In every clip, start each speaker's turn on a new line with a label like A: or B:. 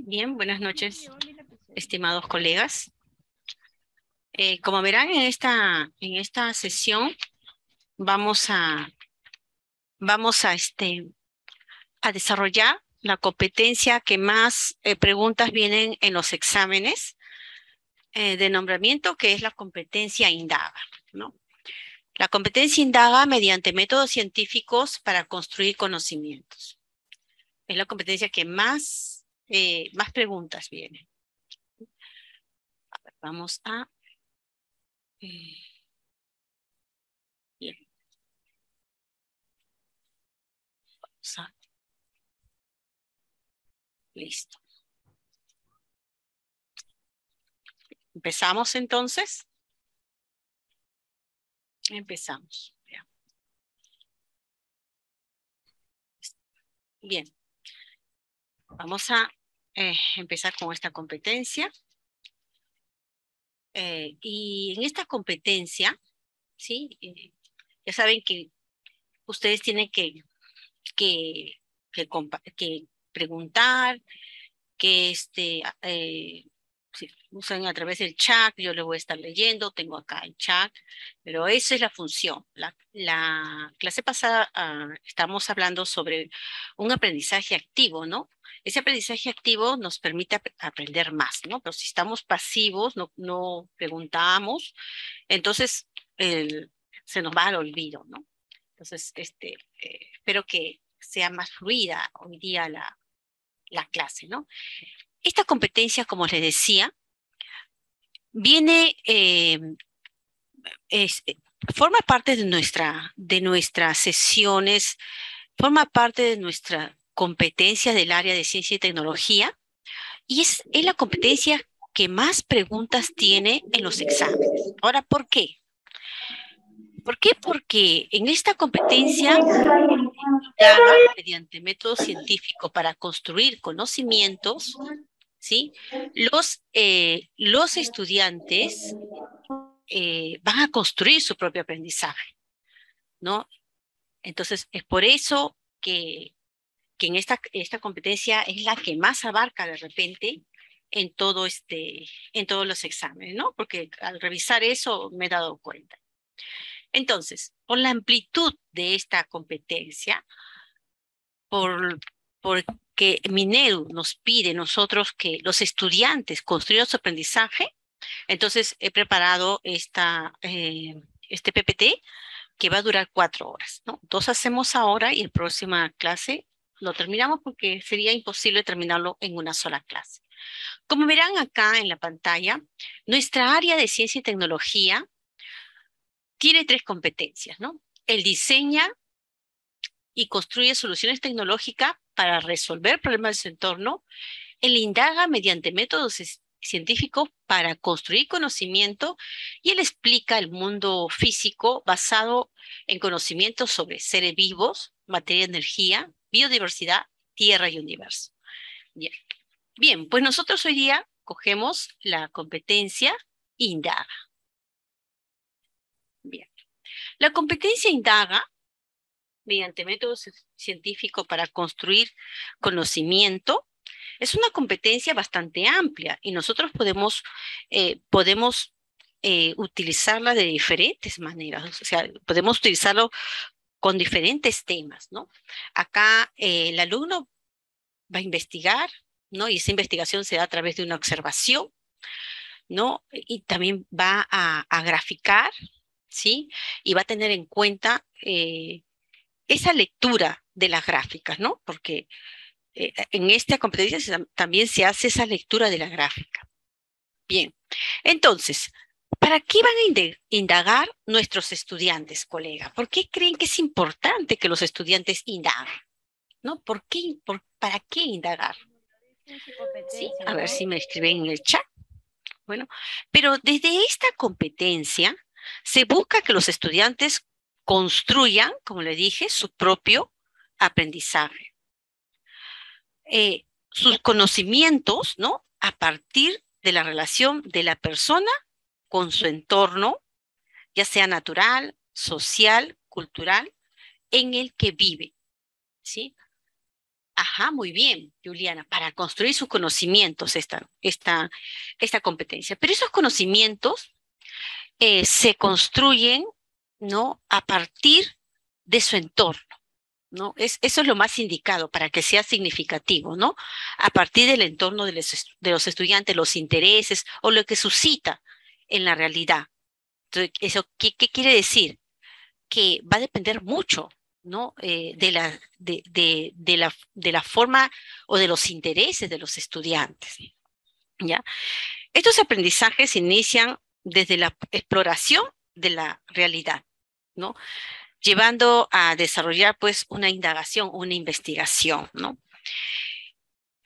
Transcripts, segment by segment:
A: Bien, buenas noches, estimados colegas. Eh, como verán en esta, en esta sesión, vamos a, vamos a, este, a desarrollar la competencia que más eh, preguntas vienen en los exámenes eh, de nombramiento, que es la competencia indaga, ¿no? La competencia indaga mediante métodos científicos para construir conocimientos. Es la competencia que más eh, más preguntas vienen. vamos a... Eh, bien. Vamos a... Listo. ¿Empezamos entonces? Empezamos. Bien. Vamos a eh, empezar con esta competencia. Eh, y en esta competencia, ¿sí? Eh, ya saben que ustedes tienen que, que, que, preguntar, que este, si a través del chat, yo le voy a estar leyendo, tengo acá el chat, pero esa es la función. La, la clase pasada ah, estamos hablando sobre un aprendizaje activo, ¿no? Ese aprendizaje activo nos permite aprender más, ¿no? Pero si estamos pasivos, no, no preguntamos, entonces se nos va al olvido, ¿no? Entonces, este, eh, espero que sea más fluida hoy día la, la clase, ¿no? Esta competencia, como les decía, viene, eh, forma parte de, nuestra, de nuestras sesiones, forma parte de nuestra competencia del área de ciencia y tecnología y es, es la competencia que más preguntas tiene en los exámenes. Ahora, ¿por qué? ¿Por qué? Porque en esta competencia, mediante método científico para construir conocimientos, ¿sí? Los, eh, los estudiantes eh, van a construir su propio aprendizaje, ¿no? Entonces, es por eso que, que en esta, esta competencia es la que más abarca de repente en, todo este, en todos los exámenes, ¿no? Porque al revisar eso me he dado cuenta. Entonces, por la amplitud de esta competencia, por, por que Minedu nos pide nosotros que los estudiantes construyan su aprendizaje, entonces he preparado esta, eh, este PPT que va a durar cuatro horas. ¿no? Dos hacemos ahora y en próxima clase lo terminamos porque sería imposible terminarlo en una sola clase. Como verán acá en la pantalla, nuestra área de ciencia y tecnología tiene tres competencias, ¿no? El diseña y construye soluciones tecnológicas para resolver problemas de su entorno, él indaga mediante métodos científicos para construir conocimiento y él explica el mundo físico basado en conocimientos sobre seres vivos, materia energía, biodiversidad, tierra y universo. Bien. Bien, pues nosotros hoy día cogemos la competencia indaga. Bien. La competencia indaga mediante métodos científicos para construir conocimiento, es una competencia bastante amplia y nosotros podemos, eh, podemos eh, utilizarla de diferentes maneras, o sea, podemos utilizarlo con diferentes temas, ¿no? Acá eh, el alumno va a investigar, ¿no? Y esa investigación se da a través de una observación, ¿no? Y también va a, a graficar, ¿sí? Y va a tener en cuenta esa lectura de las gráficas, ¿no? Porque eh, en esta competencia también se hace esa lectura de la gráfica. Bien, entonces, ¿para qué van a indagar nuestros estudiantes, colega? ¿Por qué creen que es importante que los estudiantes indaguen? ¿No? ¿Por qué, ¿Para qué indagar? Sí, a ver si me escriben en el chat. Bueno, pero desde esta competencia se busca que los estudiantes construyan, como le dije, su propio aprendizaje. Eh, sus conocimientos, ¿no? A partir de la relación de la persona con su entorno, ya sea natural, social, cultural, en el que vive, ¿sí? Ajá, muy bien, Juliana, para construir sus conocimientos, esta, esta, esta competencia. Pero esos conocimientos eh, se construyen, ¿no? A partir de su entorno, ¿no? Es, eso es lo más indicado para que sea significativo, ¿no? A partir del entorno de los, de los estudiantes, los intereses o lo que suscita en la realidad. Eso, ¿qué, ¿qué, quiere decir? Que va a depender mucho ¿no? Eh, de, la, de, de, la, de la forma o de los intereses de los estudiantes. ¿ya? Estos aprendizajes inician desde la exploración de la realidad, llevando a desarrollar pues una indagación, una investigación. ¿no?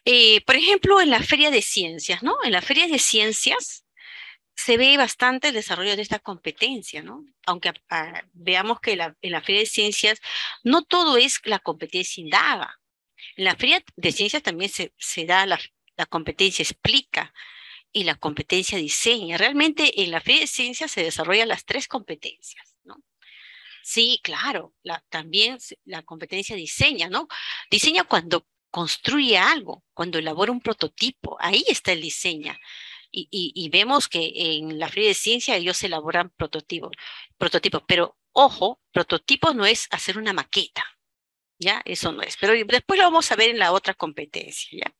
A: Eh, por ejemplo, en la feria de ciencias, ¿no? En la feria de ciencias se ve bastante el desarrollo de esta competencia, ¿no? Aunque ah, veamos que la, en la Feria de Ciencias no todo es la competencia indaga. En la Feria de Ciencias también se, da la, la, competencia explica y la competencia diseña. Realmente en la Feria de Ciencias se desarrollan las tres competencias. Sí, claro, la, también la competencia diseña, ¿no? Diseña cuando construye algo, cuando elabora un prototipo, ahí está el diseño y, vemos que en la Feria de Ciencia ellos elaboran prototipos, prototipos, pero ojo, prototipo no es hacer una maqueta, ¿ya? Eso no es, pero después lo vamos a ver en la otra competencia, ¿ya?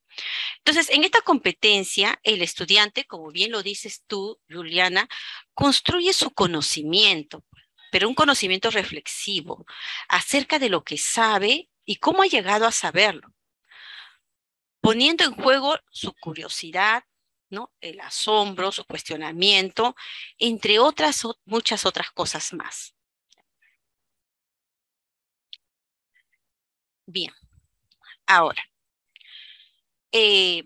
A: Entonces, en esta competencia, el estudiante, como bien lo dices tú, Juliana, construye su conocimiento, pero un conocimiento reflexivo acerca de lo que sabe y cómo ha llegado a saberlo, poniendo en juego su curiosidad, el asombro, su cuestionamiento, entre otras muchas otras cosas más. Bien, ahora, eh,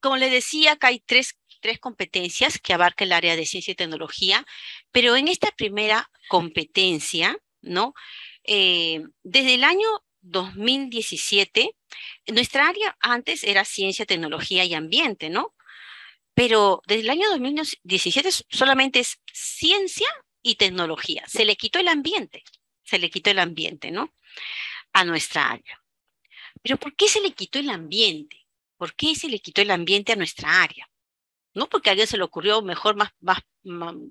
A: como le decía, acá hay tres, tres competencias que abarca el área de ciencia y tecnología, pero en esta primera competencia, ¿no? Eh, desde el año 2017, nuestra área antes era ciencia, tecnología y ambiente, ¿no? Pero desde el año 2017 solamente es ciencia y tecnología. Se le quitó el ambiente, se le quitó el ambiente, ¿no? A nuestra área. Pero ¿por qué se le quitó el ambiente? ¿Por qué se le quitó el ambiente a nuestra área? No porque a alguien se le ocurrió mejor más, más,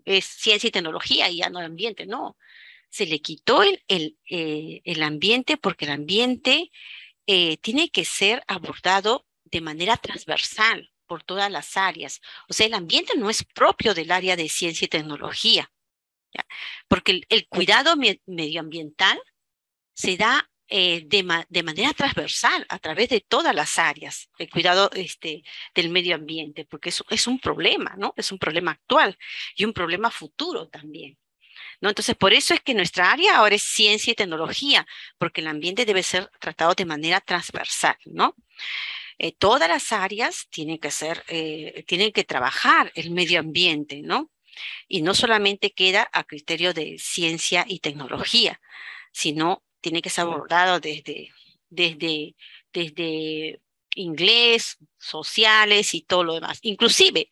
A: es ciencia y tecnología y ya no el ambiente, no se le quitó el, el, eh, el ambiente porque el ambiente eh, tiene que ser abordado de manera transversal por todas las áreas. O sea, el ambiente no es propio del área de ciencia y tecnología, ¿ya? porque el, cuidado medioambiental se da eh, de, de, manera transversal a través de todas las áreas, el cuidado este, del medio ambiente, porque es, es un problema, ¿no? Es un problema actual y un problema futuro también. ¿no? Entonces, por eso es que nuestra área ahora es ciencia y tecnología, porque el ambiente debe ser tratado de manera transversal, ¿no? Eh, todas las áreas tienen que ser, eh, tienen que trabajar el medio ambiente, ¿no? Y no solamente queda a criterio de ciencia y tecnología, sino tiene que ser abordado desde, desde, desde inglés, sociales y todo lo demás. Inclusive,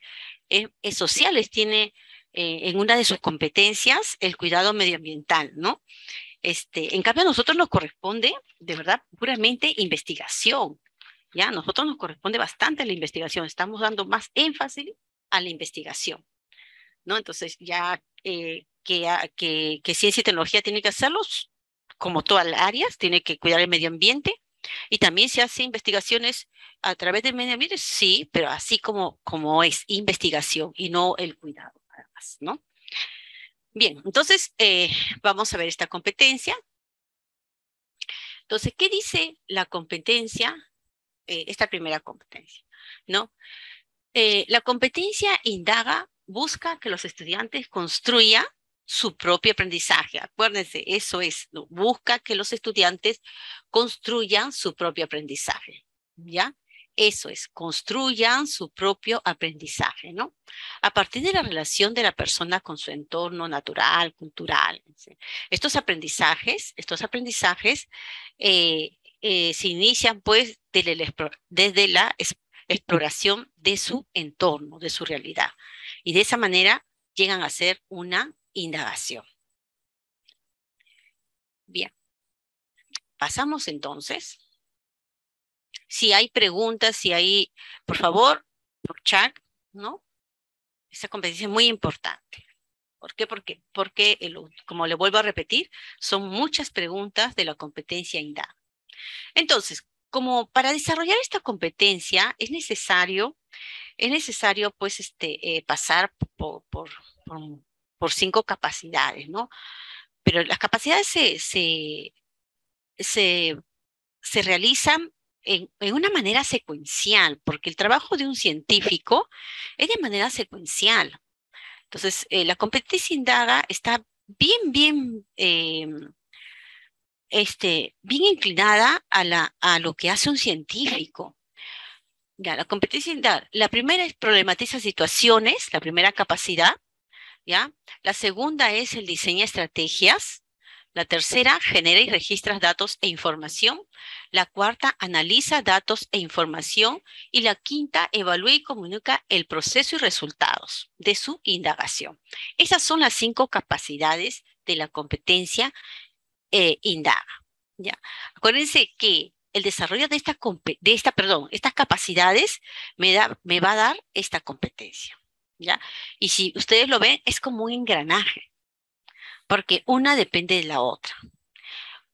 A: eh, sociales tiene eh, en una de sus competencias el cuidado medioambiental, ¿no? Este, en cambio, a nosotros nos corresponde, de verdad, puramente investigación, ¿ya? A nosotros nos corresponde bastante la investigación, estamos dando más énfasis a la investigación, ¿no? Entonces, ya eh, que, que, que ciencia y tecnología tiene que hacerlos, como todas las áreas, tiene que cuidar el medio ambiente, y también se hace investigaciones a través del medio ambiente, sí, pero así como, como es investigación y no el cuidado. ¿no? Bien, entonces eh, vamos a ver esta competencia. Entonces, ¿qué dice la competencia? Eh, esta primera competencia, ¿no? Eh, la competencia indaga, busca que los estudiantes construyan su propio aprendizaje. Acuérdense, eso es, busca que los estudiantes construyan su propio aprendizaje, ¿ya? Eso es, construyan su propio aprendizaje, ¿no? A partir de la relación de la persona con su entorno natural, cultural. Estos aprendizajes, estos aprendizajes eh, eh, se inician pues desde la exploración de su entorno, de su realidad. Y de esa manera llegan a ser una indagación. Bien. Pasamos entonces Si hay preguntas, si hay, por favor, por chat, ¿no? Esta competencia es muy importante. ¿Por qué? Porque, porque como le vuelvo a repetir, son muchas preguntas de la competencia INDA. Entonces, como para desarrollar esta competencia es necesario, es necesario pues este, eh, pasar por, por, por, cinco capacidades, ¿no? Pero las capacidades se, se, se, se realizan en, en, una manera secuencial, porque el trabajo de un científico es de manera secuencial. Entonces, eh, la competencia indaga está bien, bien, eh, este, bien inclinada a, la, a lo que hace un científico. Ya, la competencia indaga. La primera es problematiza situaciones, la primera capacidad. ¿Ya? La segunda es el diseño estrategias. La tercera, genera y registra datos e información. La cuarta, analiza datos e información. Y la quinta, evalúa y comunica el proceso y resultados de su indagación. Esas son las cinco capacidades de la competencia eh, indaga. ¿ya? Acuérdense que el desarrollo de esta, de esta, perdón, estas capacidades me, da, me va a dar esta competencia. ¿Ya? Y si ustedes lo ven, es como un engranaje porque una depende de la otra.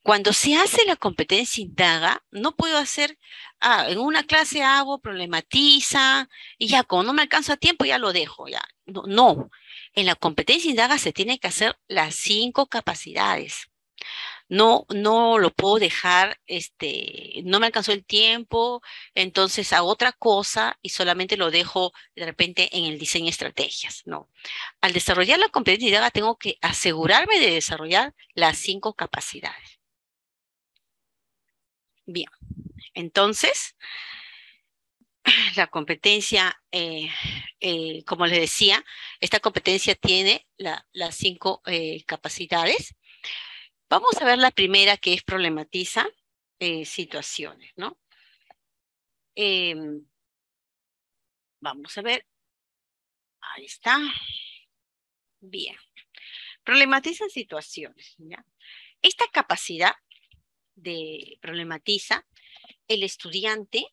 A: Cuando se hace la competencia indaga, no puedo hacer, ah, en una clase hago, problematiza, y ya, como no me alcanza tiempo, ya lo dejo, ya. No, no. En la competencia indaga se tiene que hacer las cinco capacidades no, no lo puedo dejar, este, no me alcanzó el tiempo, entonces hago otra cosa y solamente lo dejo de repente en el diseño de estrategias, no. Al desarrollar la competencia tengo que asegurarme de desarrollar las cinco capacidades. Bien, entonces, la competencia, eh, eh, como les decía, esta competencia tiene las cinco eh, capacidades Vamos a ver la primera que es problematiza eh, situaciones, ¿no? Em, vamos a ver. Ahí está. Bien. Problematiza situaciones. Esta capacidad de problematiza el estudiante,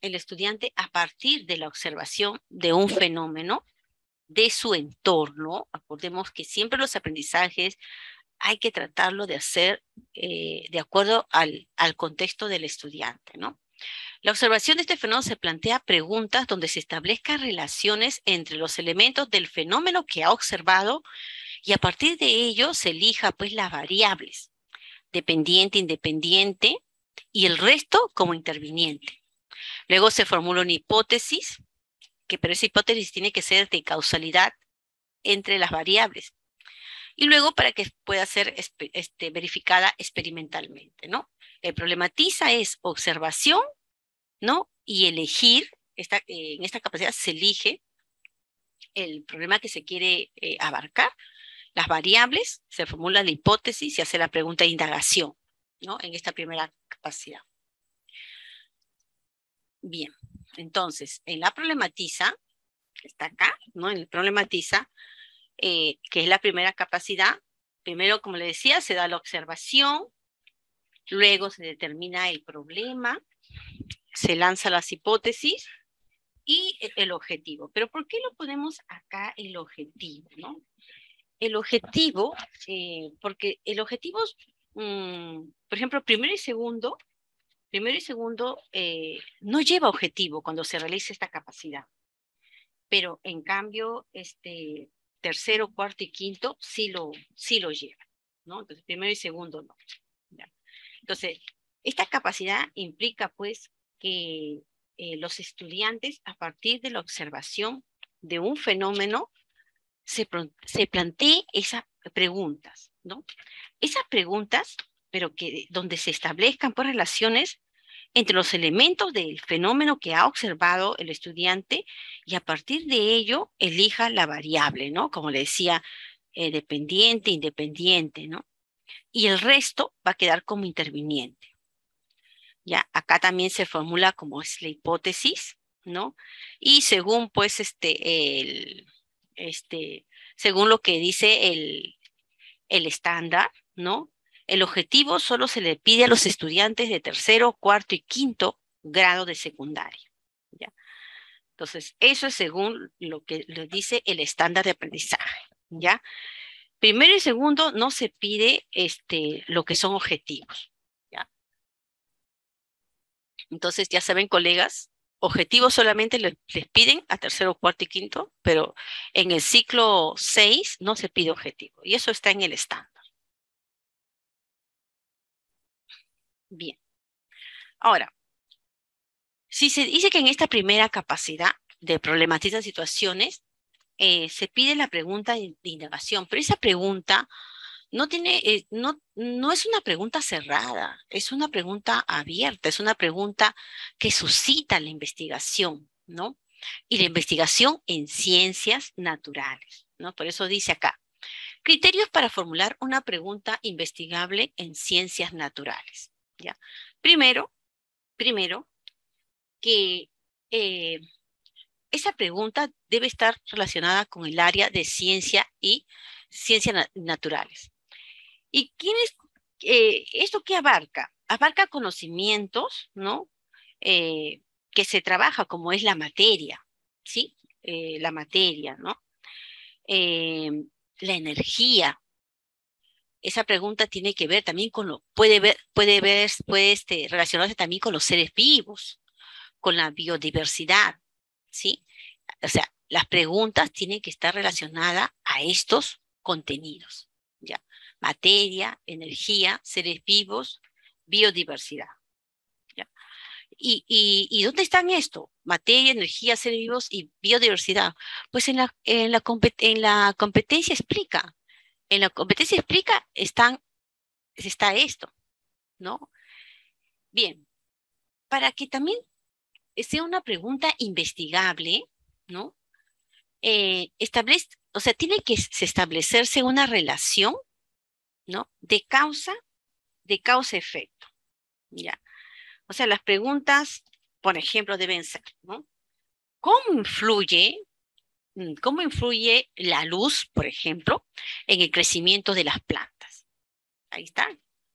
A: el estudiante a partir de la observación de un fenómeno de su entorno. Acordemos que siempre los aprendizajes hay que tratarlo de hacer eh, de acuerdo al, al, contexto del estudiante, ¿no? La observación de este fenómeno se plantea preguntas donde se establezcan relaciones entre los elementos del fenómeno que ha observado y a partir de ello se elija pues las variables, dependiente, independiente y el resto como interviniente. Luego se formula una hipótesis, que pero esa hipótesis tiene que ser de causalidad entre las variables y luego para que pueda ser este, verificada experimentalmente, ¿no? El problematiza es observación, ¿no? Y elegir, esta, eh, en esta capacidad se elige el problema que se quiere eh, abarcar, las variables, se formula la hipótesis, se hace la pregunta de indagación, ¿no? En esta primera capacidad. Bien, entonces, en la problematiza, está acá, ¿no? En el problematiza, eh, que es la primera capacidad. Primero, como le decía, se da la observación, luego se determina el problema, se lanza las hipótesis y e, el objetivo. Pero ¿por qué lo ponemos acá el objetivo? ¿no? El objetivo, eh, porque el objetivo, mm, por ejemplo, primero y segundo, primero y segundo eh, no lleva objetivo cuando se realiza esta capacidad. Pero en cambio, este, tercero, cuarto y quinto sí lo, sí lo llevan, ¿no? Entonces, primero y segundo no. Entonces, esta capacidad implica, pues, que eh, los estudiantes, a partir de la observación de un fenómeno, se, se planteen esas preguntas, ¿no? Esas preguntas, pero que donde se establezcan por pues, relaciones entre los elementos del fenómeno que ha observado el estudiante y a partir de ello elija la variable, ¿no? Como le decía, eh, dependiente, independiente, ¿no? Y el resto va a quedar como interviniente. Ya, acá también se formula como es la hipótesis, ¿no? Y según, pues, este, el, este, según lo que dice el, el estándar, ¿no? El objetivo solo se le pide a los estudiantes de tercero, cuarto y quinto grado de secundaria. Entonces, eso es según lo que le dice el estándar de aprendizaje. ¿ya? Primero y segundo no se pide este, lo que son objetivos. Entonces, ya saben, colegas, objetivos solamente les, piden a tercero, cuarto y quinto, pero en el ciclo 6 no se pide objetivo y eso está en el estándar. Bien. Ahora, si se dice que en esta primera capacidad de problematizar situaciones, eh, se pide la pregunta de, indagación, pero esa pregunta no tiene, eh, no, no es una pregunta cerrada, es una pregunta abierta, es una pregunta que suscita la investigación, ¿no? Y la investigación en ciencias naturales, ¿no? Por eso dice acá, criterios para formular una pregunta investigable en ciencias naturales, Primero, primero, que eh, esa pregunta debe estar relacionada con el área de ciencia y ciencias naturales. ¿Y quién es, eh, esto qué abarca? Abarca conocimientos, ¿no? Eh, que se trabaja como es la materia, ¿sí? La materia, ¿no? la energía. Esa pregunta tiene que ver también con lo, puede ver, puede ver, puede este, relacionarse también con los seres vivos, con la biodiversidad, ¿sí? O sea, las preguntas tienen que estar relacionadas a estos contenidos, ¿ya? materia, energía, seres vivos, biodiversidad. ¿Y, dónde están esto? Materia, energía, seres vivos y biodiversidad. Pues en la, en la competencia explica. En la competencia explica están, está esto, ¿no? Bien, para que también sea una pregunta investigable, ¿no? Eh, establece, o sea, tiene que establecerse una relación ¿no? De causa, de causa-efecto. ¿ya? O sea, las preguntas, por ejemplo, deben ser, ¿no? ¿Cómo influye, cómo influye la luz, por ejemplo, en el crecimiento de las plantas? Ahí está.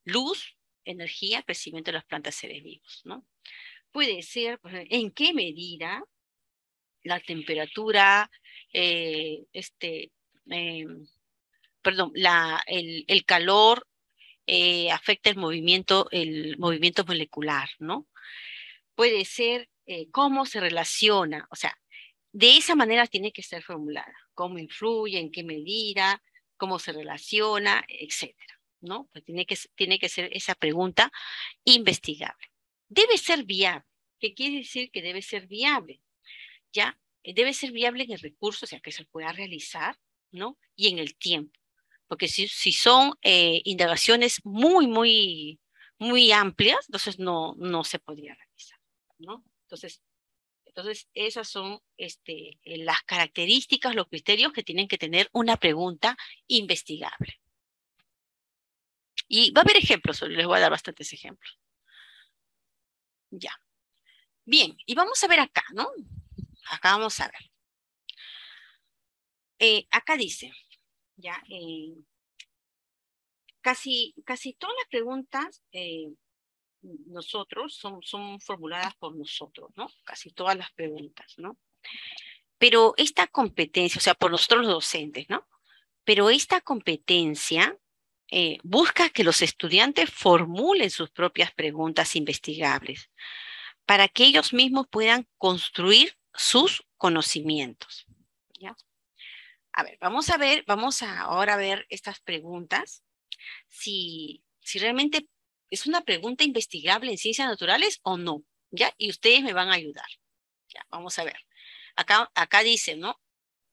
A: Luz, energía, crecimiento de las plantas seres vivos, ¿no? Puede ser, en qué medida la temperatura, eh, este, em, perdón, la, el, el calor eh, afecta el movimiento, el movimiento molecular, ¿no? Puede ser eh, cómo se relaciona, o sea, de esa manera tiene que ser formulada, cómo influye, en qué medida, cómo se relaciona, etcétera, ¿no? Pues tiene que, tiene que ser esa pregunta investigable. Debe ser viable. ¿Qué quiere decir que debe ser viable? ¿Ya? Debe ser viable en el recurso, o sea, que se pueda realizar, ¿no? Y en el tiempo porque si, si son eh, indagaciones muy, muy, muy amplias, entonces no, no se podría realizar, ¿no? Entonces, entonces esas son este, eh, las características, los criterios que tienen que tener una pregunta investigable. Y va a haber ejemplos, les voy a dar bastantes ejemplos. Ya. Bien, y vamos a ver acá, ¿no? Acá vamos a ver. Eh, acá dice, ya, eh, casi, casi todas las preguntas nosotros son, son formuladas por nosotros, ¿no? Casi todas las preguntas, ¿no? Pero esta competencia, o sea, por nosotros los docentes, ¿no? Pero esta competencia eh, busca que los estudiantes formulen sus propias preguntas investigables para que ellos mismos puedan construir sus conocimientos. ¿ya? A ver, vamos a ver, vamos a ahora ver estas preguntas. Si, si realmente es una pregunta investigable en ciencias naturales o no, ¿ya? Y ustedes me van a ayudar. Vamos a ver. Acá, acá dice, ¿no?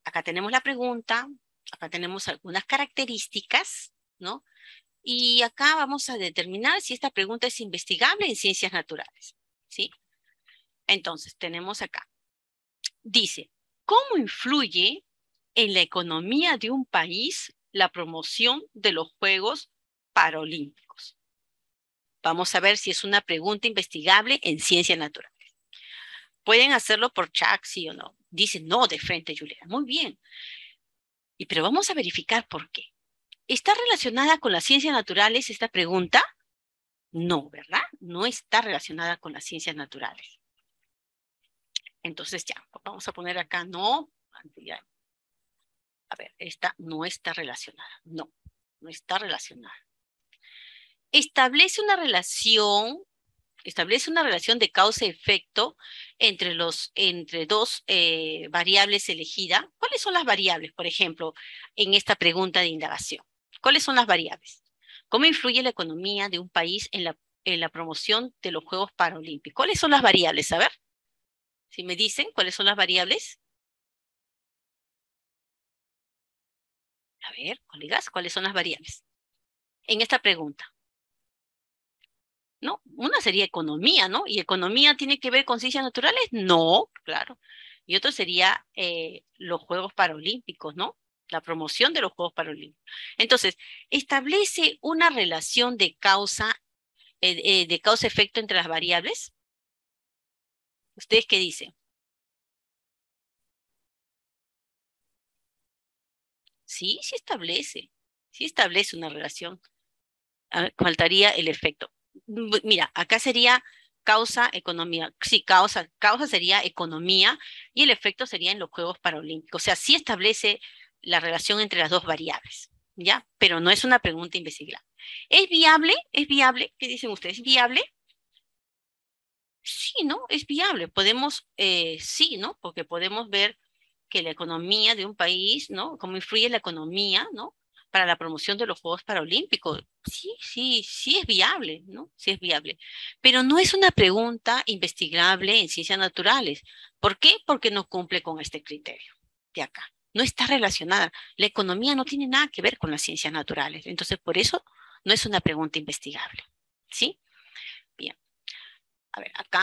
A: Acá tenemos la pregunta, acá tenemos algunas características, ¿no? Y acá vamos a determinar si esta pregunta es investigable en ciencias naturales, ¿sí? Entonces, tenemos acá. Dice, ¿cómo influye en la economía de un país la promoción de los Juegos Paralímpicos. Vamos a ver si es una pregunta investigable en ciencias naturales. Pueden hacerlo por chat, sí o no. Dicen no de frente, Julia. Muy bien. Y pero vamos a verificar por qué. ¿Está relacionada con las ciencias naturales esta pregunta? No, ¿verdad? No está relacionada con las ciencias naturales. Entonces ya, vamos a poner acá no. A ver, esta no está relacionada. No, no está relacionada. Establece una relación, establece una relación de causa-efecto entre, los, entre dos eh, variables elegidas. ¿Cuáles son las variables, por ejemplo, en esta pregunta de indagación? ¿Cuáles son las variables? ¿Cómo influye la economía de un país en la, en la promoción de los Juegos Paralímpicos? ¿Cuáles son las variables? A ver, si me dicen cuáles son las variables. A ver, colegas, ¿cuáles son las variables? En esta pregunta. ¿No? Una sería economía, ¿no? ¿Y economía tiene que ver con ciencias naturales? No, claro. Y otro sería eh, los Juegos Paralímpicos, ¿no? la promoción de los Juegos Paralímpicos. Entonces, establece una relación de causa, eh, eh, de causa-efecto entre las variables. ¿Ustedes qué dicen? Sí, sí establece, sí establece una relación. faltaría el efecto. Mira, acá sería causa, economía. Sí, causa, causa sería economía y el efecto sería en los Juegos Paralímpicos. O sea, sí establece la relación entre las dos variables, ¿ya? Pero no es una pregunta investigable. ¿Es viable? ¿Es viable? ¿Qué dicen ustedes? ¿Es viable? Sí, ¿no? Es viable. Podemos, eh, sí, ¿no? Porque podemos ver que la economía de un país, ¿no? Cómo influye la economía, ¿no? Para la promoción de los Juegos Paralímpicos. Sí, sí, sí es viable, ¿no? Sí es viable. Pero no es una pregunta investigable en ciencias naturales. ¿Por qué? Porque no cumple con este criterio de acá no está relacionada. La economía no tiene nada que ver con las ciencias naturales. Entonces, por eso no es una pregunta investigable. ¿Sí? Bien. A ver, acá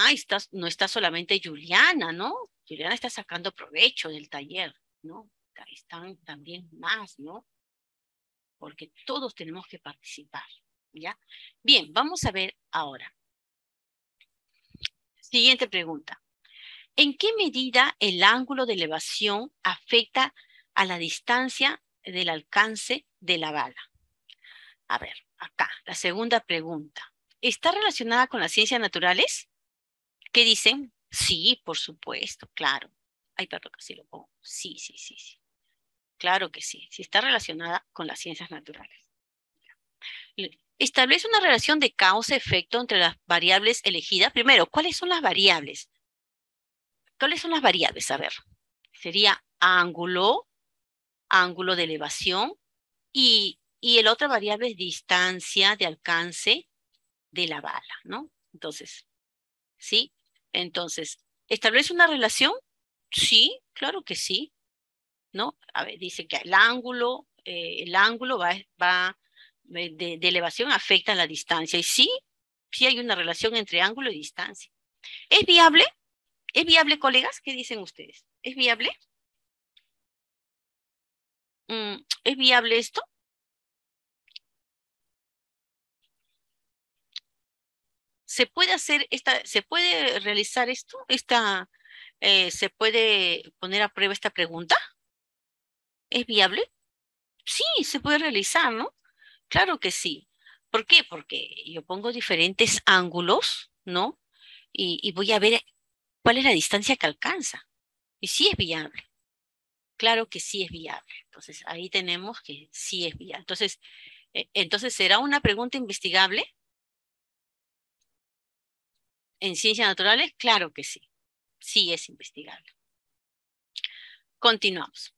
A: no está solamente Juliana, ¿no? Juliana está sacando provecho del taller, ¿no? Están también más, ¿no? Porque todos tenemos que participar, ¿ya? Bien, vamos a ver ahora. Siguiente pregunta. ¿En qué medida el ángulo de elevación afecta a la distancia del alcance de la bala? A ver, acá, la segunda pregunta. ¿Está relacionada con las ciencias naturales? ¿Qué dicen? Sí, por supuesto, claro. Ay, perdón, casi lo pongo. Sí, sí, sí, sí. Claro que sí, sí está relacionada con las ciencias naturales. Establece una relación de causa-efecto entre las variables elegidas. Primero, ¿cuáles son las variables? ¿Cuáles son las variables? A ver, sería ángulo, ángulo de elevación y, y el otra variable es distancia de alcance de la bala, ¿no? Entonces, ¿sí? Entonces, ¿establece una relación? Sí, claro que sí, ¿no? A ver, dice que el ángulo, eh, el ángulo va, va de, de, elevación afecta a la distancia. Y sí, sí hay una relación entre ángulo y distancia. ¿Es viable? ¿Es viable, colegas? ¿Qué dicen ustedes? ¿Es viable? Mm, ¿Es viable esto? ¿Se puede hacer esta, se puede realizar esto? Esta, eh, ¿Se puede poner a prueba esta pregunta? ¿Es viable? Sí, se puede realizar, ¿no? Claro que sí. ¿Por qué? Porque yo pongo diferentes ángulos, ¿no? Y, voy a ver cuál es la distancia que alcanza. Y sí es viable. Claro que sí es viable. Entonces, ahí tenemos que sí es viable. Entonces, eh, entonces ¿será una pregunta investigable? ¿En ciencias naturales? Claro que sí. Sí es investigable. Continuamos.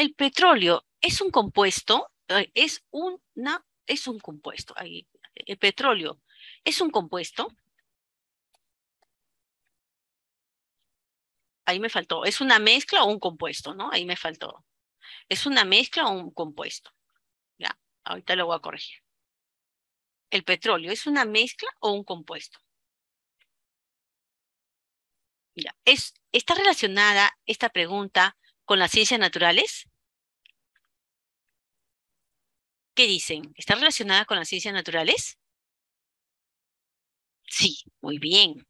A: El petróleo es un compuesto, eh, es una, es un compuesto. el petróleo es un compuesto ahí me faltó. ¿Es una mezcla o un compuesto, no? Ahí me faltó. ¿Es una mezcla o un compuesto? Ya, ahorita lo voy a corregir. ¿El petróleo es una mezcla o un compuesto? Ya, ¿es, ¿está relacionada esta pregunta con las ciencias naturales? ¿Qué dicen? ¿Está relacionada con las ciencias naturales? Sí, muy bien.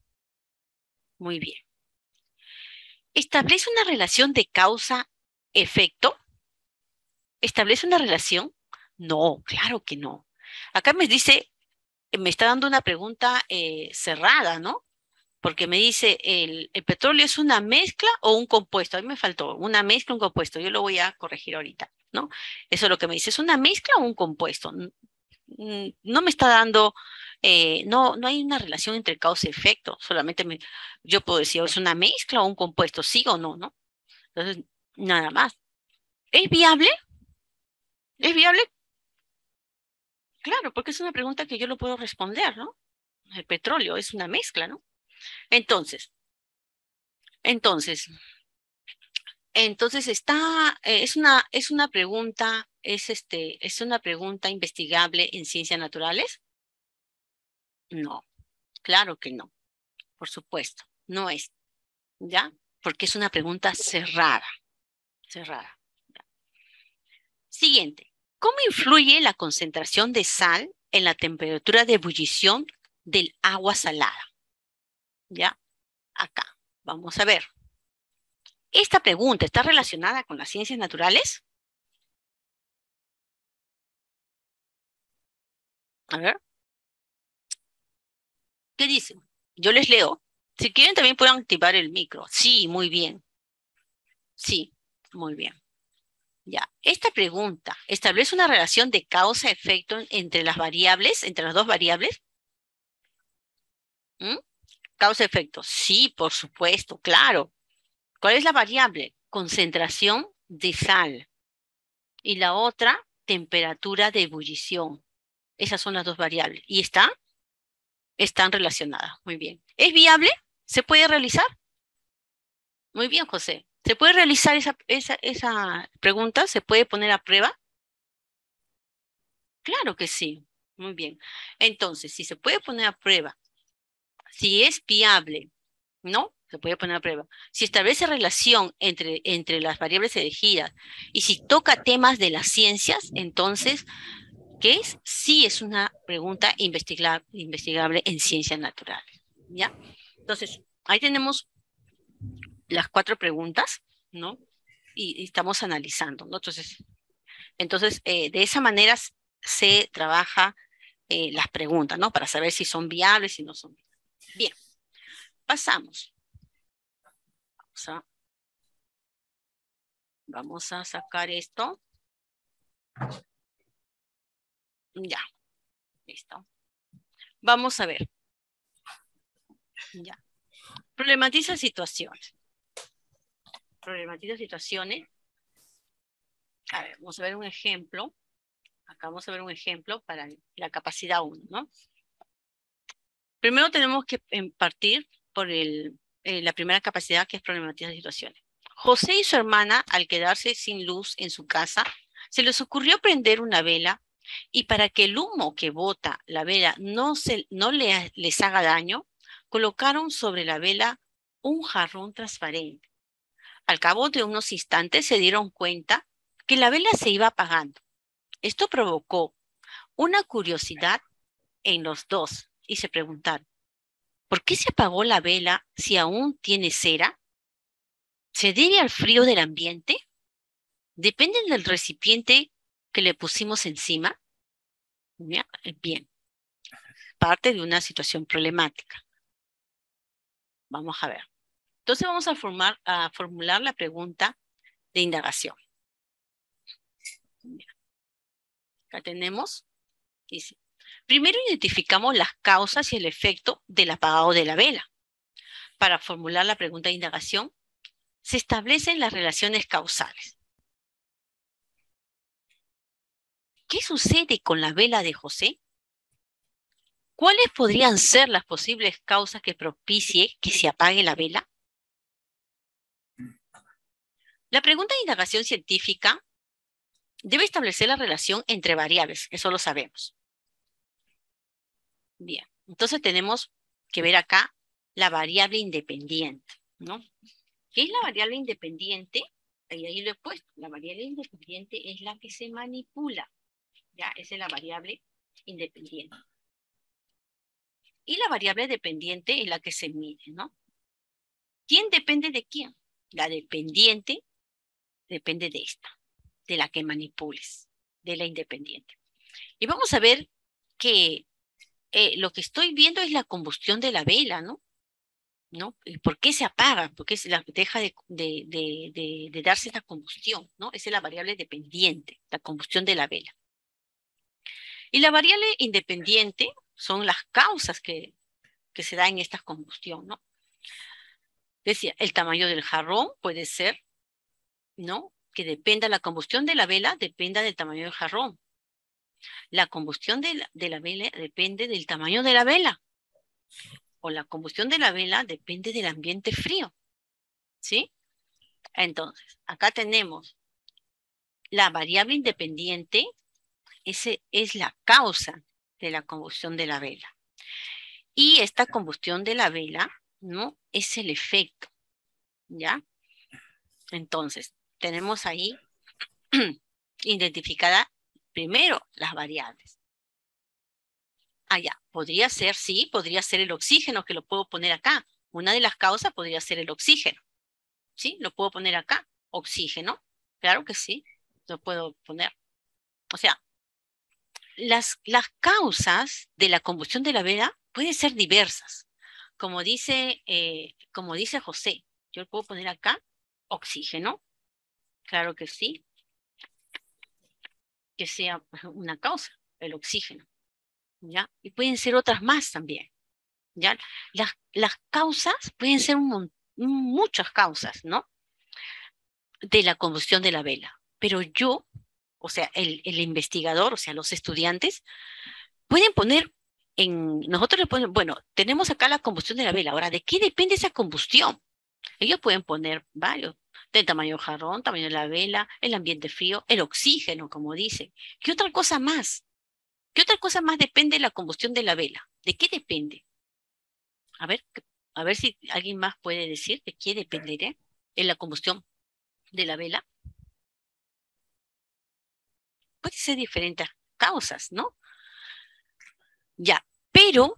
A: Muy bien. ¿Establece una relación de causa-efecto? ¿Establece una relación? No, claro que no. Acá me dice me está dando una pregunta eh, cerrada, ¿no? Porque me dice, el, ¿el, petróleo es una mezcla o un compuesto? A mí me faltó una mezcla, un compuesto. Yo lo voy a corregir ahorita, ¿no? Eso es lo que me dice, ¿es una mezcla o un compuesto? No me está dando, eh, no, no hay una relación entre causa y efecto. Solamente me, yo puedo decir, ¿es una mezcla o un compuesto? ¿Sí o no, no? Entonces, nada más. ¿Es viable? ¿Es viable? Claro, porque es una pregunta que yo lo puedo responder, ¿no? El petróleo es una mezcla, ¿no? Entonces, entonces, entonces está, eh, es una, es una pregunta, es este, es una pregunta investigable en ciencias naturales. No, claro que no, por supuesto, no es, ¿ya? Porque es una pregunta cerrada, cerrada. Siguiente. ¿Cómo influye la concentración de sal en la temperatura de ebullición del agua salada? ¿Ya? Acá. Vamos a ver. ¿Esta pregunta está relacionada con las ciencias naturales? A ver. ¿Qué dicen? Yo les leo. Si quieren también pueden activar el micro. Sí, muy bien. Sí, muy bien. Ya, esta pregunta, ¿establece una relación de causa-efecto entre las variables, entre las dos variables? ¿Mm? Causa-efecto, sí, por supuesto, claro. ¿Cuál es la variable? Concentración de sal. Y la otra, temperatura de ebullición. Esas son las dos variables. ¿Y están? Están relacionadas. Muy bien. ¿Es viable? ¿Se puede realizar? Muy bien, José. ¿Se puede realizar esa, esa, esa pregunta? ¿Se puede poner a prueba? Claro que sí. Muy bien. Entonces, si se puede poner a prueba, si es viable, ¿no? Se puede poner a prueba. Si establece relación entre, entre las variables elegidas y si toca temas de las ciencias, entonces, ¿qué es? Sí es una pregunta investigable, investigable en ciencias naturales. ¿Ya? Entonces, ahí tenemos las cuatro preguntas, ¿no? Y, estamos analizando, ¿no? Entonces, entonces eh, de esa manera se trabaja eh, las preguntas, ¿no? Para saber si son viables, si no son viables. Bien, pasamos. Vamos a, a sacar esto. Ya, listo. Vamos a ver. Ya. Problematiza situaciones problematiza situaciones. A ver, vamos a ver un ejemplo. Acá vamos a ver un ejemplo para la capacidad 1, ¿no? Primero tenemos que partir por el, eh, la primera capacidad que es problematizar situaciones. José y su hermana, al quedarse sin luz en su casa, se les ocurrió prender una vela y para que el humo que bota la vela no, se, no les haga daño, colocaron sobre la vela un jarrón transparente al cabo de unos instantes se dieron cuenta que la vela se iba apagando. Esto provocó una curiosidad en los dos y se preguntaron, ¿por qué se apagó la vela si aún tiene cera? ¿Se debe al frío del ambiente? ¿Depende del recipiente que le pusimos encima? Bien, parte de una situación problemática. Vamos a ver. Entonces vamos a, formar, a formular la pregunta de indagación. Acá tenemos, dice, primero identificamos las causas y el efecto del apagado de la vela. Para formular la pregunta de indagación, se establecen las relaciones causales. ¿Qué sucede con la vela de José? ¿Cuáles podrían ser las posibles causas que propicie que se apague la vela? La pregunta de indagación científica debe establecer la relación entre variables, eso lo sabemos. Bien, entonces tenemos que ver acá la variable independiente, ¿no? ¿Qué es la variable independiente? Ahí, ahí lo he puesto. La variable independiente es la que se manipula. Ya, esa es la variable independiente. Y la variable dependiente es la que se mide, ¿no? ¿Quién depende de quién? La dependiente depende de esta, de la que manipules, de la independiente. Y vamos a ver que eh, lo que estoy viendo es la combustión de la vela, ¿no? ¿No? ¿Por qué se apaga? ¿Por qué se la deja de, de, de, darse esta combustión? ¿no? Esa es la variable dependiente, la combustión de la vela. Y la variable independiente son las causas que, que se dan en esta combustión, ¿no? Decía, el tamaño del jarrón puede ser, ¿no? Que dependa, la combustión de la vela dependa del tamaño del jarrón. La combustión de la, de la vela depende del tamaño de la vela. O la combustión de la vela depende del ambiente frío. ¿Sí? Entonces, acá tenemos la variable independiente, ese es la causa de la combustión de la vela. Y esta combustión de la vela, ¿no? Es el efecto, ¿ya? Entonces, tenemos ahí identificada primero las variables. Ah, ya, podría ser, sí, podría ser el oxígeno, que lo puedo poner acá. Una de las causas podría ser el oxígeno. ¿Sí? Lo puedo poner acá. Oxígeno. Claro que sí, lo puedo poner. O sea, las, las causas de la combustión de la vela pueden ser diversas. Como dice, eh, como dice José, yo puedo poner acá oxígeno. Claro que sí. Que sea una causa, el oxígeno. ¿Ya? Y pueden ser otras más también. ¿Ya? Las, las causas pueden ser muchas causas, ¿no? De la combustión de la vela. Pero yo, o sea, el, el investigador, o sea, los estudiantes, pueden poner en, nosotros le ponemos, bueno, tenemos acá la combustión de la vela. Ahora, ¿de qué depende esa combustión? Ellos pueden poner varios, del tamaño jarrón, tamaño de la vela, el ambiente frío, el oxígeno, como dice. ¿Qué otra cosa más? ¿Qué otra cosa más depende de la combustión de la vela? ¿De qué depende? A ver, a ver si alguien más puede decir de qué dependería en la combustión de la vela. Puede ser diferentes causas, ¿no? Ya, pero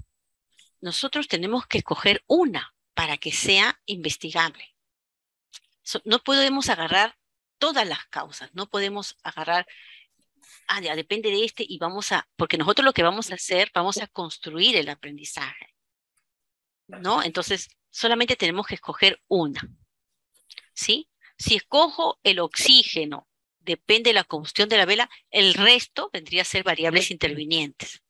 A: nosotros tenemos que escoger una para que sea investigable. No podemos agarrar todas las causas, no podemos agarrar, ah, ya depende de este y vamos a, porque nosotros lo que vamos a hacer, vamos a construir el aprendizaje. ¿No? Entonces, solamente tenemos que escoger una. ¿Sí? Si escojo el oxígeno, depende de la combustión de la vela, el resto vendría a ser variables intervinientes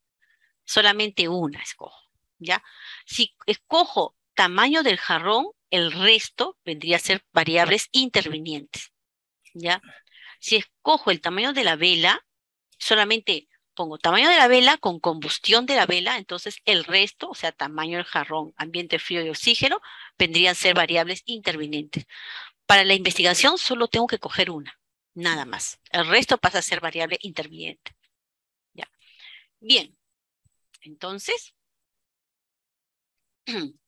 A: solamente una escojo, ¿ya? Si escojo tamaño del jarrón, el resto vendría a ser variables intervinientes, ¿ya? Si escojo el tamaño de la vela, solamente pongo tamaño de la vela con combustión de la vela, entonces el resto, o sea, tamaño del jarrón, ambiente frío y oxígeno, vendrían a ser variables intervinientes. Para la investigación solo tengo que coger una, nada más. El resto pasa a ser variable interviniente. ¿Ya? Bien, entonces,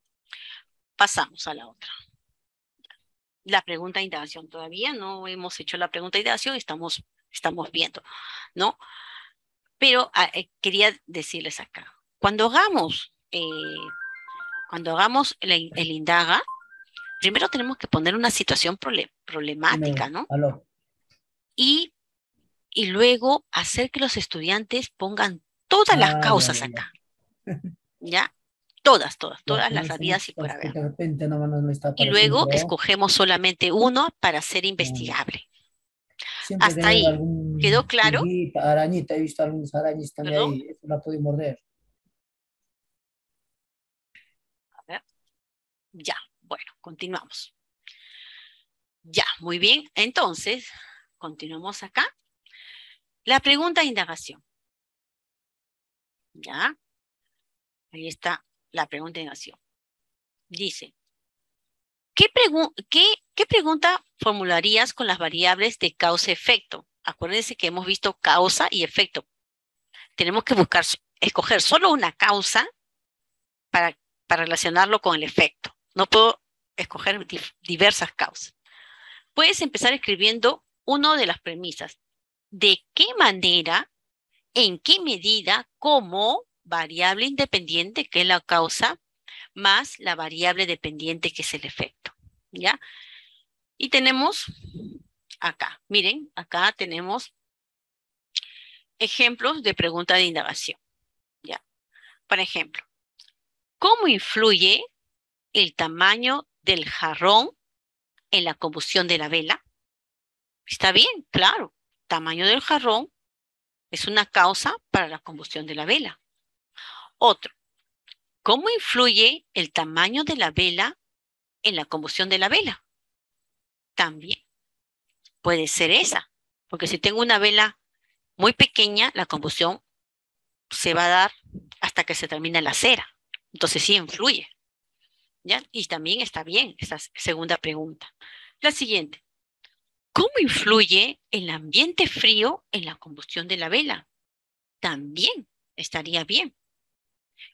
A: pasamos a la otra. La pregunta de indagación todavía no hemos hecho la pregunta de indagación, estamos, estamos viendo, ¿no? Pero ah, eh, quería decirles acá, cuando hagamos, eh, cuando hagamos el, indaga, primero tenemos que poner una situación problemática, ¿no? Y, y luego hacer que los estudiantes pongan todas las ah, causas acá. ¿Ya? Todas, todas, todas las habidas y por haber. y luego escogemos solamente uno para ser investigable. Hasta ahí. ¿Quedó claro?
B: Arañita, he visto algunas arañas también ahí, eso la puede morder.
A: A ver. Ya, bueno, continuamos. Ya, muy bien. Entonces, continuamos acá. La pregunta de indagación. ¿Ya? Ahí está la pregunta de negación. Dice, ¿qué, qué, pregunta formularías con las variables de causa-efecto? Acuérdense que hemos visto causa y efecto. Tenemos que buscar, escoger solo una causa para, para relacionarlo con el efecto. No puedo escoger diversas causas. Puedes empezar escribiendo una de las premisas. ¿De qué manera en qué medida, cómo variable independiente, que es la causa, más la variable dependiente, que es el efecto. ¿Ya? Y tenemos acá, miren, acá tenemos ejemplos de pregunta de indagación. ¿Ya? Por ejemplo, ¿cómo influye el tamaño del jarrón en la combustión de la vela? Está bien, claro. Tamaño del jarrón es una causa para la combustión de la vela. Otro, ¿cómo influye el tamaño de la vela en la combustión de la vela? También puede ser esa, porque si tengo una vela muy pequeña, la combustión se va a dar hasta que se termine la cera. Entonces sí influye. ¿Ya? Y también está bien esa segunda pregunta. La siguiente. ¿Cómo influye el ambiente frío en la combustión de la vela? También estaría bien.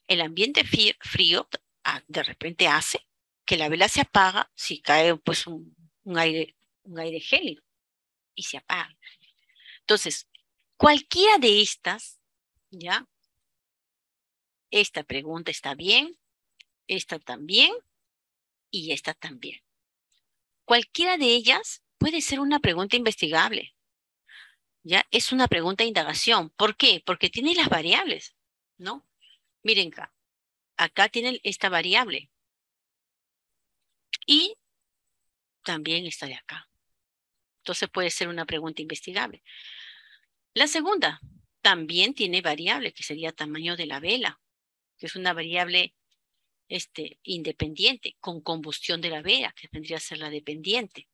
A: El ambiente frío ah, de repente hace que la vela se apaga si cae pues un, aire, un aire gélido y se apaga. Entonces, cualquiera de estas, ¿ya? Esta pregunta está bien, esta también y esta también. Cualquiera de ellas puede ser una pregunta investigable. ¿Ya? Es una pregunta de indagación. ¿Por qué? Porque tiene las variables, ¿no? Miren acá. Acá tienen esta variable. Y también está de acá. Entonces puede ser una pregunta investigable. La segunda también tiene variable, que sería tamaño de la vela, que es una variable este, independiente, con combustión de la vela, que vendría a ser la dependiente.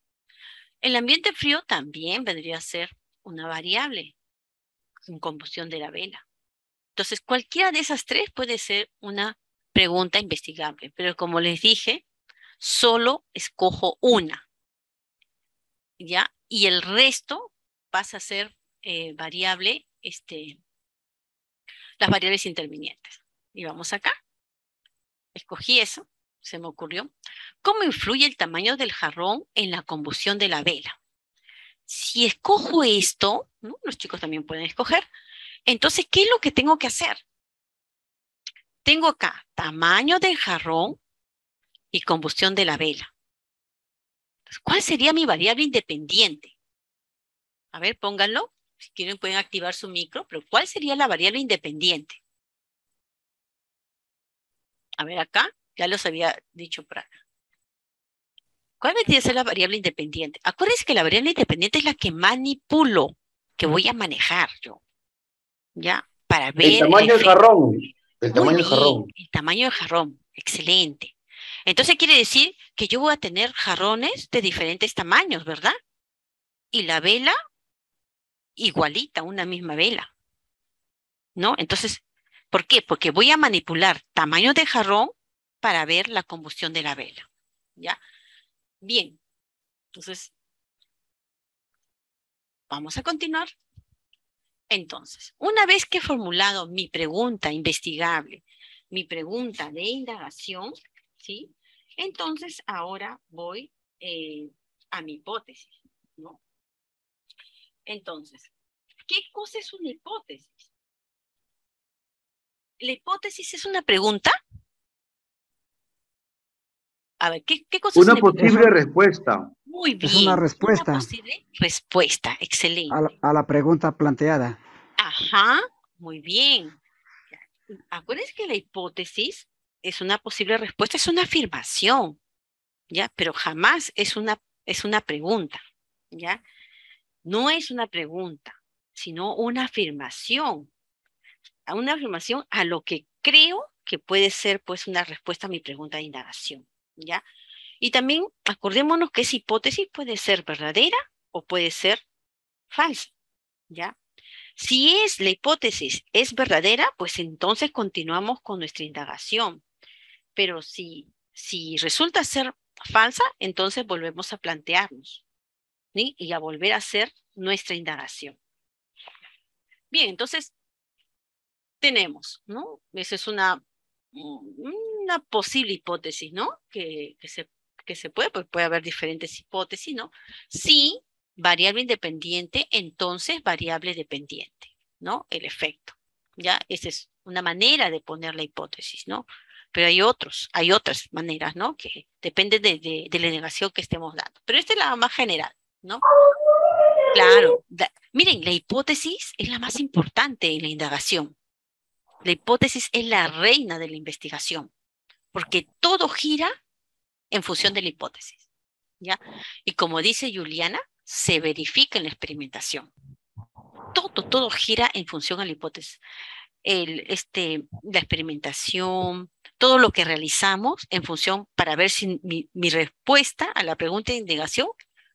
A: El ambiente frío también vendría a ser una variable con combustión de la vela. Entonces, cualquiera de esas tres puede ser una pregunta investigable, pero como les dije, solo escojo una. ¿Ya? Y el resto pasa a ser eh, variable, este, las variables intervinientes. Y vamos acá. Escogí eso, se me ocurrió. ¿Cómo influye el tamaño del jarrón en la combustión de la vela? Si escojo esto, los chicos también pueden escoger, entonces, ¿qué es lo que tengo que hacer? Tengo acá tamaño del jarrón y combustión de la vela. ¿Cuál sería mi variable independiente? A ver, pónganlo. Si quieren pueden activar su micro, pero ¿cuál sería la variable independiente? A ver acá, ya los había dicho por acá. ¿Cuál vendría a ser la variable independiente? Acuérdense que la variable independiente es la que manipulo, que voy a manejar yo. ¿Ya? Para ver.
C: El tamaño del jarrón. El tamaño del jarrón.
A: El tamaño del jarrón. Excelente. Entonces quiere decir que yo voy a tener jarrones de diferentes tamaños, ¿verdad? Y la vela igualita, una misma vela. ¿No? Entonces, ¿por qué? Porque voy a manipular tamaño de jarrón para ver la combustión de la vela. ¿Ya? Bien. Entonces, vamos a continuar. Entonces, una vez que he formulado mi pregunta investigable, mi pregunta de indagación, ¿sí? Entonces, ahora voy eh, a mi hipótesis, ¿no? Entonces, ¿qué cosa es una hipótesis? La hipótesis es una pregunta. A ver, ¿qué, cosa
C: una es una posible respuesta?
A: Muy bien.
D: Es una respuesta.
A: Una posible respuesta, excelente.
D: A la, pregunta planteada.
A: Ajá, muy bien. Acuérdense que la hipótesis es una posible respuesta, es una afirmación, ¿ya? Pero jamás es una, es una pregunta, ¿ya? No es una pregunta, sino una afirmación. A una afirmación a lo que creo que puede ser pues una respuesta a mi pregunta de indagación, ¿ya? Y también acordémonos que esa hipótesis puede ser verdadera o puede ser falsa, ¿ya? Si es la hipótesis es verdadera, pues entonces continuamos con nuestra indagación. Pero si, si resulta ser falsa, entonces volvemos a plantearnos y a volver a hacer nuestra indagación. Bien, entonces tenemos, ¿no? Esa es una, una posible hipótesis, ¿no? Que, que, se, que se puede, pues puede haber diferentes hipótesis, ¿no? Sí, variable independiente, entonces variable dependiente, ¿no? El efecto, ¿ya? Esa es una manera de poner la hipótesis, ¿no? pero hay otros, hay otras maneras, ¿no? Que dependen de, la negación que estemos dando. Pero esta es la más general, ¿no? Claro, miren, la hipótesis es la más importante en la indagación. La hipótesis es la reina de la investigación, porque todo gira en función de la hipótesis. ¿ya? Y como dice Juliana, se verifica en la experimentación. Todo, todo gira en función de la hipótesis. El, este, la experimentación, todo lo que realizamos en función para ver si mi, respuesta a la pregunta de indagación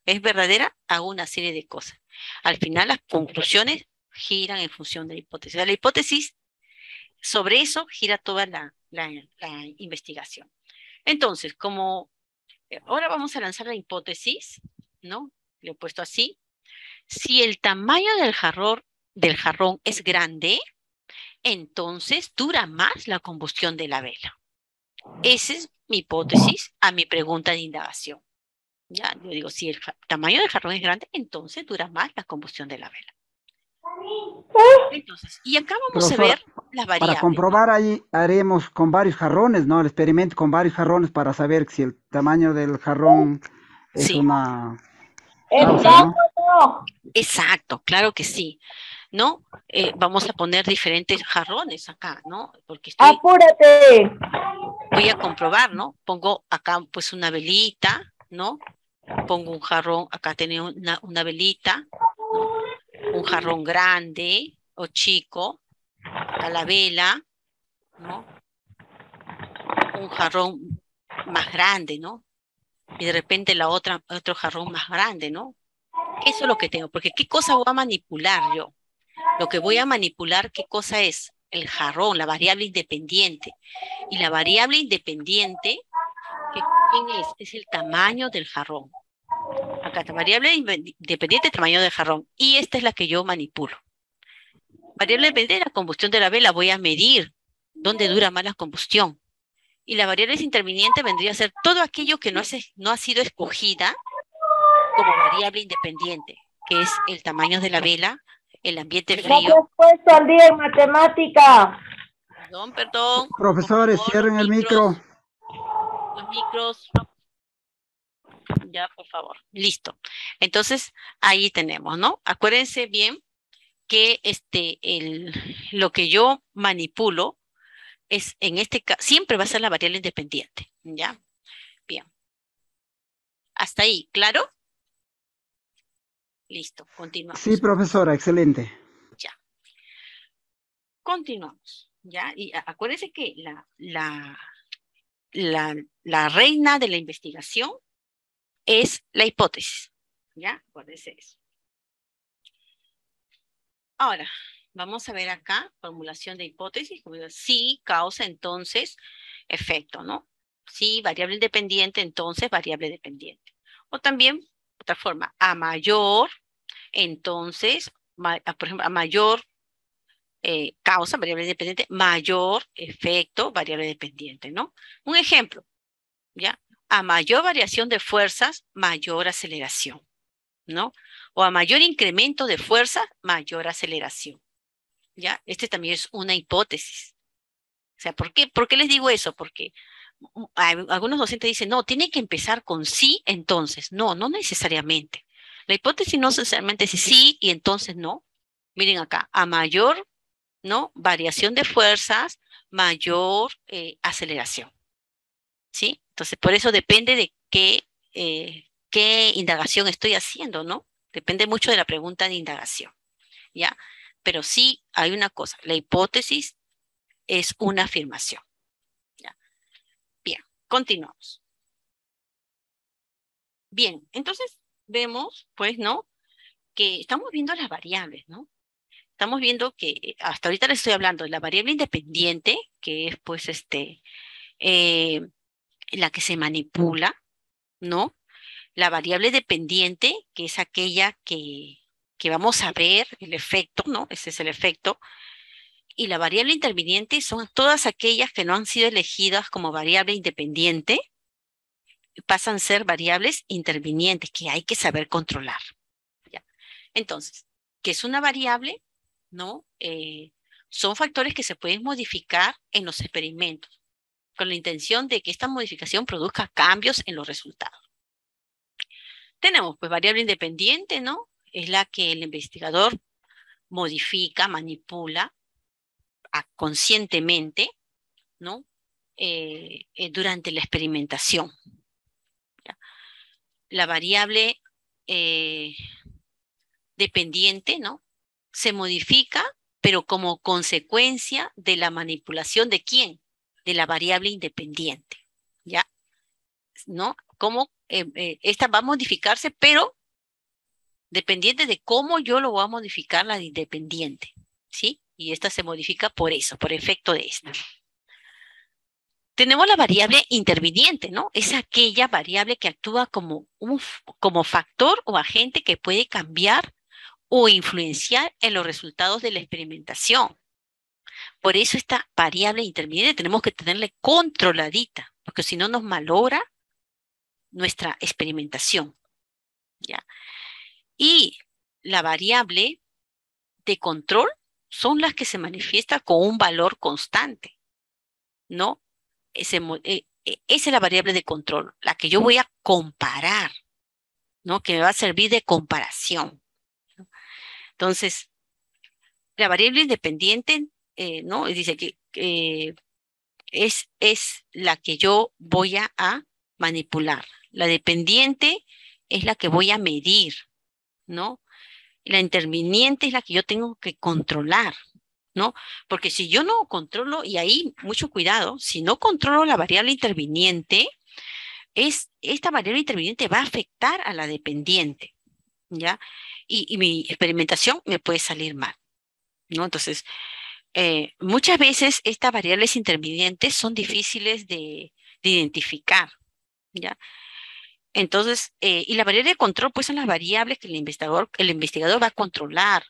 A: es verdadera, hago una serie de cosas. Al final las conclusiones giran en función de la hipótesis. La hipótesis, sobre eso gira toda la, la investigación. Entonces, como eh, ahora vamos a lanzar la hipótesis, ¿no? Le he puesto así. Si el tamaño del jarrón, del jarrón es grande, entonces dura más la combustión de la vela. Esa es mi hipótesis a mi pregunta de indagación. Ya, yo digo, si el tamaño del jarrón es grande, entonces dura más la combustión de la vela. Entonces, y acá vamos a ver las variables.
D: Para comprobar ahí haremos con varios jarrones, ¿no? El experimento con varios jarrones para saber si el tamaño del jarrón es
A: Sí.
D: una ¿no?
A: Exacto, claro que sí. ¿No? Eh, vamos a poner diferentes jarrones acá, ¿no? Porque estoy,
E: Apúrate.
A: voy a comprobar, ¿no? Pongo acá pues una velita, ¿no? Pongo un jarrón, acá tenía una, una velita. Un jarrón grande o chico, acá la vela, ¿no? Un jarrón más grande, ¿no? Y de repente la otra, otro jarrón más grande, ¿no? Eso es lo que tengo, porque ¿qué cosa voy a manipular yo? Lo que voy a manipular, ¿qué cosa es? El jarrón, la variable independiente. Y la variable independiente, ¿qué, ¿quién es? Es el tamaño del jarrón. Acá, variable independiente, tamaño del jarrón. Y esta es la que yo manipulo. Variable independiente, la combustión de la vela, voy a medir dónde dura más la combustión. Y la variable interviniente vendría a ser todo aquello que no, es- no ha sido escogida como variable independiente, que es el tamaño de la vela, el ambiente frío.
E: has puesto al día en matemática.
A: Perdón, perdón.
D: Profesores,
A: favor,
D: cierren
A: los
D: el
A: micros,
D: micro.
A: Los micros. Ya, por favor. Listo. Entonces, ahí tenemos, ¿no? Acuérdense bien que este, el, lo que yo manipulo es, en este caso, siempre va a ser la variable independiente, ¿ya? Bien. Hasta ahí, ¿claro? Listo, continuamos.
D: Sí, profesora, excelente.
A: Continuamos, ¿ya? Y acuérdense que la, la, la, la reina de la investigación es la hipótesis, ¿ya? Acuérdense eso. Ahora, vamos a ver acá, formulación de hipótesis, como digo, sí, causa, entonces, efecto, ¿no? Sí, variable independiente, entonces, variable dependiente. O también, otra forma, a mayor, entonces, ma- a- por ejemplo, a mayor eh, causa, variable independiente, mayor efecto, variable dependiente, ¿no? Un ejemplo, ¿ya? A mayor variación de fuerzas, mayor aceleración, ¿no? O a mayor incremento de fuerza, mayor aceleración, ¿ya? Este también es una hipótesis. O sea, ¿por qué, ¿por qué les digo eso? Porque mm, algunos docentes dicen, no, tiene que empezar con sí, entonces. No, no necesariamente. La hipótesis no necesariamente es sí y entonces no. Miren acá, a mayor ¿no? Variación de fuerzas, mayor eh, aceleración. ¿Sí? Entonces, por eso depende de qué, eh, qué indagación estoy haciendo, ¿no? Depende mucho de la pregunta de indagación, ¿ya? Pero sí hay una cosa, la hipótesis es una afirmación. ¿ya? Bien, continuamos. Bien, entonces vemos, pues, ¿no? Que estamos viendo las variables, ¿no? estamos viendo que hasta ahorita les estoy hablando de la variable independiente, que es pues este, eh, la que se manipula, ¿no? La variable dependiente, que es aquella que, que vamos a ver, el efecto, ¿no? Ese es el efecto. Y la variable interviniente son todas aquellas que no han sido elegidas como variable independiente, pasan a ser variables intervinientes que hay que saber controlar. ¿ya? Entonces, ¿qué es una variable? ¿no? Eh, son factores que se pueden modificar en los experimentos con la intención de que esta modificación produzca cambios en los resultados. Tenemos pues variable independiente, ¿no? Es la que el investigador modifica, manipula a- conscientemente, ¿no? Eh, eh, durante la experimentación. La variable eh, dependiente, ¿no? Se modifica, pero como consecuencia de la manipulación de quién? De la variable independiente, ¿ya? ¿No? Cómo eh, eh, esta va a modificarse, pero dependiente de cómo yo lo voy a modificar la independiente, ¿sí? Y esta se modifica por eso, por efecto de esta. Tenemos la variable interviniente, ¿no? Es aquella variable que actúa como un como factor o agente que puede cambiar o influenciar en los resultados de la experimentación. Por eso esta variable interviniente tenemos que tenerle controladita, porque si no nos malogra nuestra experimentación. ¿ya? Y la variable de control son las que se manifiestan con un valor constante, ¿no? Ese eh, eh, esa es la variable de control, la que yo voy a comparar, ¿no? Que me va a servir de comparación. Entonces, la variable independiente, eh, ¿no? Dice que es, es la que yo voy a, a manipular. La dependiente es la que voy a medir, ¿no? La interviniente es la que yo tengo que controlar, ¿no? Porque si yo no controlo, y ahí mucho cuidado, si no controlo la variable interviniente, es, esta variable interviniente va a afectar a la dependiente, ¿ya? Y, y mi experimentación me puede salir mal, ¿no? Entonces, eh, muchas veces estas variables intervinientes son difíciles de, de identificar, ¿ya? Entonces, eh, y la variable de control, pues son las variables que el investigador, el investigador va a controlar,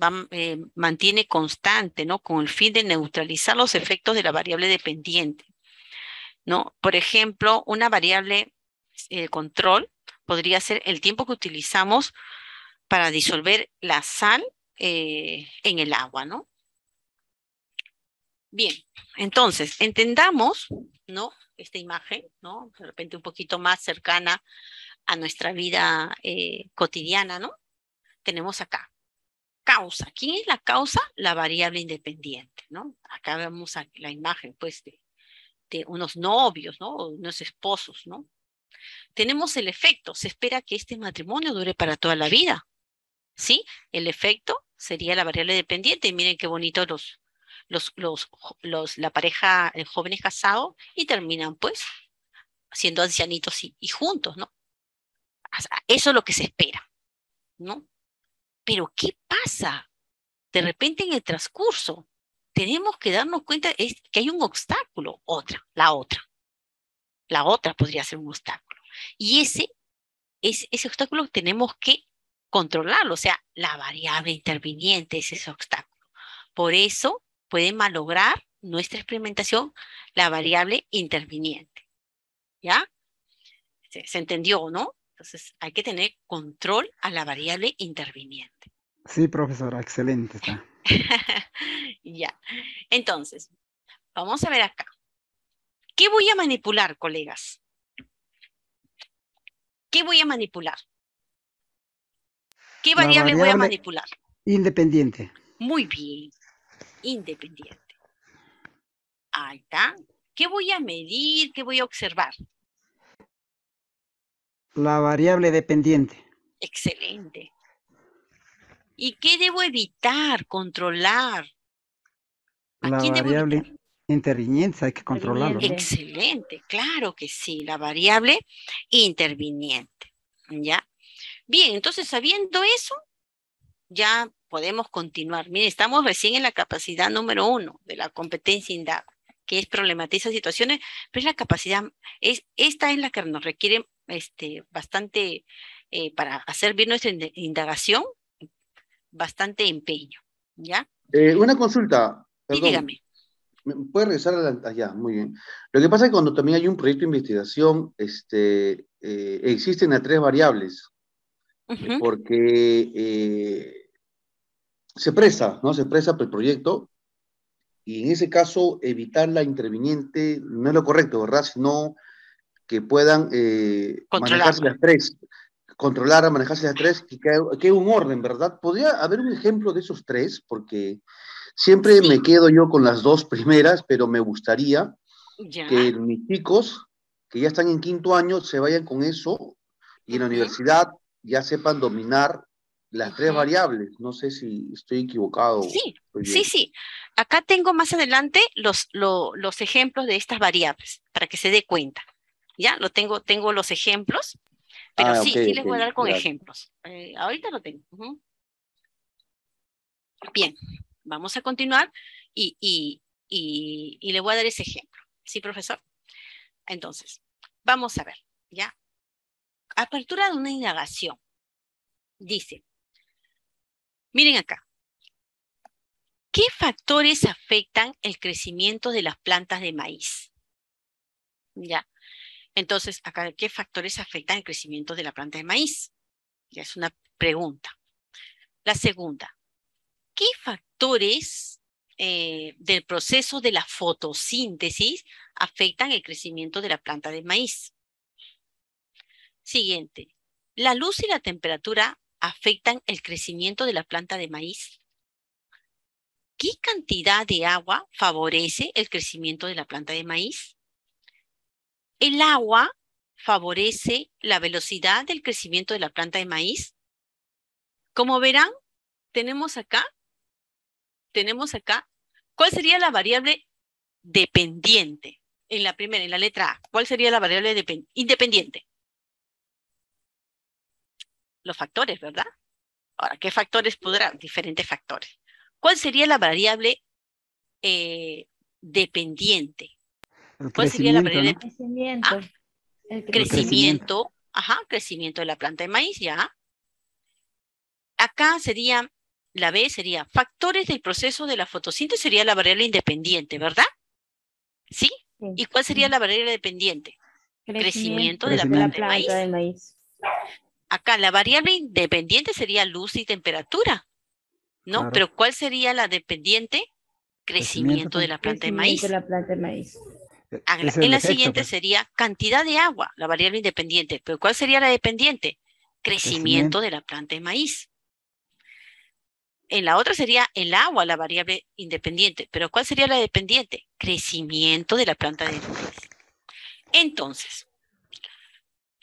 A: va, eh, mantiene constante, ¿no? Con el fin de neutralizar los efectos de la variable dependiente, ¿no? Por ejemplo, una variable eh, control podría ser el tiempo que utilizamos para disolver la sal en el agua, ¿no? Bien, entonces, entendamos, ¿no? Esta imagen, ¿no? De repente un poquito más cercana a nuestra vida eh, cotidiana, ¿no? Tenemos acá causa. ¿Quién es la causa? La variable independiente, ¿no? Acá vemos la imagen, pues, de, unos novios, ¿no? O unos esposos, ¿no? Tenemos el efecto. Se espera que este matrimonio dure para toda la vida, ¿sí? El efecto sería la variable dependiente. Miren qué bonito los, los, los, los, la pareja, eh, jóvenes casados, y terminan, pues, siendo ancianitos y, juntos, ¿no? Eso es lo que se espera, ¿no? Pero ¿qué pasa? De repente en el transcurso tenemos que darnos cuenta es que hay un obstáculo, otra, la otra. La otra podría ser un obstáculo. Y ese, es, ese obstáculo tenemos que controlarlo, o sea, la variable interviniente es ese obstáculo. Por eso puede malograr nuestra experimentación la variable interviniente. ¿Ya? ¿Se, se entendió, no? Entonces hay que tener control a la variable interviniente.
D: Sí, profesora, excelente está.
A: ya. Entonces, vamos a ver acá. ¿Qué voy a manipular, colegas? ¿Qué voy a manipular? ¿Qué variable voy a manipular?
D: Independiente.
A: Muy bien. Independiente. Ahí está. ¿Qué voy a medir? ¿Qué voy a observar?
D: La variable dependiente.
A: Excelente. ¿Y qué debo evitar, controlar? ¿A
D: La
A: quién
D: variable interviniente hay que controlarlo.
A: Excelente, claro que sí, la variable interviniente. ¿Ya? Bien, entonces sabiendo eso, ya podemos continuar. Miren, estamos recién en la capacidad número uno de la competencia indago, que es problematizar situaciones, pero es la capacidad, es, esta es la que nos requiere este, bastante, eh, para hacer bien nuestra ind- indagación, bastante empeño. ¿Ya?
C: Eh, una consulta.
A: Sí, dígame.
C: ¿Me puede regresar allá? Muy bien. Lo que pasa es que cuando también hay un proyecto de investigación, este, eh, existen las tres variables,
A: Ujú,
C: porque eh, se presta, ¿no? Se presta el proyecto, y en ese caso, evitar la interviniente no es lo correcto, ¿verdad? Sino que puedan eh, manejarse las tres. controlar, manejarse las tres, que, que, un orden, ¿verdad? ¿Podría haber un ejemplo de esos tres? Porque siempre me quedo yo con las dos primeras, pero me gustaría que mis chicos, que ya están en quinto año, se vayan con eso y en la universidad ya sepan dominar las tres variables. No sé si estoy equivocado.
A: Sí, sí, sí. Acá tengo más adelante los, los ejemplos de estas variables para que se dé cuenta. Ya, lo tengo, tengo los ejemplos, pero ah, sí, sí les voy a dar con ejemplos. Eh, ahorita lo tengo. Bien, vamos a continuar y, y, y, y le voy a dar ese ejemplo. ¿Sí, profesor? Entonces, vamos a ver, ¿ya? Apertura de una indagación. Dice, miren acá, ¿qué factores afectan el crecimiento de las plantas de maíz? ¿Ya? Entonces, acá, ¿qué factores afectan el crecimiento de la planta de maíz? Ya es una pregunta. La segunda, ¿qué factores eh, del proceso de la fotosíntesis afectan el crecimiento de la planta de maíz? Siguiente, ¿la luz y la temperatura afectan el crecimiento de la planta de maíz? ¿Qué cantidad de agua favorece el crecimiento de la planta de maíz? El agua favorece la velocidad del crecimiento de la planta de maíz. Como verán, tenemos acá, tenemos acá, ¿cuál sería la variable dependiente? En la primera, en la letra A, ¿cuál sería la variable independiente? Los factores, ¿verdad? Ahora, ¿qué factores podrán? Diferentes factores. ¿Cuál sería la variable eh, dependiente? ¿Cuál sería la variable?
E: Crecimiento.
A: Ah, el crecimiento. Ajá, crecimiento de la planta de maíz, ya. Acá sería, la B sería factores del proceso de la fotosíntesis, sería la variable independiente, ¿verdad? ¿Sí? ¿Y cuál sería la variable dependiente? Crecimiento, de la planta, de, maíz. Acá la variable independiente sería luz y temperatura, ¿no? Pero ¿cuál sería la dependiente? Crecimiento, de la planta de maíz.
E: De la planta de maíz.
A: En la siguiente pues. sería cantidad de agua, la variable independiente. Pero ¿cuál sería la dependiente? Crecimiento, de la planta de maíz. En la otra sería el agua, la variable independiente. Pero ¿cuál sería la dependiente? Crecimiento de la planta de maíz. Entonces,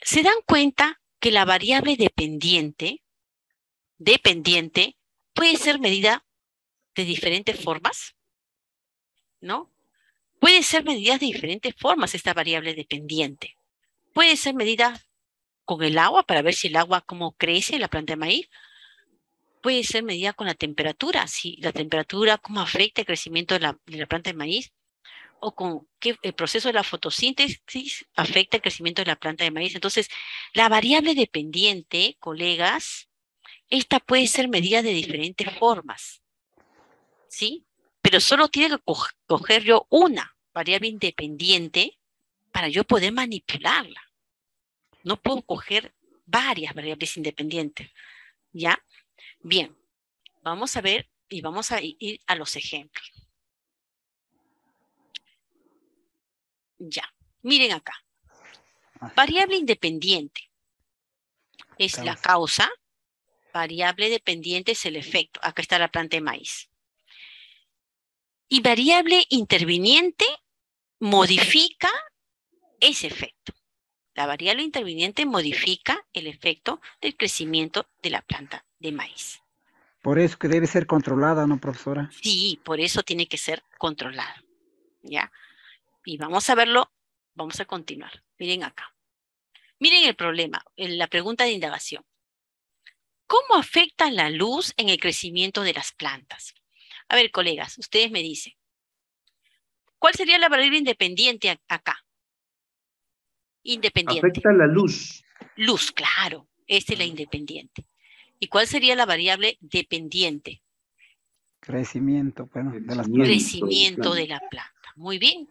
A: ¿se dan cuenta que la variable dependiente, dependiente, puede ser medida de diferentes formas? ¿No? Puede ser medida de diferentes formas esta variable dependiente. Puede ser medida con el agua para ver si el agua cómo crece la planta de maíz. Puede ser medida con la temperatura, si la temperatura cómo afecta el crecimiento de la, planta de maíz o con qué el proceso de la fotosíntesis afecta el crecimiento de la planta de maíz. Entonces, la variable dependiente, colegas, esta puede ser medida de diferentes formas. ¿Sí? Pero solo tiene que coger yo una variable independiente para yo poder manipularla. No puedo coger varias variables independientes. ¿Ya? Bien, vamos a ver y vamos a ir a los ejemplos. Ya, miren acá. Ah. Variable independiente es la causa, variable dependiente es el efecto. Acá está la planta de maíz. Y variable interviniente modifica ese efecto. La variable interviniente modifica el efecto del crecimiento de la planta de maíz.
D: Por eso que debe ser controlada, ¿no, profesora?
A: Sí, por eso tiene que ser controlada. ¿Ya? Y vamos a verlo, vamos a continuar. Miren acá. Miren el problema, la pregunta de indagación. ¿Cómo afecta la luz en el crecimiento de las plantas? A ver, colegas, ustedes me dicen, ¿Cuál sería la variable independiente acá? Independiente.
C: Afecta la luz.
A: Luz, claro. Esta es la independiente. ¿Y cuál sería la variable dependiente?
D: Crecimiento, bueno,
A: de las Crecimiento de la planta. Muy bien.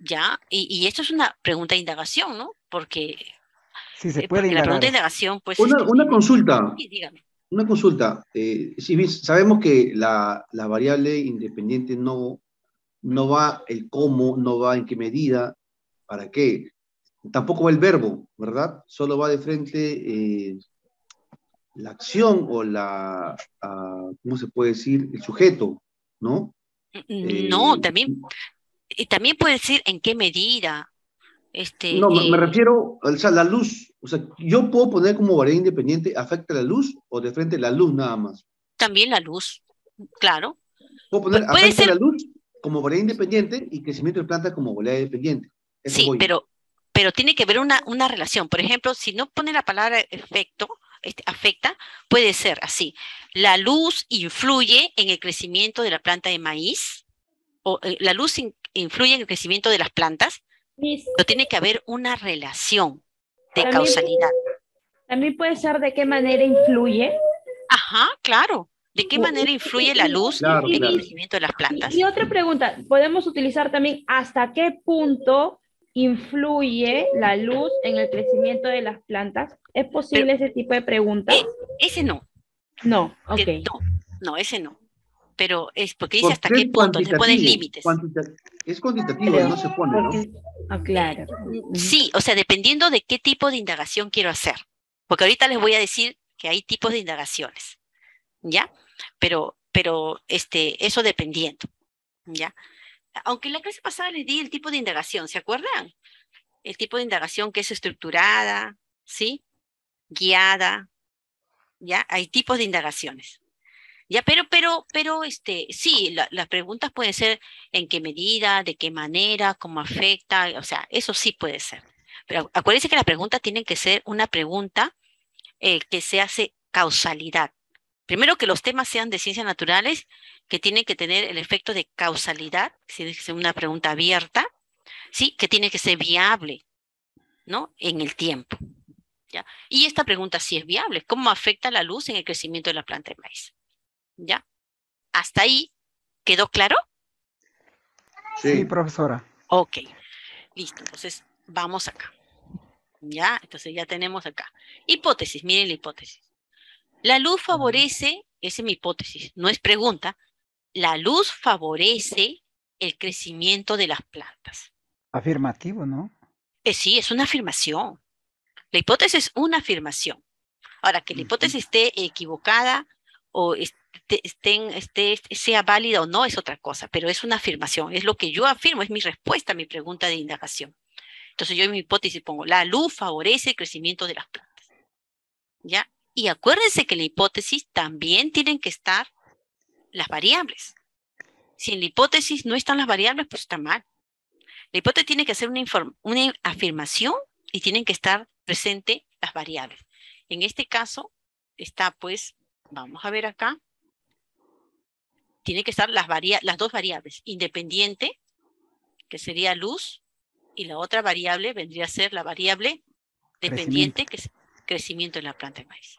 A: Ya, y, esto es una pregunta de indagación, ¿no? Porque,
D: sí, se eh, puede
A: la pregunta de indagación, pues...
C: Una, una consulta. Sí, dígame. Una consulta. Eh, si sabemos que la, la variable independiente no, no va el cómo, no va en qué medida, para qué. tampoco va el verbo, ¿verdad? Solo va de frente eh, la acción o la, uh, ¿cómo se puede decir? El sujeto, ¿no?
A: No, eh, también, y también puede decir en qué medida. Este,
C: no, me, refiero, o sea, la luz, o sea, yo puedo poner como variable independiente, ¿afecta la luz o de frente la luz nada más?
A: También la luz, claro.
C: Puedo poner, afecta la luz como variable independiente y crecimiento de planta como variable independiente.
A: sí, pero, pero tiene que haber una, una relación. Por ejemplo, si no pone la palabra efecto, este, afecta, puede ser así. La luz influye en el crecimiento de la planta de maíz, o eh, la luz influye en el crecimiento de las plantas, pero tiene que haber una relación de causalidad.
F: También puede ser de qué manera influye.
A: Ajá, claro. ¿De qué manera influye la luz en el crecimiento de las plantas?
F: Y otra pregunta, podemos utilizar también hasta qué punto influye la luz en el crecimiento de las plantas? ¿Es posible ese tipo de preguntas?
A: Eh, ese no.
F: No, ok.
A: No, no, ese no. Pero es porque dice hasta qué punto se ponen límites.
C: Es cuantitativo, no se pone, ¿no?
F: Ah, claro.
A: Sí, o sea, dependiendo de qué tipo de indagación quiero hacer. Porque ahorita les voy a decir que hay tipos de indagaciones. ¿Ya? Pero, pero este, eso dependiendo. ¿Ya? aunque en la clase pasada les di el tipo de indagación, ¿se acuerdan? El tipo de indagación que es estructurada, ¿sí? Guiada, ¿ya? Hay tipos de indagaciones. Ya, pero, pero, pero, este, sí, las preguntas pueden ser en qué medida, de qué manera, cómo afecta, o sea, eso sí puede ser. Pero acuérdense que la pregunta tiene que ser una pregunta eh, que se hace causalidad. Primero que los temas sean de ciencias naturales, que tienen que tener el efecto de causalidad, si es una pregunta abierta, sí, que tiene que ser viable, ¿no? En el tiempo. ¿ya? Y esta pregunta sí es viable. ¿Cómo afecta la luz en el crecimiento de la planta de maíz? ¿Ya? ¿Hasta ahí quedó claro?
D: Sí, profesora.
A: Ok, listo. Entonces, vamos acá. ¿Ya? Entonces ya tenemos acá. Hipótesis, miren la hipótesis. La luz favorece, esa es mi hipótesis, no es pregunta, la luz favorece el crecimiento de las plantas.
D: Afirmativo, ¿no?
A: Eh, sí, es una afirmación. La hipótesis es una afirmación. Ahora, que la hipótesis esté equivocada o esté, esté, sea válida o no es otra cosa, pero es una afirmación, es lo que yo afirmo, es mi respuesta a mi pregunta de indagación. Entonces yo en mi hipótesis pongo, la luz favorece el crecimiento de las plantas. ¿Ya? Y acuérdense que en la hipótesis también tienen que estar las variables. Si en la hipótesis no están las variables, pues está mal. La hipótesis tiene que hacer una, una afirmación y tienen que estar presentes las variables. En este caso está, pues, vamos a ver acá, tiene que estar las, las dos variables, independiente, que sería luz, y la otra variable vendría a ser la variable dependiente, que es crecimiento en la planta de maíz.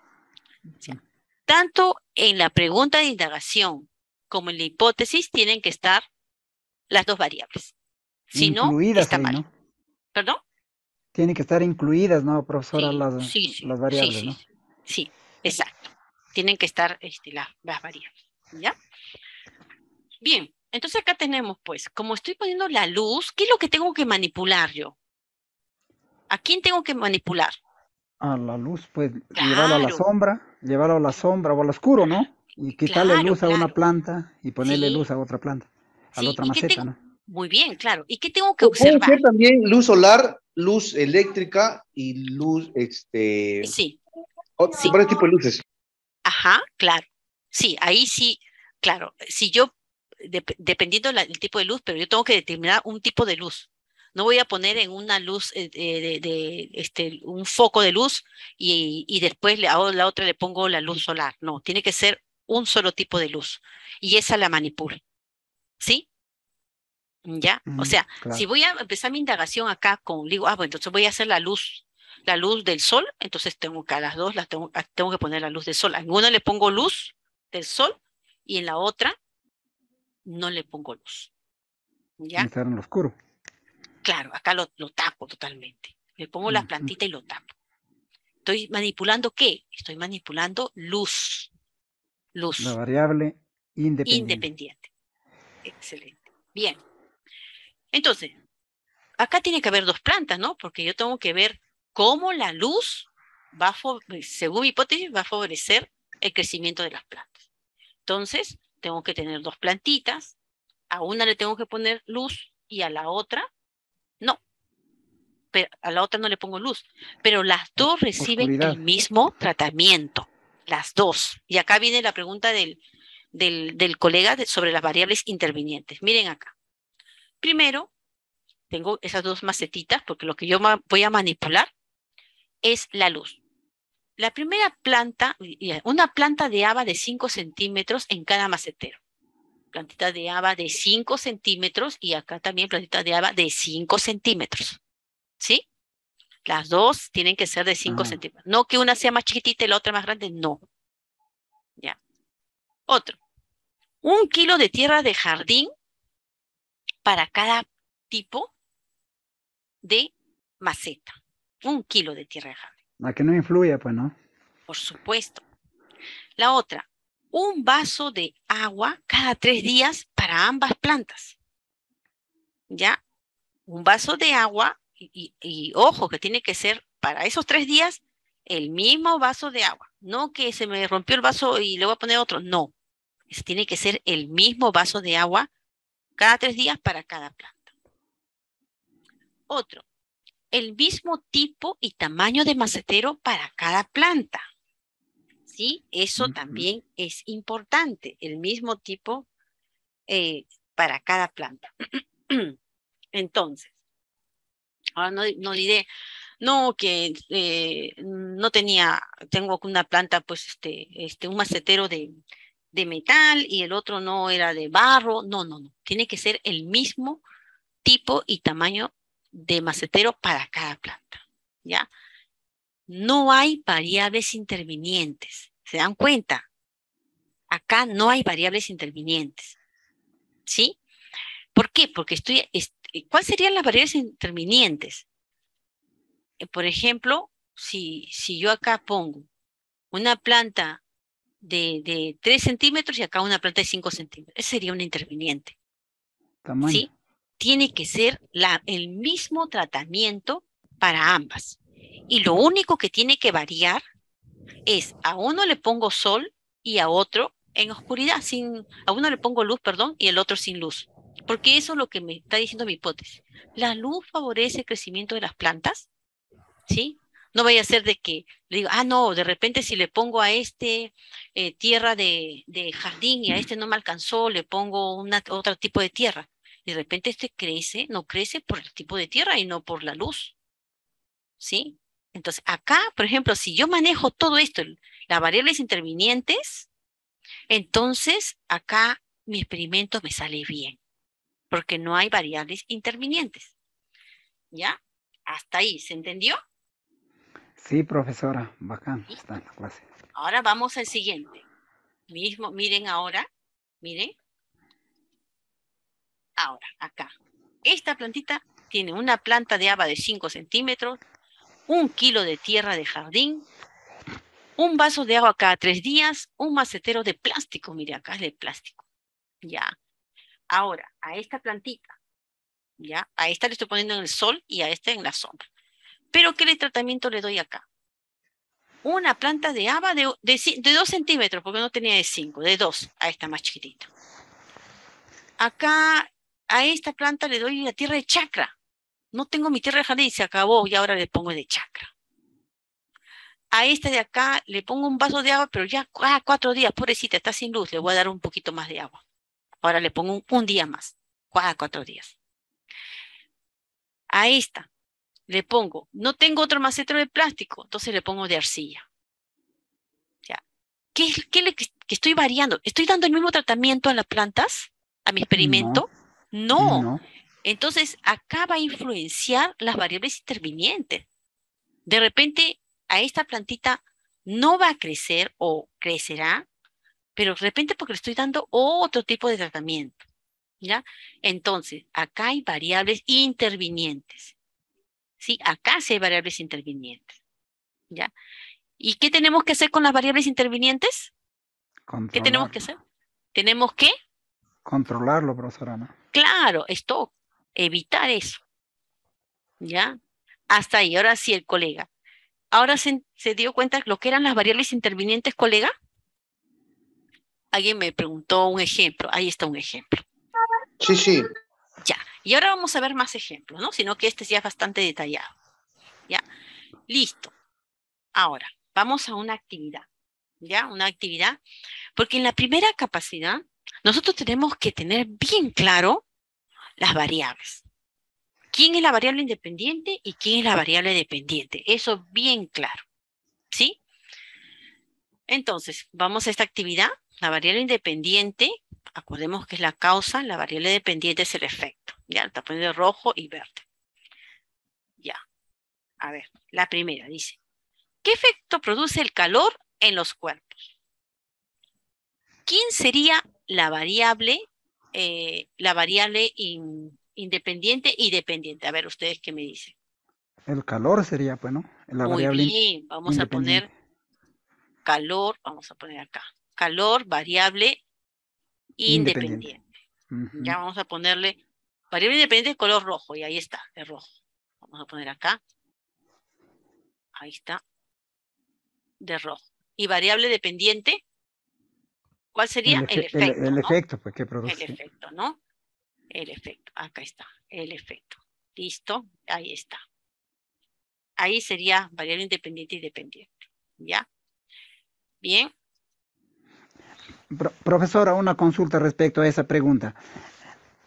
A: Tanto en la pregunta de indagación como en la hipótesis tienen que estar las dos variables. Si no, está mal. ¿Perdón?
D: Tienen que estar incluidas, ¿no, profesora? las, las, variables, ¿no?
A: Sí, exacto. Tienen que estar este, las variables. ¿Ya? Bien, entonces acá tenemos, pues, como estoy poniendo la luz, ¿qué es lo que tengo que manipular yo? ¿A quién tengo que manipular?
D: a la luz, pues llevarlo a la sombra, llevarlo a la sombra o al oscuro, ¿no? Y quitarle luz a una planta y ponerle luz a otra planta, a la otra maceta, ¿no?
A: Muy bien, claro. ¿Y qué tengo que observar?
C: Puede ser también luz solar, luz eléctrica y luz, este...
A: Sí.
C: sí. Varios tipos de luces.
A: Ajá, claro. Sí, ahí sí, claro. Si yo, dependiendo del tipo de luz, pero yo tengo que determinar un tipo de luz. No voy a poner en una luz, eh, de, este, un foco de luz y, después a la otra le pongo la luz solar. No, tiene que ser un solo tipo de luz y esa la manipulo. ¿Sí? ¿Ya? o sea, si voy a empezar mi indagación acá con, digo, ah, bueno, entonces voy a hacer la luz, la luz del sol, entonces tengo que a las dos las tengo, tengo que poner la luz del sol. En una le pongo luz del sol y en la otra no le pongo luz. ¿Ya?
D: Estar en lo oscuro.
A: Claro, acá lo, tapo totalmente. Le pongo la plantita y lo tapo. ¿Estoy manipulando qué? Estoy manipulando luz. Luz.
D: La variable independiente.
A: Independiente. Excelente. Bien. Entonces, acá tiene que haber dos plantas, ¿no? Porque yo tengo que ver cómo la luz va según mi hipótesis, va a favorecer el crecimiento de las plantas. Entonces, tengo que tener dos plantitas, a una le tengo que poner luz y a la otra no. Pero a la otra no le pongo luz, pero las dos reciben el mismo tratamiento, las dos. Y acá viene la pregunta del, del, colega sobre las variables intervinientes. Miren acá. Primero, tengo esas dos macetitas porque lo que yo voy a manipular es la luz. La primera planta, una planta de haba de 5 centímetros en cada macetero. Plantita de haba de 5 centímetros y acá también plantita de haba de 5 centímetros. ¿Sí? Las dos tienen que ser de 5 centímetros. No que una sea más chiquitita y la otra más grande, no. Ya. Otro. Un kilo de tierra de jardín para cada tipo de maceta. Un kilo de tierra de jardín.
D: A que no influya, pues, ¿no?
A: Por supuesto. La otra, un vaso de agua cada tres días para ambas plantas. ¿Ya? Un vaso de agua y, y, ojo que tiene que ser para esos tres días el mismo vaso de agua. No que se me rompió el vaso y le voy a poner otro. No. tiene que ser el mismo vaso de agua cada tres días para cada planta. Otro, el mismo tipo y tamaño de macetero para cada planta. ¿Sí? Eso también es importante, el mismo tipo eh, para cada planta. Entonces, ahora no, no diré, no, que eh, no tenía, tengo una planta, pues, este, este, un macetero de, de metal y el otro no era de barro. No, no, no. Tiene que ser el mismo tipo y tamaño de macetero para cada planta, ¿ya? No hay variables intervinientes, ¿se dan cuenta? Acá no hay variables intervinientes, ¿sí? ¿Por qué? Porque estoy, ¿cuáles serían las variables intervinientes? Eh, por ejemplo, si, si yo acá pongo una planta de, de 3 centímetros y acá una planta de 5 centímetros, ese sería un interviniente. ¿Sí? Tiene que ser el mismo tratamiento para ambas. Y lo único que tiene que variar es a uno le pongo sol y a otro en oscuridad, sin, a uno le pongo luz, perdón, y el otro sin luz. Porque eso es lo que me está diciendo mi hipótesis. La luz favorece el crecimiento de las plantas, ¿sí? No vaya a ser de que le digo, ah, no, de repente si le pongo a este eh, tierra de, de, jardín y a este no me alcanzó, le pongo una, otro tipo de tierra de repente este crece, no crece por el tipo de tierra y no por la luz. ¿Sí? Entonces, acá, por ejemplo, si yo manejo todo esto, las variables intervinientes, entonces acá mi experimento me sale bien, porque no hay variables intervinientes. ¿Ya? Hasta ahí, ¿se entendió?
D: Sí, profesora, bacán, está en la clase.
A: Ahora vamos al siguiente. Mismo, miren ahora, miren, Ahora, acá. Esta plantita tiene una planta de haba de 5 centímetros, un kilo de tierra de jardín, un vaso de agua cada tres días, un macetero de plástico, mire acá es de plástico. Ya. Ahora, a esta plantita, ya, a esta le estoy poniendo en el sol y a esta en la sombra. Pero ¿qué tratamiento le doy acá? Una planta de haba de, de, 2 centímetros, porque no tenía de 5, de 2, a esta más chiquitita. Acá a esta planta le doy la tierra de chacra. No tengo mi tierra de jardín se acabó y ahora le pongo de chacra. A esta de acá le pongo un vaso de agua, pero ya ah, cuatro días, pobrecita, está sin luz, le voy a dar un poquito más de agua. Ahora le pongo un, día más, cada cuatro días. A esta le pongo, no tengo otro macetero de plástico, entonces le pongo de arcilla. Ya. ¿Qué, qué le, que estoy variando? ¿Estoy dando el mismo tratamiento a las plantas, a mi experimento? No. Entonces, acá va a influenciar las variables intervinientes. De repente, a esta plantita no va a crecer o crecerá, pero de repente porque le estoy dando otro tipo de tratamiento. ¿Ya? Entonces, acá hay variables intervinientes. ¿Sí? Acá sí hay variables intervinientes. ¿Ya? ¿Y qué tenemos que hacer con las variables intervinientes? ¿Qué tenemos que hacer? Tenemos que
D: controlarlo, profesora. ¿no?
A: Claro, esto, evitar eso. ¿Ya? Hasta ahí, ahora sí el colega. Ahora se, se dio cuenta lo que eran las variables intervinientes, colega. Alguien me preguntó un ejemplo. Ahí está un ejemplo.
C: Sí, sí.
A: Ya. Y ahora vamos a ver más ejemplos, ¿no? Sino que este ya es bastante detallado. Ya. Listo. Ahora, vamos a una actividad. ¿Ya? Una actividad. Porque en la primera capacidad, nosotros tenemos que tener bien claro las variables. ¿Quién es la variable independiente y quién es la variable dependiente? Eso bien claro. ¿Sí? Entonces, vamos a esta actividad. La variable independiente, acordemos que es la causa, la variable dependiente es el efecto. Ya, está poniendo rojo y verde. Ya. A ver, la primera dice, ¿qué efecto produce el calor en los cuerpos? ¿Quién sería la variable, eh, la variable independiente y dependiente? A ver, ustedes qué me dicen.
D: El calor sería, pues, ¿no?
A: La Muy bien, vamos a poner calor, vamos a poner acá, calor, variable independiente. Ya vamos a ponerle variable independiente color rojo, y ahí está, de rojo. Vamos a poner acá. Ahí está, de rojo. Y variable dependiente, ¿cuál sería? El, efecto.
D: El, efecto, pues, que produce.
A: El efecto, ¿no? El efecto, acá está, el efecto. Listo, ahí está. Ahí sería variable independiente y dependiente. ¿Ya? Bien.
D: profesora, una consulta respecto a esa pregunta.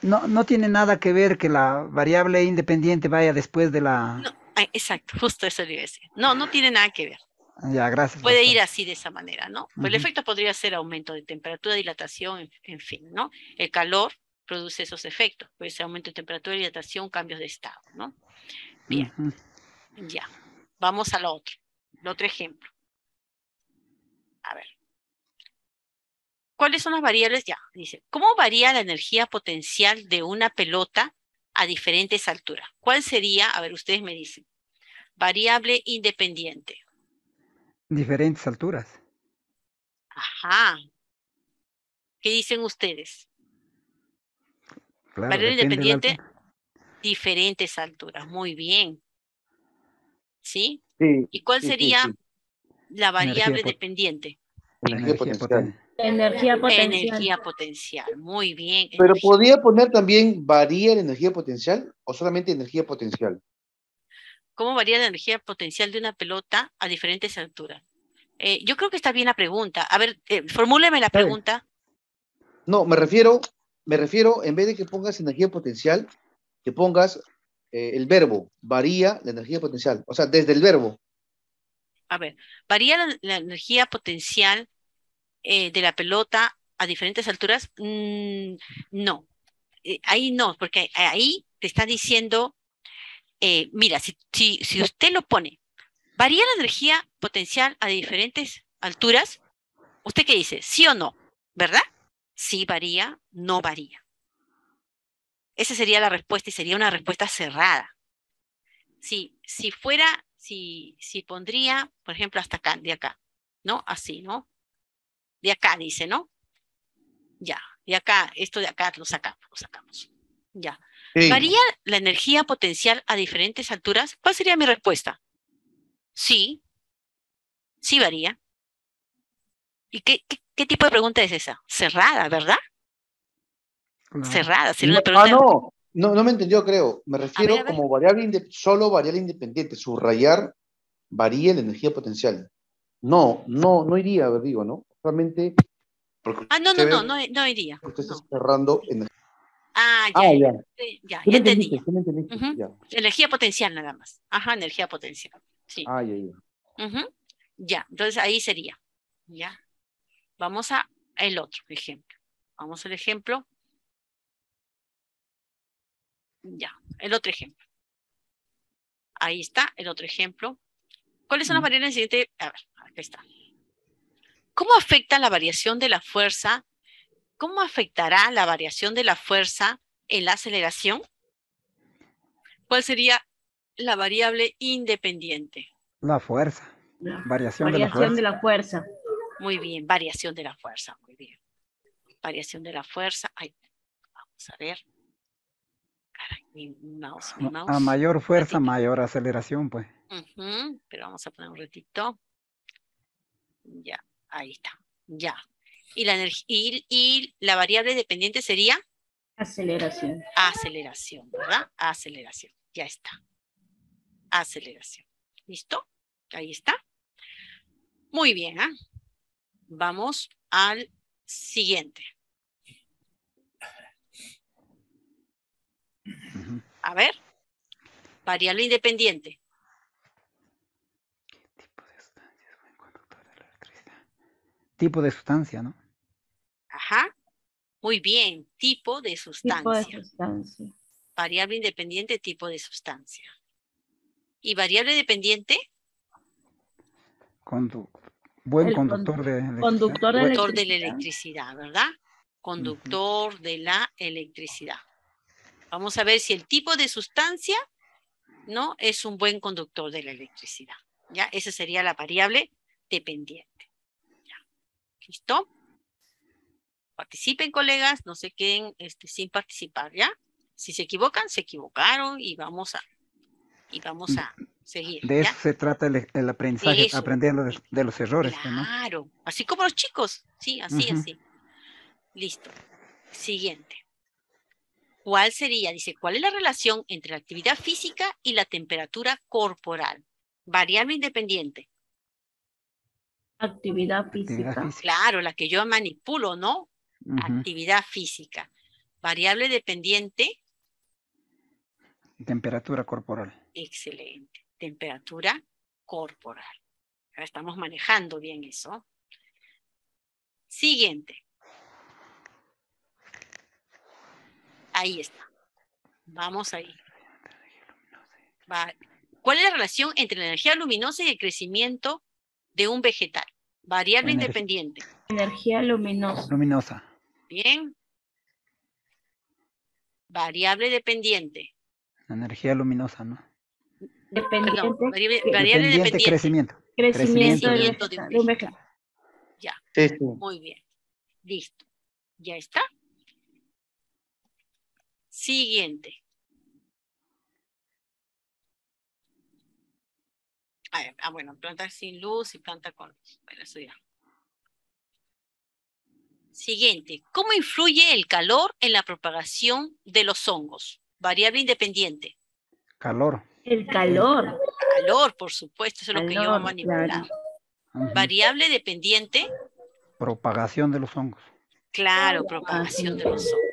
D: No, no tiene nada que ver que la variable independiente vaya después de la...
A: No, exacto, justo eso le iba a decir. No, no tiene nada que ver.
D: Ya, gracias.
A: Puede ir así de esa manera, ¿no? Pues el efecto podría ser aumento de temperatura, dilatación, en, fin, ¿no? El calor produce esos efectos, puede ser aumento de temperatura, dilatación, cambios de estado, ¿no? Bien, ya. Vamos al otro, el otro ejemplo. A ver. ¿Cuáles son las variables? Ya, dice, ¿cómo varía la energía potencial de una pelota a diferentes alturas? ¿Cuál sería? A ver, ustedes me dicen. Variable independiente.
D: Diferentes alturas.
A: Ajá. ¿Qué dicen ustedes? variable independiente, diferentes alturas. Muy bien. ¿Sí?
C: sí
A: ¿Y cuál sería la variable dependiente?
C: Energía potencial.
F: Energía potencial.
A: Energía potencial, muy bien.
C: Pero podría poner también varía la energía potencial o solamente energía potencial.
A: ¿Cómo varía la energía potencial de una pelota a diferentes alturas? Eh, yo creo que está bien la pregunta. A ver, eh, formúleme la pregunta.
C: No, me refiero, me refiero, en vez de que pongas energía potencial, que pongas eh, el verbo, varía la energía potencial. O sea, desde el verbo
A: a ver, ¿varía la, energía potencial eh, de la pelota a diferentes alturas? Mm, no, ahí no, porque ahí te está diciendo, eh, mira, si, usted lo pone, ¿varía la energía potencial a diferentes alturas? ¿Usted qué dice? ¿Sí o no? ¿Verdad? Sí varía, no varía. Esa sería la respuesta y sería una respuesta cerrada. Si, si fuera si, si pondría, por ejemplo, hasta acá, de acá, ¿no? Así, ¿no? De acá dice, ¿no? Ya, de acá, esto de acá lo sacamos, lo sacamos. Ya. ¿Varía la energía potencial a diferentes alturas? ¿Cuál sería mi respuesta? Sí, sí varía. ¿Y qué, qué, tipo de pregunta es esa? Cerrada, ¿verdad? Cerrada, sería una pregunta.
C: Ah, no, no, no me entendió, creo. Me refiero como variable solo variable independiente, subrayar varía la energía potencial. No, no, no iría, digo, ¿no? Realmente.
A: Ah, no, no, no, no, no, iría.
C: Usted está cerrando energía.
A: Ah, ya, ah, ya, ya, ya, entendí. Energía potencial nada más. Ajá, energía potencial. Sí.
C: Ah, ya, ya.
A: Ya, entonces ahí sería. Ya. Vamos a el otro ejemplo. Vamos al ejemplo ya, el otro ejemplo. Ahí está el otro ejemplo. ¿Cuáles son las variables? A ver, aquí está. ¿Cómo afecta la variación de la fuerza? ¿Cómo afectará la variación de la fuerza en la aceleración? ¿Cuál sería la variable independiente?
D: La fuerza. Variación, de, la fuerza.
F: de la fuerza.
A: Muy bien, variación de la fuerza. Muy bien. Variación de la fuerza. Ahí. Vamos a ver. Mi mouse,
D: mi mouse. A mayor fuerza, mayor aceleración, pues.
A: Pero vamos a poner un ratito. Ya, ahí está. Ya. ¿Y la, y, y la variable dependiente sería?
F: Aceleración.
A: Aceleración, ¿verdad? Aceleración. Ya está. Aceleración. ¿Listo? Ahí está. Muy bien, ¿ah? Vamos al siguiente. A ver. Variable independiente.
D: Tipo de sustancia, ¿no?
A: Ajá. Muy bien. Tipo de sustancia. Tipo de sustancia. Variable independiente, tipo de sustancia. ¿Y variable dependiente?
D: buen conductor, de,
A: electricidad. Conductor de, la electricidad, ¿verdad? Conductor de la electricidad. Vamos a ver si el tipo de sustancia no es un buen conductor de la electricidad. ¿Ya? Esa sería la variable dependiente. ¿Listo? Participen, colegas, no se queden este, sin participar, ¿ya? Si se equivocan, se equivocaron y vamos a, y vamos a seguir.
D: De eso se trata el, aprendizaje, aprendiendo de, los errores.
A: Pues, claro, así como los chicos, sí, así, así. Listo. Siguiente. ¿Cuál sería? Dice, ¿cuál es la relación entre la actividad física y la temperatura corporal? Variable independiente.
F: Actividad física.
A: Claro, la que yo manipulo, ¿no? Actividad física. Variable dependiente.
D: Temperatura corporal.
A: Excelente. Temperatura corporal. Ahora estamos manejando bien eso. Siguiente. Ahí está. Vamos ahí. ¿Cuál es la relación entre la energía luminosa y el crecimiento de un vegetal? Variable independiente.
F: Energía luminosa.
D: Luminosa.
A: Bien. Variable dependiente.
D: Energía luminosa, ¿no?
F: Dependiente.
A: variable, dependiente.
D: Crecimiento.
A: Crecimiento, de un vegetal. Ya. Muy bien. Listo. ¿Ya está? Siguiente. Ah, bueno, planta sin luz y planta con luz. Bueno, eso ya. Siguiente. ¿Cómo influye el calor en la propagación de los hongos? Variable independiente.
D: Calor.
F: El calor.
A: Calor, por supuesto, eso es lo que yo manipular. Variable dependiente.
D: Propagación de los hongos.
A: Claro, propagación de los hongos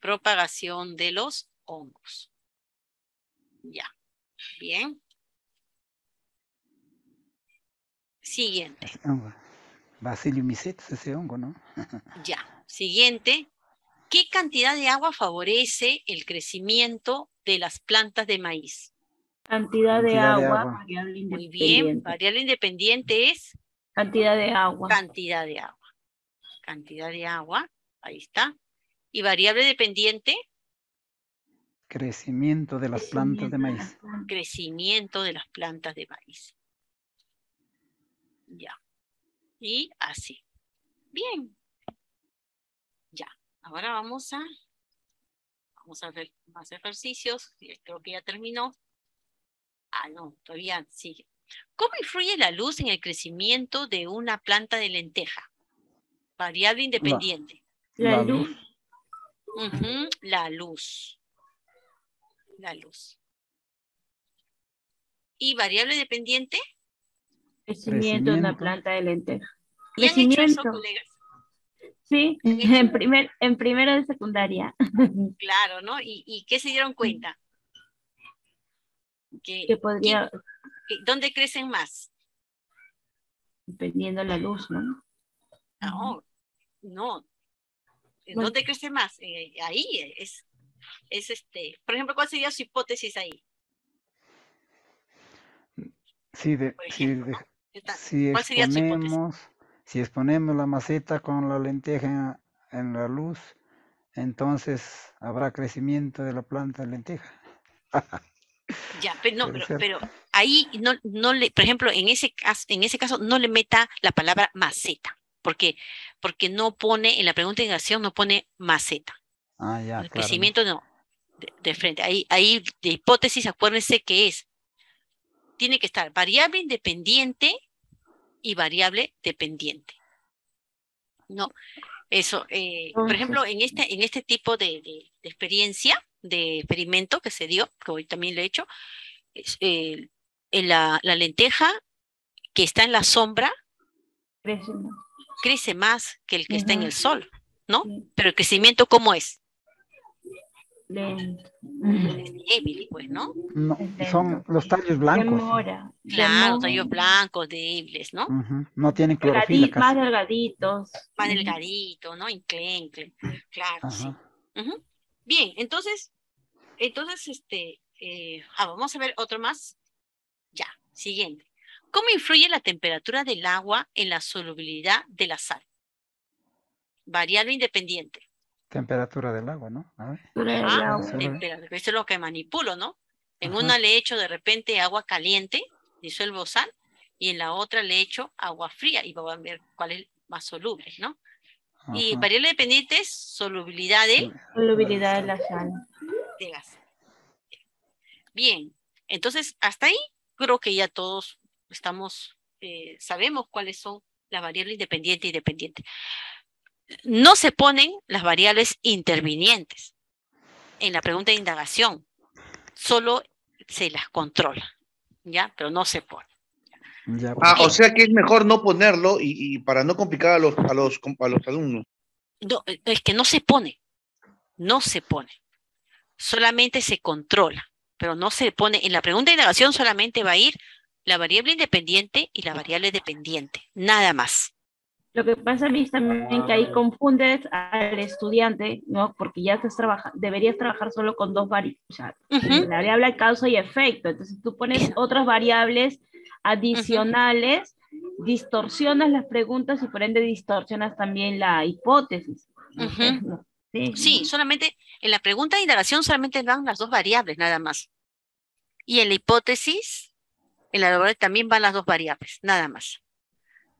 A: propagación de los hongos. Ya, bien. Siguiente.
D: Bacillus ese hongo, ¿no?
A: ya, siguiente. ¿Qué cantidad de agua favorece el crecimiento de las plantas de maíz?
F: Cantidad de, agua,
A: variable Muy bien, variable independiente es...
F: Cantidad de agua.
A: Cantidad de agua. Cantidad de agua, ahí está. ¿Y variable dependiente?
D: Crecimiento de las plantas de maíz.
A: Crecimiento de las plantas de maíz. Ya. Y así. Bien. Ya. Ahora vamos a, vamos a hacer más ejercicios. Creo que ya terminó. Ah, no, todavía sigue. ¿Cómo influye la luz en el crecimiento de una planta de lenteja? Variable independiente.
F: La, luz
A: la luz. La luz. ¿Y variable dependiente?
F: Crecimiento de una planta de lenteja. Crecimiento. Sí, en, primer, en primero de secundaria.
A: Claro, ¿no? ¿Y, qué se dieron cuenta?
F: Que, podría...
A: ¿Dónde crecen más?
F: Dependiendo de la luz, ¿no?
A: No, no, ¿Dónde crece más? Eh, ahí es, es este. Por ejemplo, ¿cuál sería su hipótesis ahí?
D: Sí, de, si, exponemos, si exponemos la maceta con la lenteja en la luz, entonces habrá crecimiento de la planta de lenteja.
A: ya, pero no, pero, ahí no, no le, por ejemplo, en ese caso, en ese caso no le meta la palabra maceta. Porque, porque no pone, en la pregunta de negación no pone maceta.
D: Ah, ya,
A: El crecimiento no. de, frente. Ahí, ahí de hipótesis, acuérdense que es, tiene que estar variable independiente y variable dependiente. ¿No? Eso, eh, por ejemplo, en este, en este tipo de, experiencia, de experimento que se dio, que hoy también lo he hecho, eh, la, la, lenteja que está en la sombra crece más, que el que está en el sol, ¿no? Pero el crecimiento, ¿cómo es? Débil, pues, ¿no?
D: No, son los tallos blancos.
A: Claro, tallos blancos, débiles, ¿no?
D: No tienen clorofila.
F: más delgaditos.
A: Más delgaditos, ¿no? Inclencle. Claro, sí. Bien, entonces, entonces, este, eh, ah, vamos a ver otro más. Ya, siguiente. ¿Cómo influye la temperatura del agua en la solubilidad de la sal? Variable independiente.
D: Temperatura del agua, ¿no?
A: A ver. Ah, eso es lo que manipulo, ¿no? En una le echo de repente agua caliente, disuelvo sal, y en la otra le echo agua fría y vamos a ver cuál es más soluble, ¿no? Y variable dependiente es solubilidad de...
F: Solubilidad de la sal.
A: De sal. Bien, entonces hasta ahí creo que ya todos estamos, eh, sabemos cuáles son las variables independiente y dependiente no se ponen las variables intervinientes en la pregunta de indagación, solo se las controla, ¿ya? Pero no se pone.
C: ah, o sea que es mejor no ponerlo y, para no complicar a los, a los, a los alumnos.
A: No, es que no se pone, no se pone, solamente se controla, pero no se pone, en la pregunta de indagación solamente va a ir la variable independiente y la variable dependiente, nada más.
F: Lo que pasa es también que ahí confundes al estudiante, ¿no? Porque ya estás trabajando, deberías trabajar solo con dos variables, o sea, la variable causa y efecto. Entonces tú pones otras variables adicionales, distorsionas las preguntas y por ende distorsionas también la hipótesis.
A: sí. solamente en la pregunta de indagación solamente van las dos variables, nada más. Y en la hipótesis, en la laboral también van las dos variables, nada más.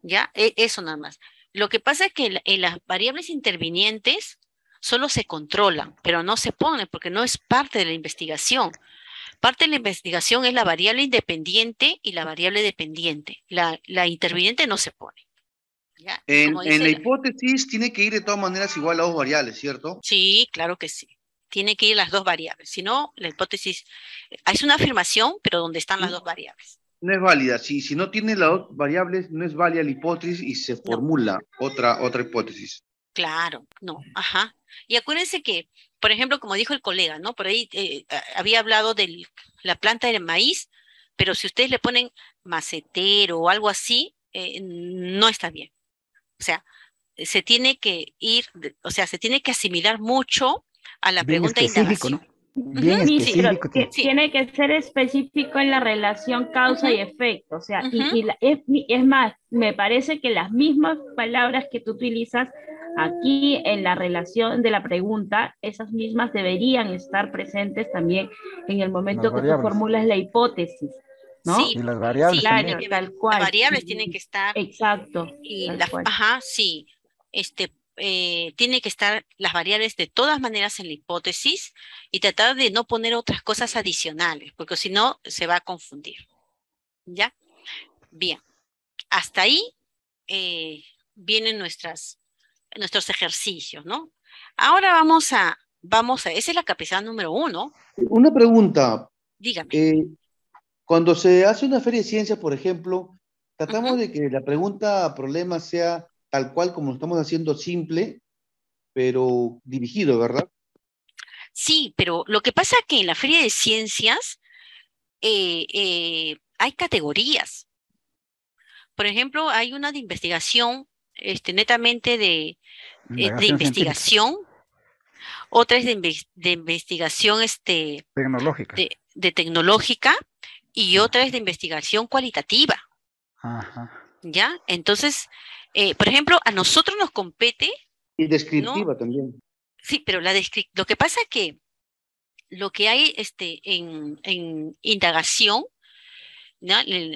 A: ¿Ya? E, eso nada más. Lo que pasa es que en las variables intervinientes solo se controlan, pero no se ponen porque no es parte de la investigación. Parte de la investigación es la variable independiente y la variable dependiente. La, la interviniente no se pone.
C: En, la hipótesis tiene que ir de todas maneras igual a dos variables, ¿cierto?
A: Sí, claro que sí. Tiene que ir las dos variables. Si no, la hipótesis es una afirmación, pero donde están las dos variables
C: no es válida. Si, si no tiene las dos variables, no es válida la hipótesis y se formula otra, otra hipótesis.
A: Claro, no, ajá. Y acuérdense que, por ejemplo, como dijo el colega, ¿no? Por ahí eh, había hablado de la planta del maíz, pero si ustedes le ponen macetero o algo así, eh, no está bien. O sea, se tiene que ir, o sea, se tiene que asimilar mucho a la pregunta
D: ¿no? Bien
F: tiene que ser específico en la relación causa y efecto. O sea, y, es, más, me parece que las mismas palabras que tú utilizas aquí en la relación de la pregunta, esas mismas deberían estar presentes también en el momento que tú formulas la hipótesis. ¿no?
A: Sí,
D: y las variables.
A: claro, tal cual. Las variables tienen que estar.
F: Exacto.
A: Y ajá, sí. Este, eh, tiene que estar las variables de todas maneras en la hipótesis y tratar de no poner otras cosas adicionales, porque si no se va a confundir. ¿Ya? Bien. Hasta ahí eh, vienen nuestras, nuestros ejercicios, ¿no? Ahora vamos a, vamos a, esa es la capacidad número uno.
C: Una pregunta.
A: Dígame.
C: Eh, cuando se hace una feria de ciencias, por ejemplo, tratamos de que la pregunta problema sea tal cual como lo estamos haciendo simple, pero dirigido, ¿verdad?
A: Sí, pero lo que pasa es que en la Feria de Ciencias eh, eh, hay categorías. Por ejemplo, hay una de investigación, este, netamente de, eh, de investigación, otra es de, investigación este,
D: tecnológica.
A: De, tecnológica y otra es de investigación cualitativa.
D: Ajá.
A: ¿Ya? Entonces, eh, por ejemplo, a nosotros nos compete.
C: Y descriptiva también.
A: Sí, pero la lo que pasa es que lo que hay este, en, indagación,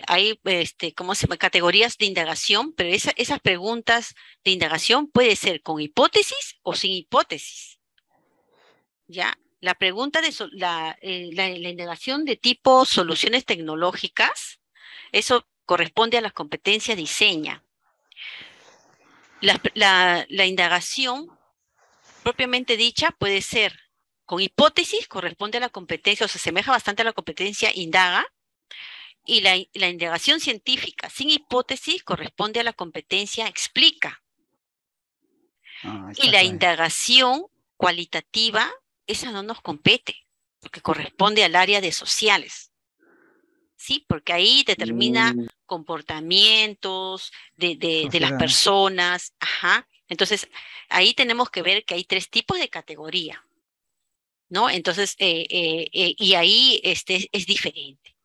A: hay este, ¿cómo se llama? categorías de indagación, pero esas preguntas de indagación puede ser con hipótesis o sin hipótesis. ¿Ya? la pregunta de la, eh, la, la, indagación de tipo soluciones tecnológicas, eso corresponde a las competencias diseña. La, la, la, indagación propiamente dicha puede ser con hipótesis, corresponde a la competencia, o se asemeja bastante a la competencia indaga, y la, la indagación científica sin hipótesis corresponde a la competencia explica. Ah, y la indagación cualitativa, esa no nos compete, porque corresponde al área de sociales. ¿Sí? Porque ahí determina mm. comportamientos de, de, las personas. Ajá. Entonces, ahí tenemos que ver que hay tres tipos de categoría. ¿No? Entonces, eh, eh, eh, y ahí este, es diferente.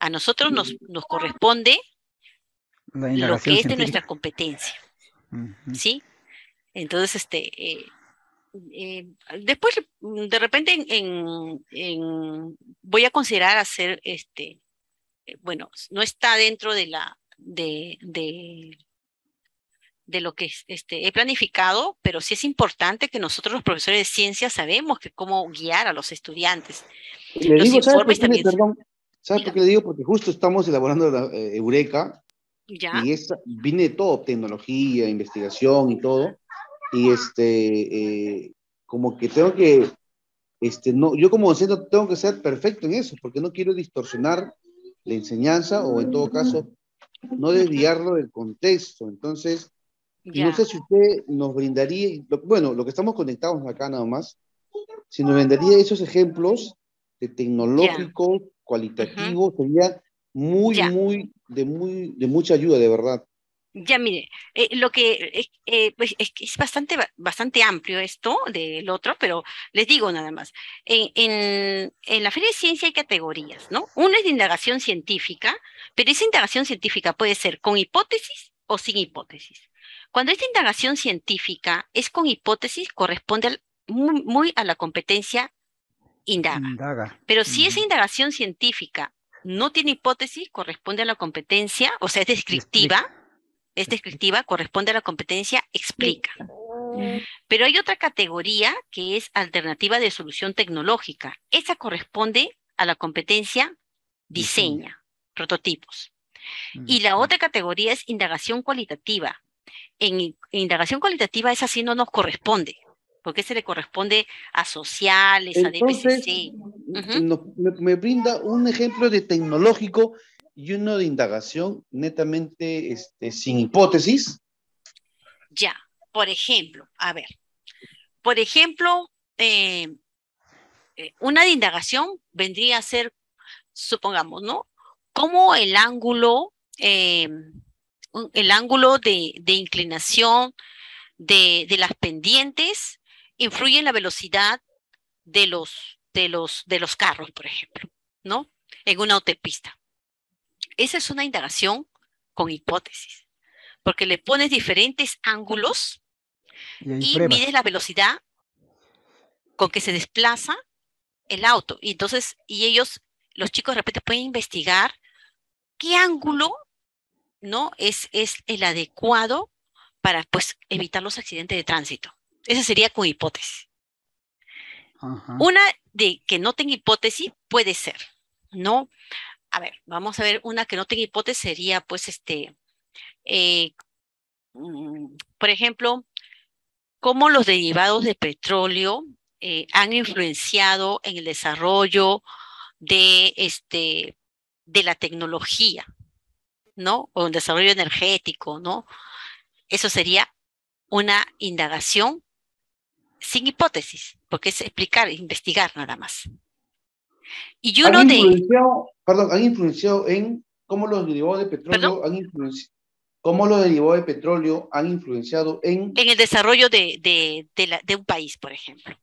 A: A nosotros nos, nos corresponde lo que es de nuestra competencia. ¿Sí? Entonces, este, después, de repente, en, voy a considerar hacer, este, bueno, no está dentro de la, de, de, de lo que este, he planificado, pero sí es importante que nosotros los profesores de ciencia sabemos que cómo guiar a los estudiantes.
C: Le digo, ¿sabe por qué, perdón, ¿sabe por qué le digo? Porque justo estamos elaborando la Eureka ¿Ya? y es, viene todo, tecnología, investigación y todo y este, eh, como que tengo que, este, no, yo como docente tengo que ser perfecto en eso, porque no quiero distorsionar la enseñanza o en todo caso no desviarlo del contexto. Entonces, no sé si usted nos brindaría, bueno, lo que estamos conectados acá nada más, si nos brindaría esos ejemplos de tecnológico, cualitativo, sería muy, muy, de muy, de mucha ayuda, de verdad.
A: Ya mire, eh, lo que eh, pues, es, es, bastante, bastante amplio esto del otro, pero les digo nada más. En, en, en, la Feria de Ciencia hay categorías, ¿no? Una es de indagación científica, pero esa indagación científica puede ser con hipótesis o sin hipótesis. Cuando esta indagación científica es con hipótesis, corresponde muy, a la competencia indaga. Pero si esa indagación científica no tiene hipótesis, corresponde a la competencia, o sea, es descriptiva es descriptiva, corresponde a la competencia explica. Pero hay otra categoría que es alternativa de solución tecnológica. Esa corresponde a la competencia diseña, prototipos. Y la otra categoría es indagación cualitativa. En, indagación cualitativa esa sí no nos corresponde, porque se le corresponde a sociales, a DPCC.
C: me, brinda un ejemplo de tecnológico y uno de indagación netamente este, sin hipótesis.
A: Ya, por ejemplo, a ver, por ejemplo, eh, eh, una de indagación vendría a ser, supongamos, ¿no? Cómo el ángulo, eh, el ángulo de, inclinación de, de, las pendientes influye en la velocidad de los, de los, de los carros, por ejemplo, ¿no? En una autopista. Esa es una indagación con hipótesis, porque le pones diferentes ángulos y, mides la velocidad con que se desplaza el auto. Y entonces, y ellos, los chicos de repente pueden investigar qué ángulo no es, es el adecuado para pues evitar los accidentes de tránsito. Esa sería con hipótesis. Una de que no tenga hipótesis puede ser, ¿no? A ver, vamos a ver una que no tenga hipótesis sería, pues, este, eh, mm, por ejemplo, cómo los derivados de petróleo eh, han influenciado en el desarrollo de, este, de la tecnología, ¿no? O el desarrollo energético, ¿no? Eso sería una indagación sin hipótesis, porque es explicar, investigar nada más.
C: Y uno de... Perdón, han influenciado en cómo los derivados de petróleo han influenciado cómo los derivados de petróleo han influenciado en...
A: En el desarrollo de, de, de, un país, por ejemplo.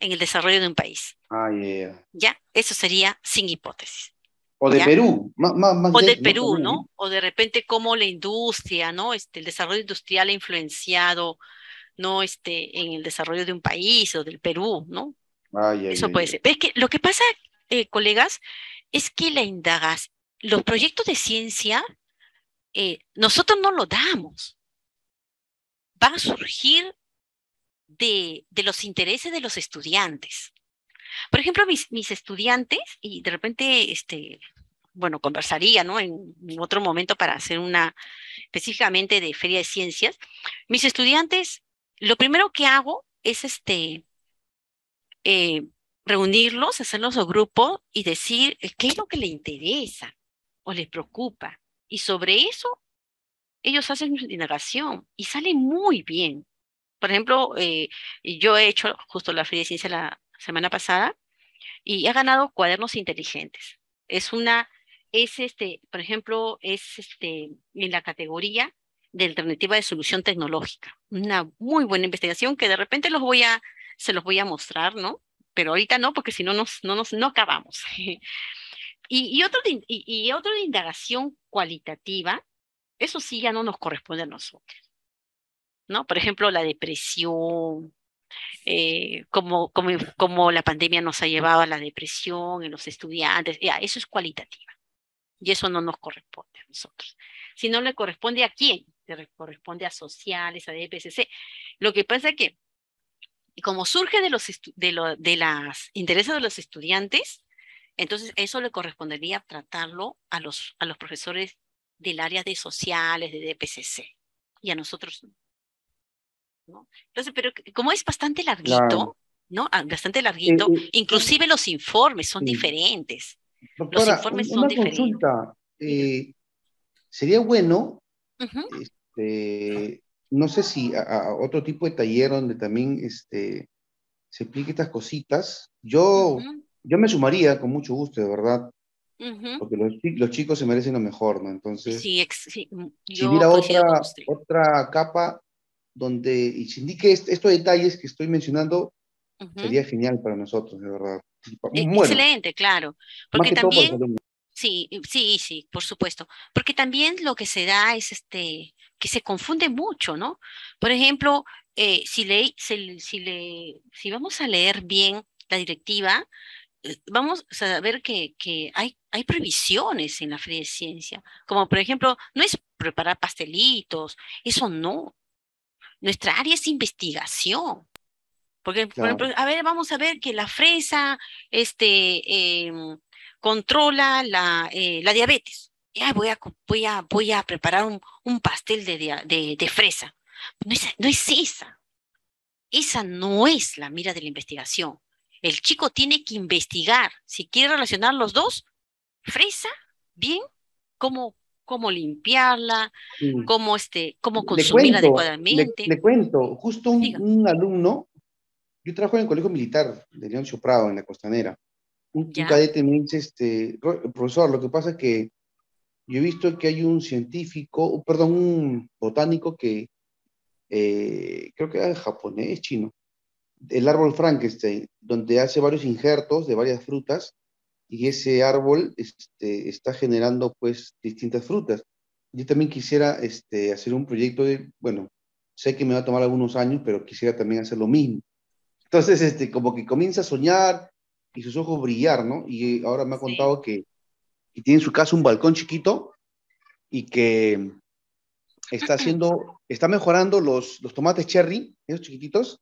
A: En el desarrollo de un país.
C: Ah, yeah.
A: Ya, eso sería sin hipótesis.
C: O de Perú. Más, más
A: o de, Perú, ¿no? O de repente cómo la industria, ¿no? Este, el desarrollo industrial ha influenciado, ¿no? Este, en el desarrollo de un país o del Perú, ¿no? Ah, eso puede ser. es que lo que pasa, eh, colegas, es que la indagas, los proyectos de ciencia, eh, nosotros no lo damos. Van a surgir de, de, los intereses de los estudiantes. Por ejemplo, mis, mis estudiantes, y de repente, este, bueno, conversaría, ¿no? En, otro momento para hacer una específicamente de feria de ciencias. Mis estudiantes, lo primero que hago es este, eh, reunirlos, hacerlos a grupo y decir qué es lo que le interesa o le preocupa. Y sobre eso, ellos hacen una indagación y sale muy bien. Por ejemplo, eh, yo he hecho justo la feria de ciencia la semana pasada y ha ganado cuadernos inteligentes. Es una es este, por ejemplo, es este, en la categoría de alternativa de solución tecnológica. Una muy buena investigación que de repente los voy a, se los voy a mostrar, ¿no? Pero ahorita no, porque si no nos, no nos, no acabamos. y, y, otro de, y, y otro de indagación cualitativa, eso sí ya no nos corresponde a nosotros. ¿No? Por ejemplo, la depresión, eh, como, como, como, la pandemia nos ha llevado a la depresión en los estudiantes, ya, eso es cualitativa. Y eso no nos corresponde a nosotros. Si no le corresponde a quién, le corresponde a sociales, a DPCC. Lo que pasa es que, como surge de los de, lo, de las intereses de los estudiantes, entonces eso le correspondería tratarlo a los, a los profesores del área de sociales, de DPCC, y a nosotros ¿no? Entonces, pero como es bastante larguito, ¿no? Ah, bastante larguito, eh, eh, inclusive los informes son diferentes.
C: Los informes son diferentes. Consulta, eh, sería bueno, este, no sé si a, otro tipo de taller donde también este, se explique estas cositas, yo, yo me sumaría con mucho gusto, de verdad. Porque los, los, chicos se merecen lo mejor, ¿no? Entonces,
A: sí, sí,
C: si hubiera otra, otra capa donde y se indique estos detalles que estoy mencionando, sería genial para nosotros, de verdad.
A: E, excelente, claro. Porque también, sí, sí, sí, por supuesto. Porque también lo que se da es este, que se confunde mucho, ¿no? Por ejemplo, eh, si, le, si, le, si vamos a leer bien la directiva, eh, vamos a ver que, que hay, hay previsiones en la Feria de Ciencia, como por ejemplo, no es preparar pastelitos, eso no. Nuestra área es investigación. Porque, por ejemplo, a ver, vamos a ver que la fresa este, em, controla la, eh, la diabetes. Voy a, voy a, voy a preparar un, un pastel de, de, de fresa. No es, no es esa. Esa no es la mira de la investigación. El chico tiene que investigar. Si quiere relacionar los dos, fresa, bien, cómo, cómo limpiarla, cómo, este, cómo consumirla adecuadamente.
C: Le, cuento, justo un, un, alumno yo trabajo en el Colegio Militar de Leoncio Prado, en la Costanera. Un, cadete me dice, este, profesor, lo que pasa es que yo he visto que hay un científico, perdón, un botánico que eh, creo que es japonés, chino, el árbol Frankenstein, donde hace varios injertos de varias frutas y ese árbol este, está generando pues distintas frutas. Yo también quisiera este, hacer un proyecto de, bueno, sé que me va a tomar algunos años, pero quisiera también hacer lo mismo. Entonces, este, como que comienza a soñar y sus ojos brillar, ¿no? Y ahora me ha contado que, tiene en su casa un balcón chiquito y que está haciendo, está mejorando los, los tomates cherry, esos chiquititos.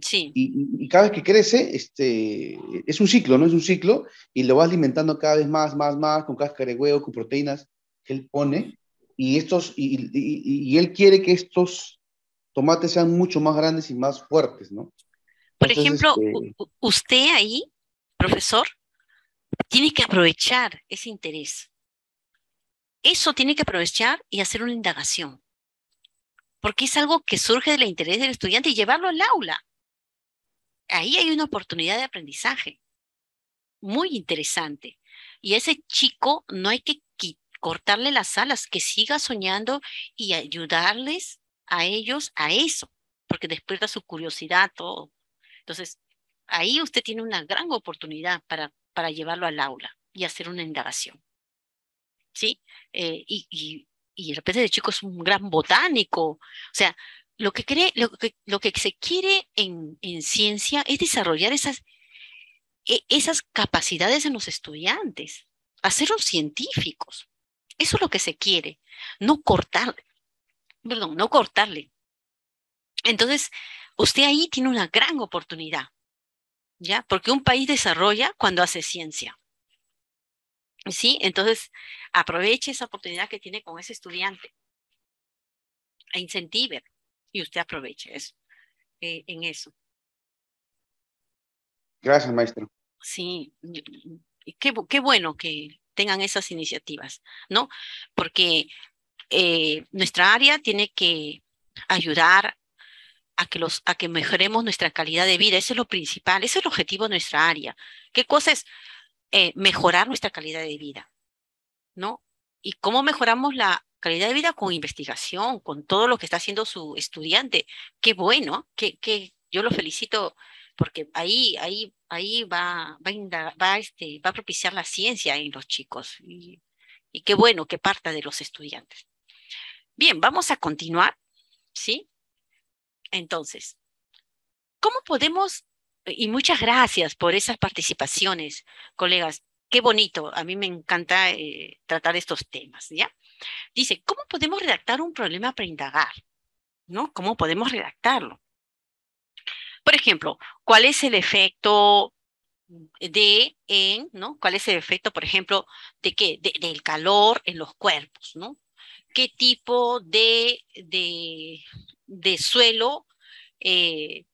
A: Sí.
C: Y, cada vez que crece, este, es un ciclo, ¿no? Es un ciclo y lo va alimentando cada vez más, más, más, con cáscara de huevo, con proteínas que él pone. Y, estos, y, y él quiere que estos tomates sean mucho más grandes y más fuertes, ¿no?
A: Por ejemplo, este usted ahí, profesor, tiene que aprovechar ese interés. Eso tiene que aprovechar y hacer una indagación. Porque es algo que surge del interés del estudiante y llevarlo al aula. Ahí hay una oportunidad de aprendizaje muy interesante. Y ese chico no hay que cortarle las alas, que siga soñando y ayudarles a ellos a eso, porque despierta su curiosidad, todo. Entonces, ahí usted tiene una gran oportunidad para, para llevarlo al aula y hacer una indagación. ¿Sí? Eh, y, y, y, de repente el chico es un gran botánico. O sea, lo que, cree, lo que, lo que se quiere en, en ciencia es desarrollar esas, e, esas capacidades en los estudiantes, hacerlos científicos. Eso es lo que se quiere, no cortarle, perdón, no cortarle. Entonces, usted ahí tiene una gran oportunidad. ¿Ya? Porque un país desarrolla cuando hace ciencia. ¿Sí? Entonces, aproveche esa oportunidad que tiene con ese estudiante e incentive y usted aproveche eso, eh, en eso.
C: Gracias, maestro.
A: Sí, qué, qué bueno que tengan esas iniciativas, ¿no? Porque eh, nuestra área tiene que ayudar a que, los, a que mejoremos nuestra calidad de vida. Eso es lo principal, ese es el objetivo de nuestra área. ¿Qué cosa es eh, mejorar nuestra calidad de vida? ¿No? ¿Y cómo mejoramos la calidad de vida? Con investigación, con todo lo que está haciendo su estudiante. Qué bueno, que, que yo lo felicito porque ahí, ahí, ahí va, va, va, este, va a propiciar la ciencia en los chicos. Y qué bueno que parta de los estudiantes. Bien, vamos a continuar, ¿sí? Entonces, ¿cómo podemos, y muchas gracias por esas participaciones, colegas, qué bonito, a mí me encanta eh, tratar estos temas, ¿ya? Dice, ¿cómo podemos redactar un problema para indagar? ¿No? ¿Cómo podemos redactarlo? Por ejemplo, ¿cuál es el efecto de en, ¿no? ¿Cuál es el efecto, por ejemplo, de qué? del calor en los cuerpos, ¿no? ¿Qué tipo de, de, de suelo eh,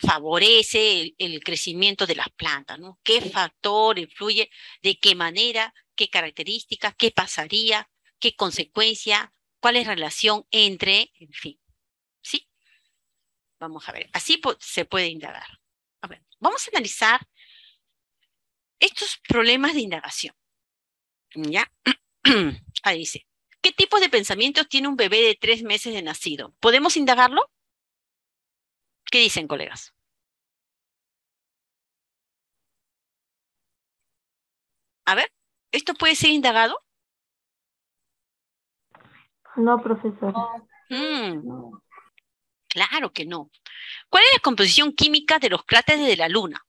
A: favorece el, crecimiento de las plantas, ¿no? ¿Qué factor influye? ¿De qué manera? ¿Qué características? ¿Qué pasaría? ¿Qué consecuencia? ¿Cuál es la relación entre, en fin? ¿Sí? Vamos a ver, así se puede indagar. A ver, vamos a analizar estos problemas de indagación. ¿Ya? Ahí dice, ¿Qué tipo de pensamientos tiene un bebé de tres meses de nacido? ¿Podemos indagarlo? ¿Qué dicen, colegas? A ver, ¿esto puede ser indagado?
E: No, profesor.
A: Mm. claro que no. ¿Cuál es la composición química de los cráteres de la Luna?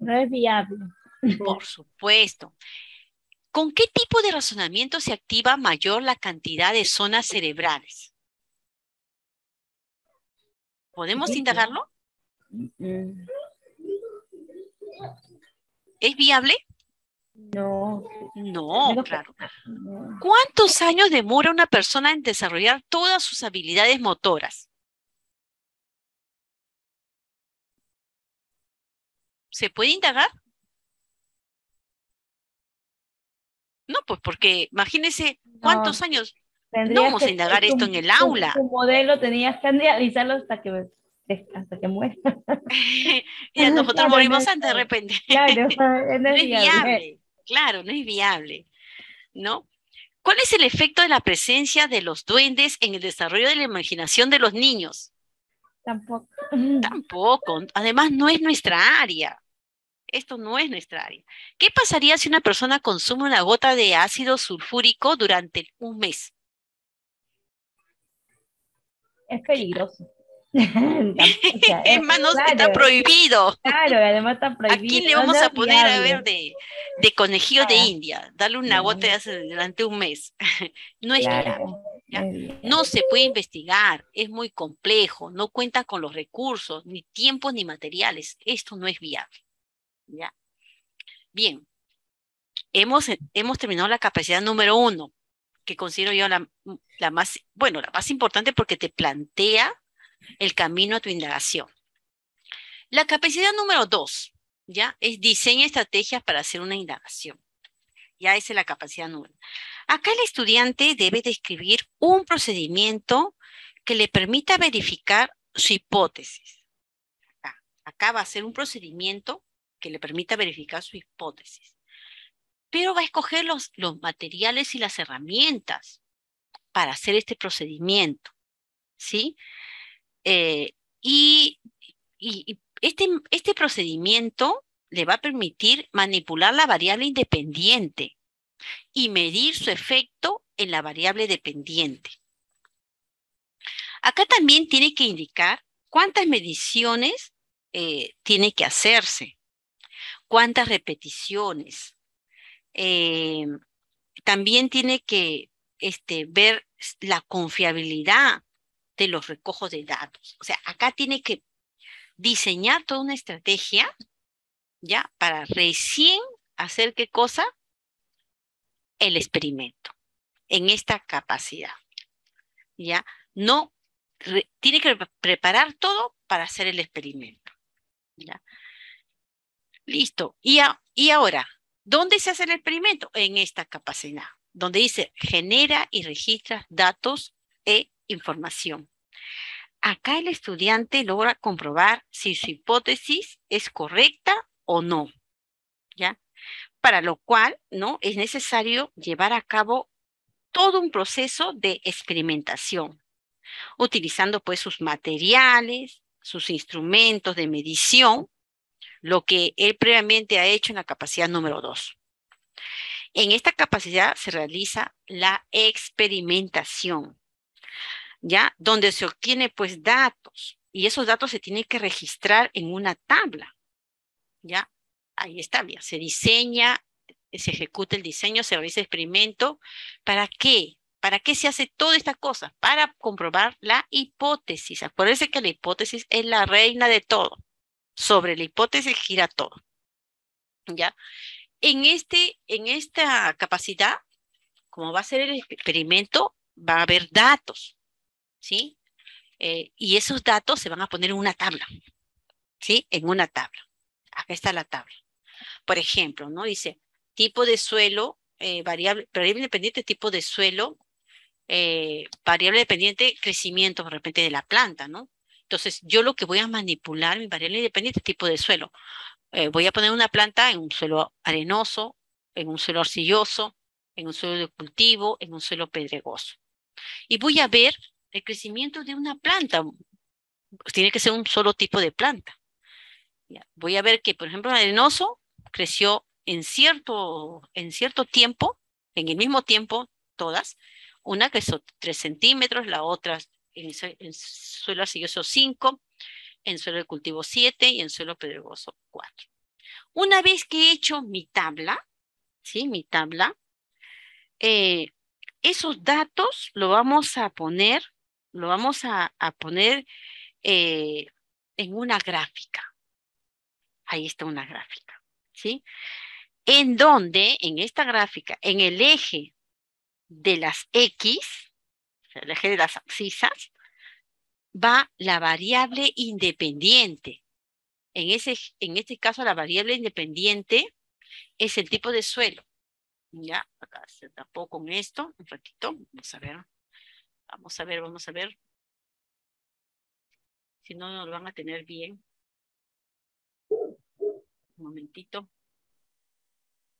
F: No es viable.
A: Por supuesto. ¿Con qué tipo de razonamiento se activa mayor la cantidad de zonas cerebrales? ¿Podemos indagarlo? ¿Es viable?
F: No.
A: No, claro. ¿Cuántos años demora una persona en desarrollar todas sus habilidades motoras? ¿Se puede indagar? No, pues porque imagínese cuántos años no vamos a indagar esto en el aula.
F: Tu, modelo tenías que analizarlo hasta que hasta que muera.
A: y nosotros morimos antes de repente. Claro, no es viable. Claro, no es viable. ¿No? ¿Cuál es el efecto de la presencia de los duendes en el desarrollo de la imaginación de los niños?
F: Tampoco.
A: Tampoco. Además, no es nuestra área. Esto no es nuestra área. ¿Qué pasaría si una persona consume una gota de ácido sulfúrico durante un mes?
F: Es peligroso.
A: es más, está prohibido.
F: Claro, además está prohibido.
A: ¿A quién le vamos a poner a ver de, de conejillo de India? Darle una gota de ácido durante un mes. no es viable. No se puede investigar, es muy complejo, no cuenta con los recursos, ni tiempos ni materiales. Esto no es viable. ¿Ya? Bien, hemos, hemos terminado la capacidad número uno, que considero yo la, más, bueno, la más importante porque te plantea el camino a tu indagación. La capacidad número dos, ¿ya? Es diseña estrategias para hacer una indagación. Ya esa es la capacidad número. Acá el estudiante debe describir un procedimiento que le permita verificar su hipótesis. acá va a ser un procedimiento que le permita verificar su hipótesis. Pero va a escoger los, los materiales y las herramientas para hacer este procedimiento. ¿Sí? Eh, y, y, este, este procedimiento le va a permitir manipular la variable independiente y medir su efecto en la variable dependiente. Acá también tiene que indicar cuántas mediciones eh, tiene que hacerse cuántas repeticiones. Eh, también tiene que este, ver la confiabilidad de los recojos de datos. O sea, acá tiene que diseñar toda una estrategia, ¿ya? Para recién hacer qué cosa? El experimento, en esta capacidad, ¿ya? No, tiene que preparar todo para hacer el experimento, ¿ya? Listo. Y, y ahora, ¿dónde se hace el experimento? En esta capacidad, donde dice genera y registra datos e información. Acá el estudiante logra comprobar si su hipótesis es correcta o no, ¿ya? Para lo cual, ¿no? Es necesario llevar a cabo todo un proceso de experimentación, utilizando pues sus materiales, sus instrumentos de medición, lo que él previamente ha hecho en la capacidad número dos. En esta capacidad se realiza la experimentación, ¿ya? Donde se obtiene pues datos y esos datos se tienen que registrar en una tabla, ¿ya? Ahí está, bien. Se diseña, se ejecuta el diseño, se realiza el experimento. ¿Para qué? ¿Para qué se hace toda esta cosa? Para comprobar la hipótesis. Acuérdense que la hipótesis es la reina de todo sobre la hipótesis gira todo. ¿Ya? En, este, en esta capacidad, como va a ser el experimento, va a haber datos, ¿sí? Eh, y esos datos se van a poner en una tabla, ¿sí? En una tabla. Acá está la tabla. Por ejemplo, ¿no? Dice tipo de suelo, eh, variable, variable independiente, tipo de suelo, eh, variable dependiente, crecimiento de repente de la planta, ¿no? Entonces, yo lo que voy a manipular, mi variable independiente, tipo de suelo. Eh, voy a poner una planta en un suelo arenoso, en un suelo arcilloso, en un suelo de cultivo, en un suelo pedregoso. Y voy a ver el crecimiento de una planta. Tiene que ser un solo tipo de planta. Voy a ver que, por ejemplo, el arenoso creció en cierto, en cierto tiempo, en el mismo tiempo, todas. Una creció 3 centímetros, la otra en, suelo arcilloso 5, en suelo de cultivo 7 y en suelo pedregoso 4. Una vez que he hecho mi tabla, ¿sí? Mi tabla, eh, esos datos lo vamos a poner, lo vamos a, poner eh, en una gráfica. Ahí está una gráfica, ¿sí? En donde, en esta gráfica, en el eje de las X, el eje de las abscisas, va la variable independiente. En, ese, en este caso, la variable independiente es el tipo de suelo. Ya, acá se tapó con esto, un ratito, vamos a ver. Vamos a ver, vamos a ver. Si no, no lo van a tener bien. Un momentito.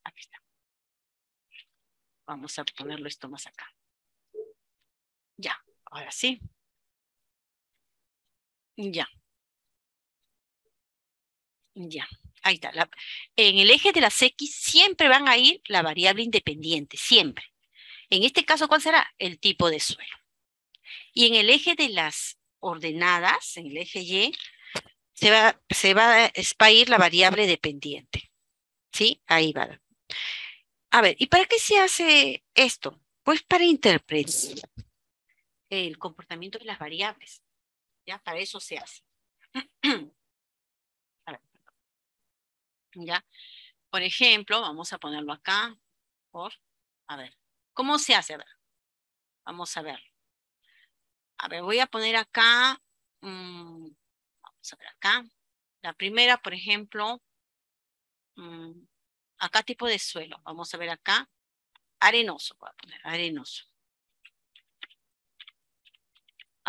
A: Aquí está. Vamos a ponerlo esto más acá. Ahora sí. Ya. Ya, ahí está. en el eje de las X siempre van a ir la variable independiente, siempre. En este caso, ¿cuál será? El tipo de suelo. Y en el eje de las ordenadas, en el eje Y, se va, se va, a ir la variable dependiente. ¿Sí? Ahí va. A ver, ¿y para qué se hace esto? Pues para interpretar el comportamiento de las variables. ¿Ya? Para eso se hace. ¿Ya? Por ejemplo, vamos a ponerlo acá. Por, a ver, ¿cómo se hace? A ver, vamos a ver. A ver, voy a poner acá, mm, vamos a ver acá. La primera, por ejemplo, mm, acá tipo de suelo. Vamos a ver acá, arenoso, voy a poner arenoso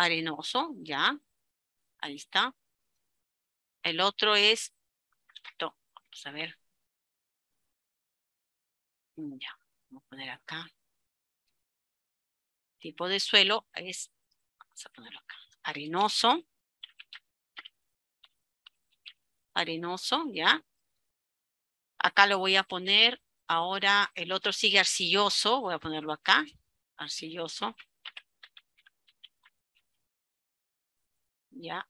A: arenoso, ya. Ahí está. El otro es, vamos a ver. Ya, vamos a poner acá. Tipo de suelo es, vamos a ponerlo acá, arenoso. Arenoso, ya. Acá lo voy a poner, ahora el otro sigue arcilloso, voy a ponerlo acá, arcilloso. Ya.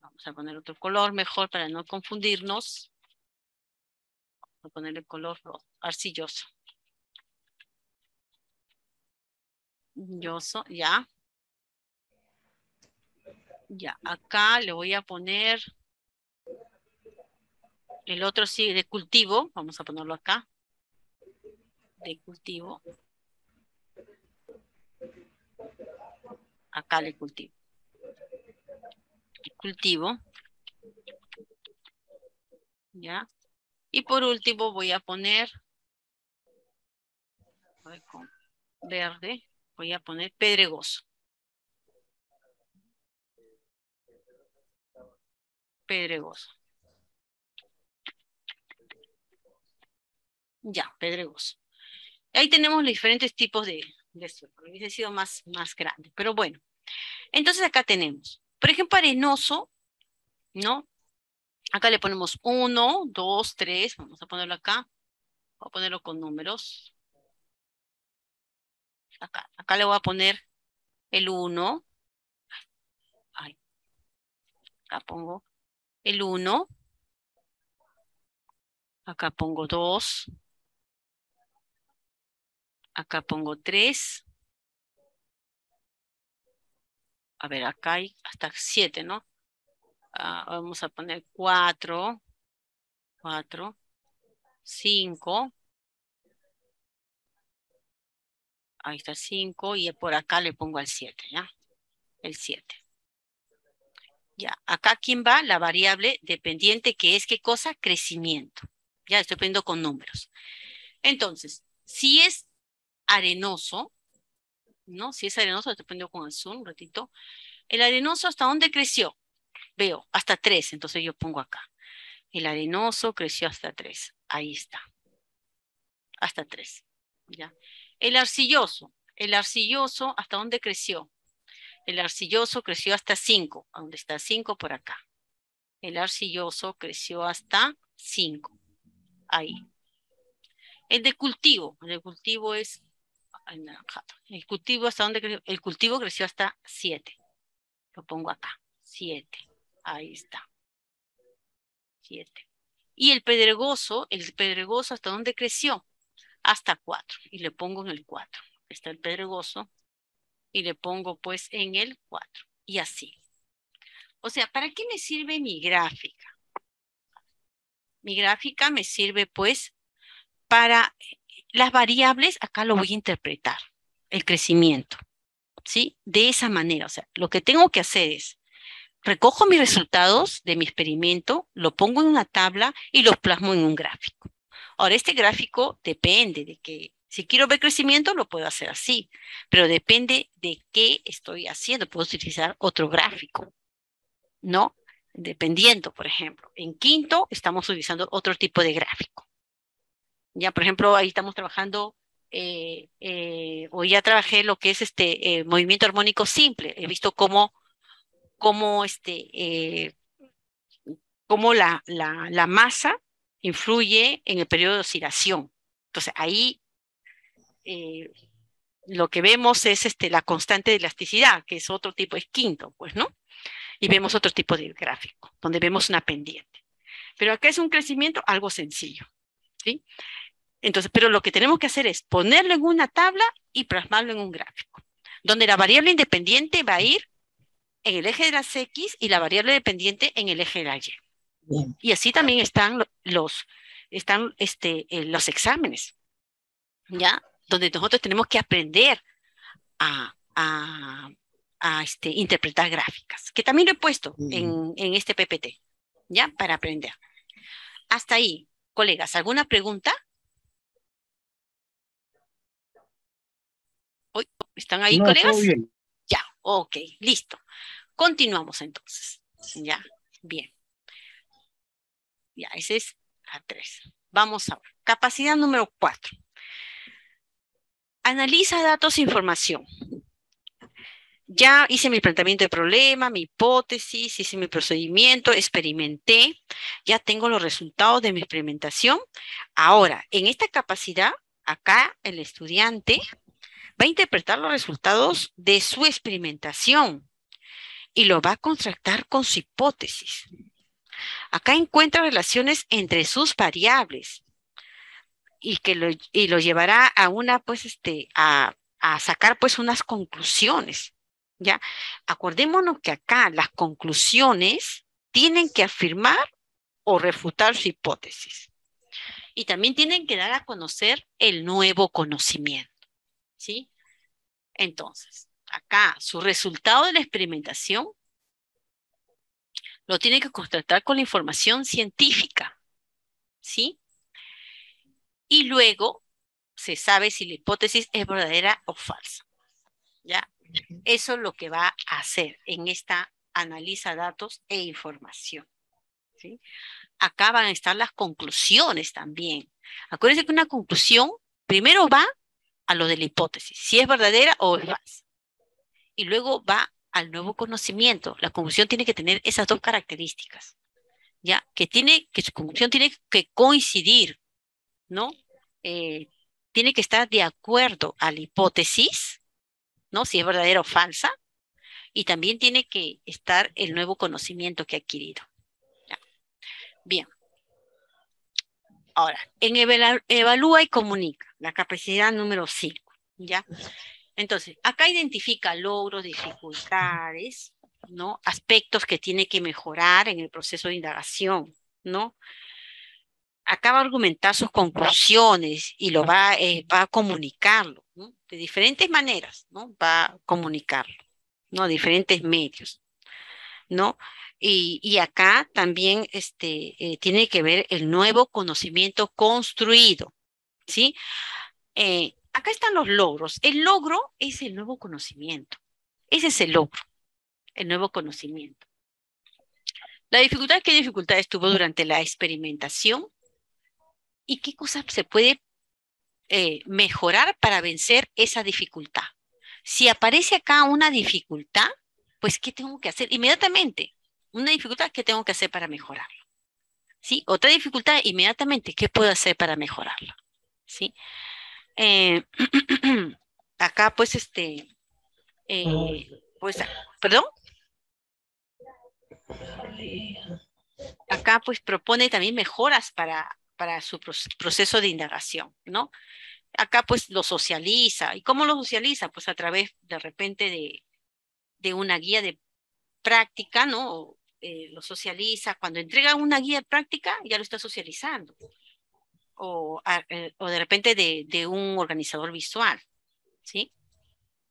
A: Vamos a poner otro color mejor para no confundirnos. Vamos a poner el color arcilloso. Arcilloso, ya. Ya, acá le voy a poner el otro sí de cultivo. Vamos a ponerlo acá. De cultivo. Acá le cultivo. Cultivo. ¿Ya? Y por último voy a poner verde, voy a poner pedregoso. Pedregoso. Ya, pedregoso. Ahí tenemos los diferentes tipos de, de suelo. Hubiese sido más, más grande, pero bueno. Entonces acá tenemos, por ejemplo, arenoso, ¿no? Acá le ponemos 1, 2, 3. Vamos a ponerlo acá. Voy a ponerlo con números. Acá, acá le voy a poner el 1. Acá pongo el 1. Acá pongo 2. Acá pongo 3. A ver, acá hay hasta 7, ¿no? Ah, vamos a poner 4, 4, 5. Ahí está 5 y por acá le pongo al 7, ¿ya? El 7. Ya, acá quién va la variable dependiente que es qué cosa? Crecimiento. Ya estoy poniendo con números. Entonces, si es arenoso, ¿no? Si es arenoso, estoy poniendo con el zoom un ratito. El arenoso, ¿hasta dónde creció? Veo, hasta 3, entonces yo pongo acá. El arenoso creció hasta 3. Ahí está. Hasta 3. ¿Ya? El arcilloso. El arcilloso, ¿hasta dónde creció? El arcilloso creció hasta 5. ¿Dónde está 5? Por acá. El arcilloso creció hasta 5. Ahí. El de cultivo. El de cultivo es el cultivo hasta dónde creció? El cultivo creció hasta 7. Lo pongo acá. 7. Ahí está. Siete. Y el pedregoso, el pedregoso, ¿hasta dónde creció? Hasta cuatro. Y le pongo en el cuatro. Está el pedregoso. Y le pongo pues en el cuatro. Y así. O sea, ¿para qué me sirve mi gráfica? Mi gráfica me sirve pues para las variables, acá lo voy a interpretar, el crecimiento, ¿sí? De esa manera, o sea, lo que tengo que hacer es recojo mis resultados de mi experimento, lo pongo en una tabla y los plasmo en un gráfico. Ahora, este gráfico depende de que, si quiero ver crecimiento, lo puedo hacer así, pero depende de qué estoy haciendo. Puedo utilizar otro gráfico, ¿no? Dependiendo, por ejemplo. En quinto, estamos utilizando otro tipo de gráfico. Ya, por ejemplo, ahí estamos trabajando eh, eh, o ya trabajé lo que es este eh, movimiento armónico simple. He visto cómo cómo, este, eh, cómo la, la, masa influye en el periodo de oscilación. Entonces, ahí eh, lo que vemos es este, la constante de elasticidad, que es otro tipo, es quinto, pues, ¿no? Y vemos otro tipo de gráfico, donde vemos una pendiente. Pero acá es un crecimiento algo sencillo, ¿sí? Entonces, pero lo que tenemos que hacer es ponerlo en una tabla y plasmarlo en un gráfico, donde la variable independiente va a ir en el eje de las X y la variable dependiente en el eje de la Y. Y así también están los, están este, eh, los exámenes, ¿ya? Donde nosotros tenemos que aprender a, este, interpretar gráficas, que también lo he puesto en, en este PPT, ¿ya? Para aprender. Hasta ahí, colegas, ¿alguna pregunta? ¿Están ahí, colegas? Ya, ok, listo. Continuamos entonces. Ya, bien. Ya, ese es a tres. Vamos a ver. Capacidad número cuatro. Analiza datos e información. Ya hice mi planteamiento de problema, mi hipótesis, hice mi procedimiento, experimenté, ya tengo los resultados de mi experimentación. Ahora, en esta capacidad, acá el estudiante va a interpretar los resultados de su experimentación y lo va a contractar con su hipótesis. Acá encuentra relaciones entre sus variables y que lo, y lo llevará a una, pues, este, a, a sacar, pues, unas conclusiones. ¿Ya? Acordémonos que acá las conclusiones tienen que afirmar o refutar su hipótesis. Y también tienen que dar a conocer el nuevo conocimiento. ¿Sí? Entonces, acá su resultado de la experimentación lo tiene que contrastar con la información científica. ¿Sí? Y luego se sabe si la hipótesis es verdadera o falsa. ¿Ya? Eso es lo que va a hacer en esta analiza datos e información. ¿sí? Acá van a estar las conclusiones también. Acuérdense que una conclusión primero va a lo de la hipótesis, si es verdadera o es falsa. Y luego va al nuevo conocimiento. La conclusión tiene que tener esas dos características. Ya, que tiene, que su conclusión tiene que coincidir, ¿no? Eh, tiene que estar de acuerdo a la hipótesis, ¿no? Si es verdadera o falsa, y también tiene que estar el nuevo conocimiento que ha adquirido. Bien. Ahora, en evalúa y comunica, la capacidad número 5, ¿ya? Entonces, acá identifica logros, dificultades, ¿no? Aspectos que tiene que mejorar en el proceso de indagación, ¿no? Acá va a argumentar sus conclusiones y lo va, eh, va a comunicarlo, ¿no? De diferentes maneras, ¿no? Va a comunicarlo, ¿no? Diferentes medios, ¿no? Y, acá también este, eh, tiene que ver el nuevo conocimiento construido, ¿sí? Eh, acá están los logros. El logro es el nuevo conocimiento. Ese es el logro, el nuevo conocimiento. La dificultad, ¿qué dificultades tuvo durante la experimentación? ¿Y qué cosas se puede eh, mejorar para vencer esa dificultad? Si aparece acá una dificultad, pues ¿qué tengo que hacer? Inmediatamente, una dificultad, ¿qué tengo que hacer para mejorarlo? ¿Sí? Otra dificultad, inmediatamente, ¿qué puedo hacer para mejorarlo? ¿Sí? Eh, acá, pues, este, eh, pues, perdón. Acá, pues, propone también mejoras para, para su proceso de indagación, ¿no? Acá, pues, lo socializa. ¿Y cómo lo socializa? Pues a través, de repente, de, de una guía de práctica, ¿no? Eh, lo socializa, cuando entrega una guía práctica, ya lo está socializando. O, eh, o de repente de, de, un organizador visual, ¿sí?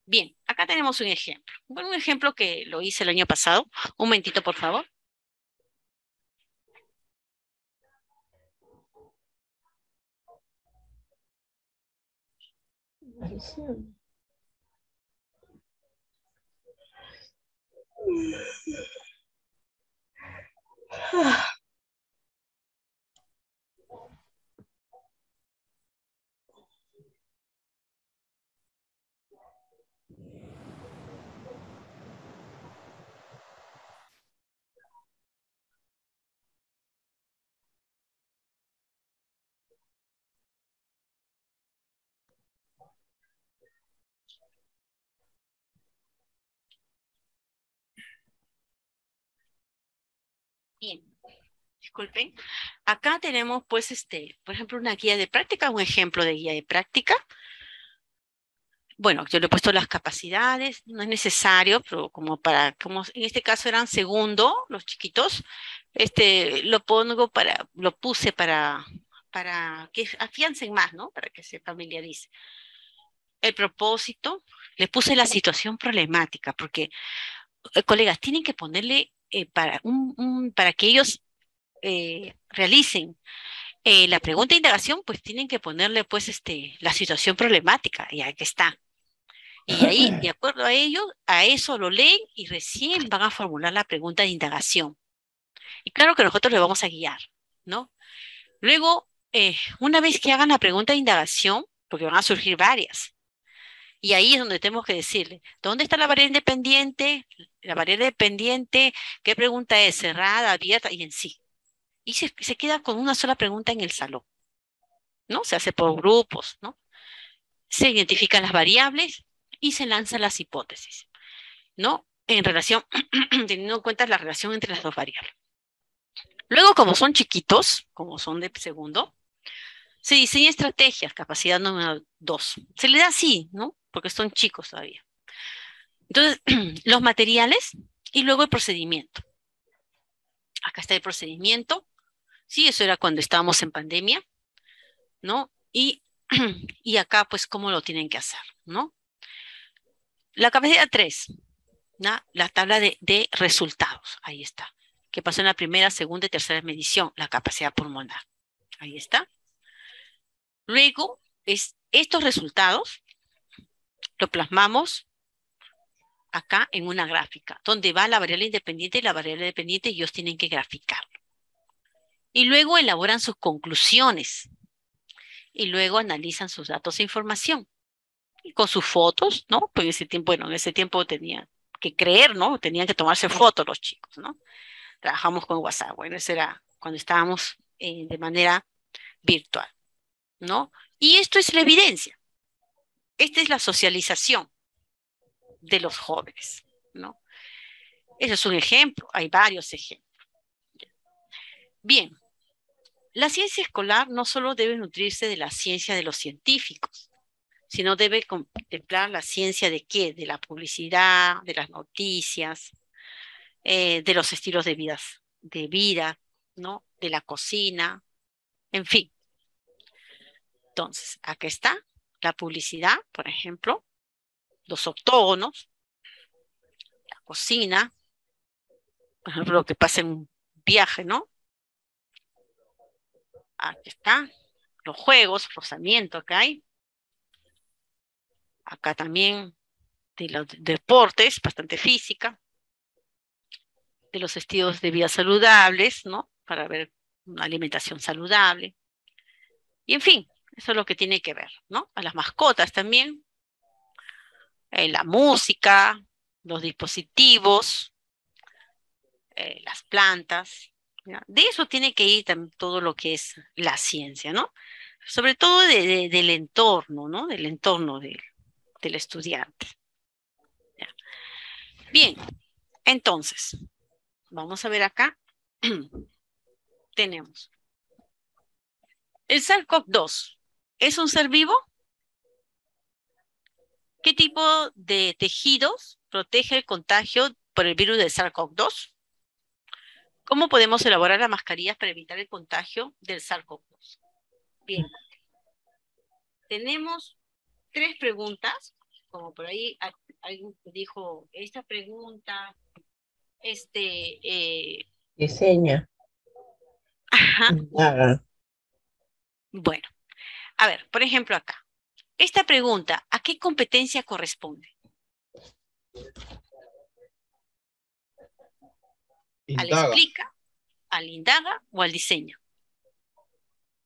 A: Bien, acá tenemos un ejemplo. Un ejemplo que lo hice el año pasado. Un momentito, por favor. Bien, disculpen. Acá tenemos, pues, este, por ejemplo, una guía de práctica, un ejemplo de guía de práctica. Bueno, yo le he puesto las capacidades, no es necesario, pero como para, como en este caso eran segundo, los chiquitos, este, lo pongo para, lo puse para, para que afiancen más, ¿no? Para que se familiarice. El propósito, le puse la situación problemática, porque, eh, colegas, tienen que ponerle eh, para, un, para que ellos eh, realicen eh, la pregunta de indagación, pues tienen que ponerle pues este, la situación problemática, y ahí está. Y ahí, de acuerdo a ello, a eso lo leen y recién van a formular la pregunta de indagación. Y claro que nosotros le vamos a guiar, ¿no? Luego, una vez que hagan la pregunta de indagación, porque van a surgir varias, y ahí es donde tenemos que decirle, ¿dónde está la variable independiente? La variable dependiente, ¿qué pregunta es? Cerrada, abierta y en sí. Y se, se queda con una sola pregunta en el salón. ¿No? Se hace por grupos, ¿no? Se identifican las variables y se lanzan las hipótesis, ¿no? En relación, teniendo en cuenta la relación entre las dos variables. Luego, como son chiquitos, como son de segundo, se diseña estrategias, capacidad número dos. Se le da así, ¿no? Porque son chicos todavía. Entonces, los materiales y luego el procedimiento. Acá está el procedimiento. Sí, eso era cuando estábamos en pandemia, ¿no? Y, y acá, pues, cómo lo tienen que hacer, ¿no? La capacidad 3, la tabla de, de, resultados, ahí está. ¿Qué pasó en la primera, segunda y tercera medición? La capacidad pulmonar. Ahí está. Luego, es, estos resultados lo plasmamos acá en una gráfica, donde va la variable independiente y la variable dependiente y ellos tienen que graficarlo. Y luego elaboran sus conclusiones. Y luego analizan sus datos e información. Y con sus fotos, ¿no? Pues en ese tiempo, bueno, en ese tiempo tenían que creer, ¿no? Tenían que tomarse fotos los chicos, ¿no? Trabajamos con WhatsApp, bueno, eso era cuando estábamos eh, de manera virtual, ¿no? Y esto es la evidencia. Esta es la socialización de los jóvenes, ¿no? Eso es un ejemplo, hay varios ejemplos. Bien, la ciencia escolar no solo debe nutrirse de la ciencia de los científicos, sino debe contemplar la ciencia de qué? De la publicidad, de las noticias, eh, de los estilos de vida, de vida, ¿no? De la cocina, en fin. Entonces, aquí está la publicidad, por ejemplo, los octógonos, la cocina, por ejemplo, lo que pasa en un viaje, ¿no? Aquí está, los juegos, rozamiento acá hay. Acá también de los deportes, bastante física. De los estilos de vida saludables, ¿no? Para ver una alimentación saludable. Y en fin, eso es lo que tiene que ver, ¿no? A las mascotas también, eh, la música, los dispositivos, eh, las plantas. De eso tiene que ir también todo lo que es la ciencia, ¿no? Sobre todo del entorno, ¿no? Del entorno del, del estudiante. Bien, entonces, vamos a ver acá. Tenemos el SARS-CoV-2 ¿Es un ser vivo? ¿Qué tipo de tejidos protege el contagio por el virus del SARS-CoV-2? ¿Cómo podemos elaborar las mascarillas para evitar el contagio del SARS-CoV-2? Bien. Tenemos tres preguntas, como por ahí alguien dijo, esta pregunta, este... Eh...
G: Diseña.
A: Ajá. Bueno, a ver, por ejemplo acá. Esta pregunta, ¿a qué competencia corresponde? ¿Al explica, al indaga o al diseño?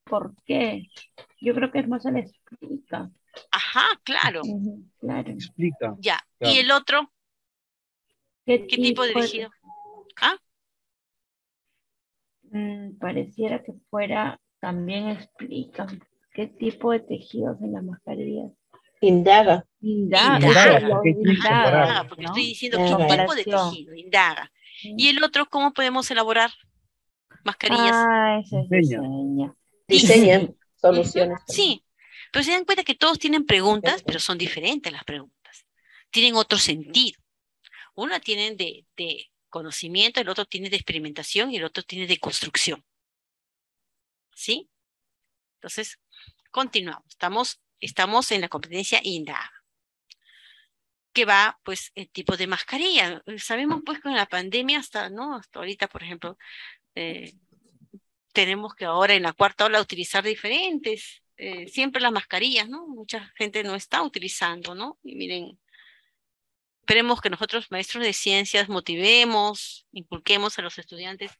F: ¿Por qué? Yo creo que es más al explica.
A: Ajá, claro.
F: claro.
C: Explica.
A: Ya. ¿Y el otro? ¿Qué, tipo, de tejido? ¿Ah?
F: Mm, pareciera que fuera, también explica qué tipo de tejidos en la mascarilla.
G: Indaga.
F: Indaga.
A: Indaga, porque estoy diciendo qué tipo de tejido, indaga. Y el otro, ¿cómo podemos elaborar mascarillas?
F: Ah, ese es diseña.
G: Diseñan soluciones.
A: Sí, pero se dan cuenta que todos tienen preguntas, pero son diferentes las preguntas. Tienen otro sentido. Una tiene de, de conocimiento, el otro tiene de experimentación y el otro tiene de construcción. ¿Sí? Entonces, continuamos. Estamos, estamos en la competencia INDA, que va, pues, el tipo de mascarilla. Sabemos, pues, con la pandemia hasta, ¿no? Hasta ahorita, por ejemplo, eh, tenemos que ahora en la cuarta ola utilizar diferentes, eh, siempre las mascarillas, ¿no? Mucha gente no está utilizando, ¿no? Y miren, esperemos que nosotros, maestros de ciencias, motivemos, inculquemos a los estudiantes,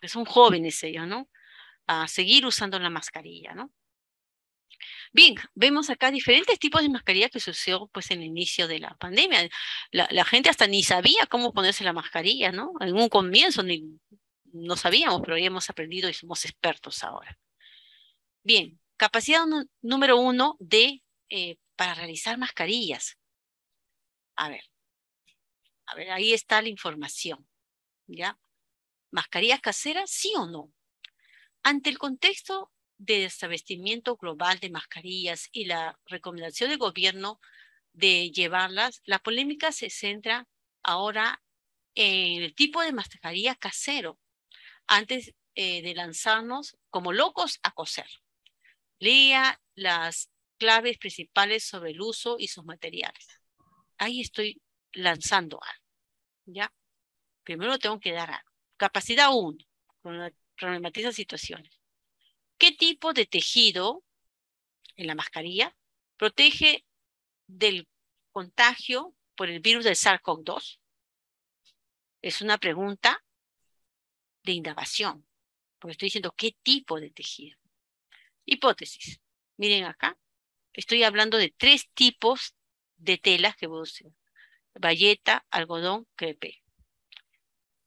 A: que son jóvenes ellos, ¿no? a seguir usando la mascarilla, ¿no? Bien, vemos acá diferentes tipos de mascarilla que sucedió pues en el inicio de la pandemia. La, gente hasta ni sabía cómo ponerse la mascarilla, ¿no? En un comienzo ni, no sabíamos, pero ya hemos aprendido y somos expertos ahora. Bien, capacidad número uno de eh, para realizar mascarillas. A ver, a ver, ahí está la información, ¿ya? ¿Mascarillas caseras, sí o no? Ante el contexto de desabastecimiento global de mascarillas y la recomendación del gobierno de llevarlas, la polémica se centra ahora en el tipo de mascarilla casero, antes eh, de lanzarnos como locos a coser. Lea las claves principales sobre el uso y sus materiales. Ahí estoy lanzando algo, ¿ya? Primero tengo que dar algo. Capacidad 1, problematiza situaciones. ¿Qué tipo de tejido en la mascarilla protege del contagio por el virus del SARS-CoV-2? Es una pregunta de indagación, porque estoy diciendo qué tipo de tejido. Hipótesis. Miren acá, estoy hablando de tres tipos de telas que voy a usar. Bayeta, algodón, crepe.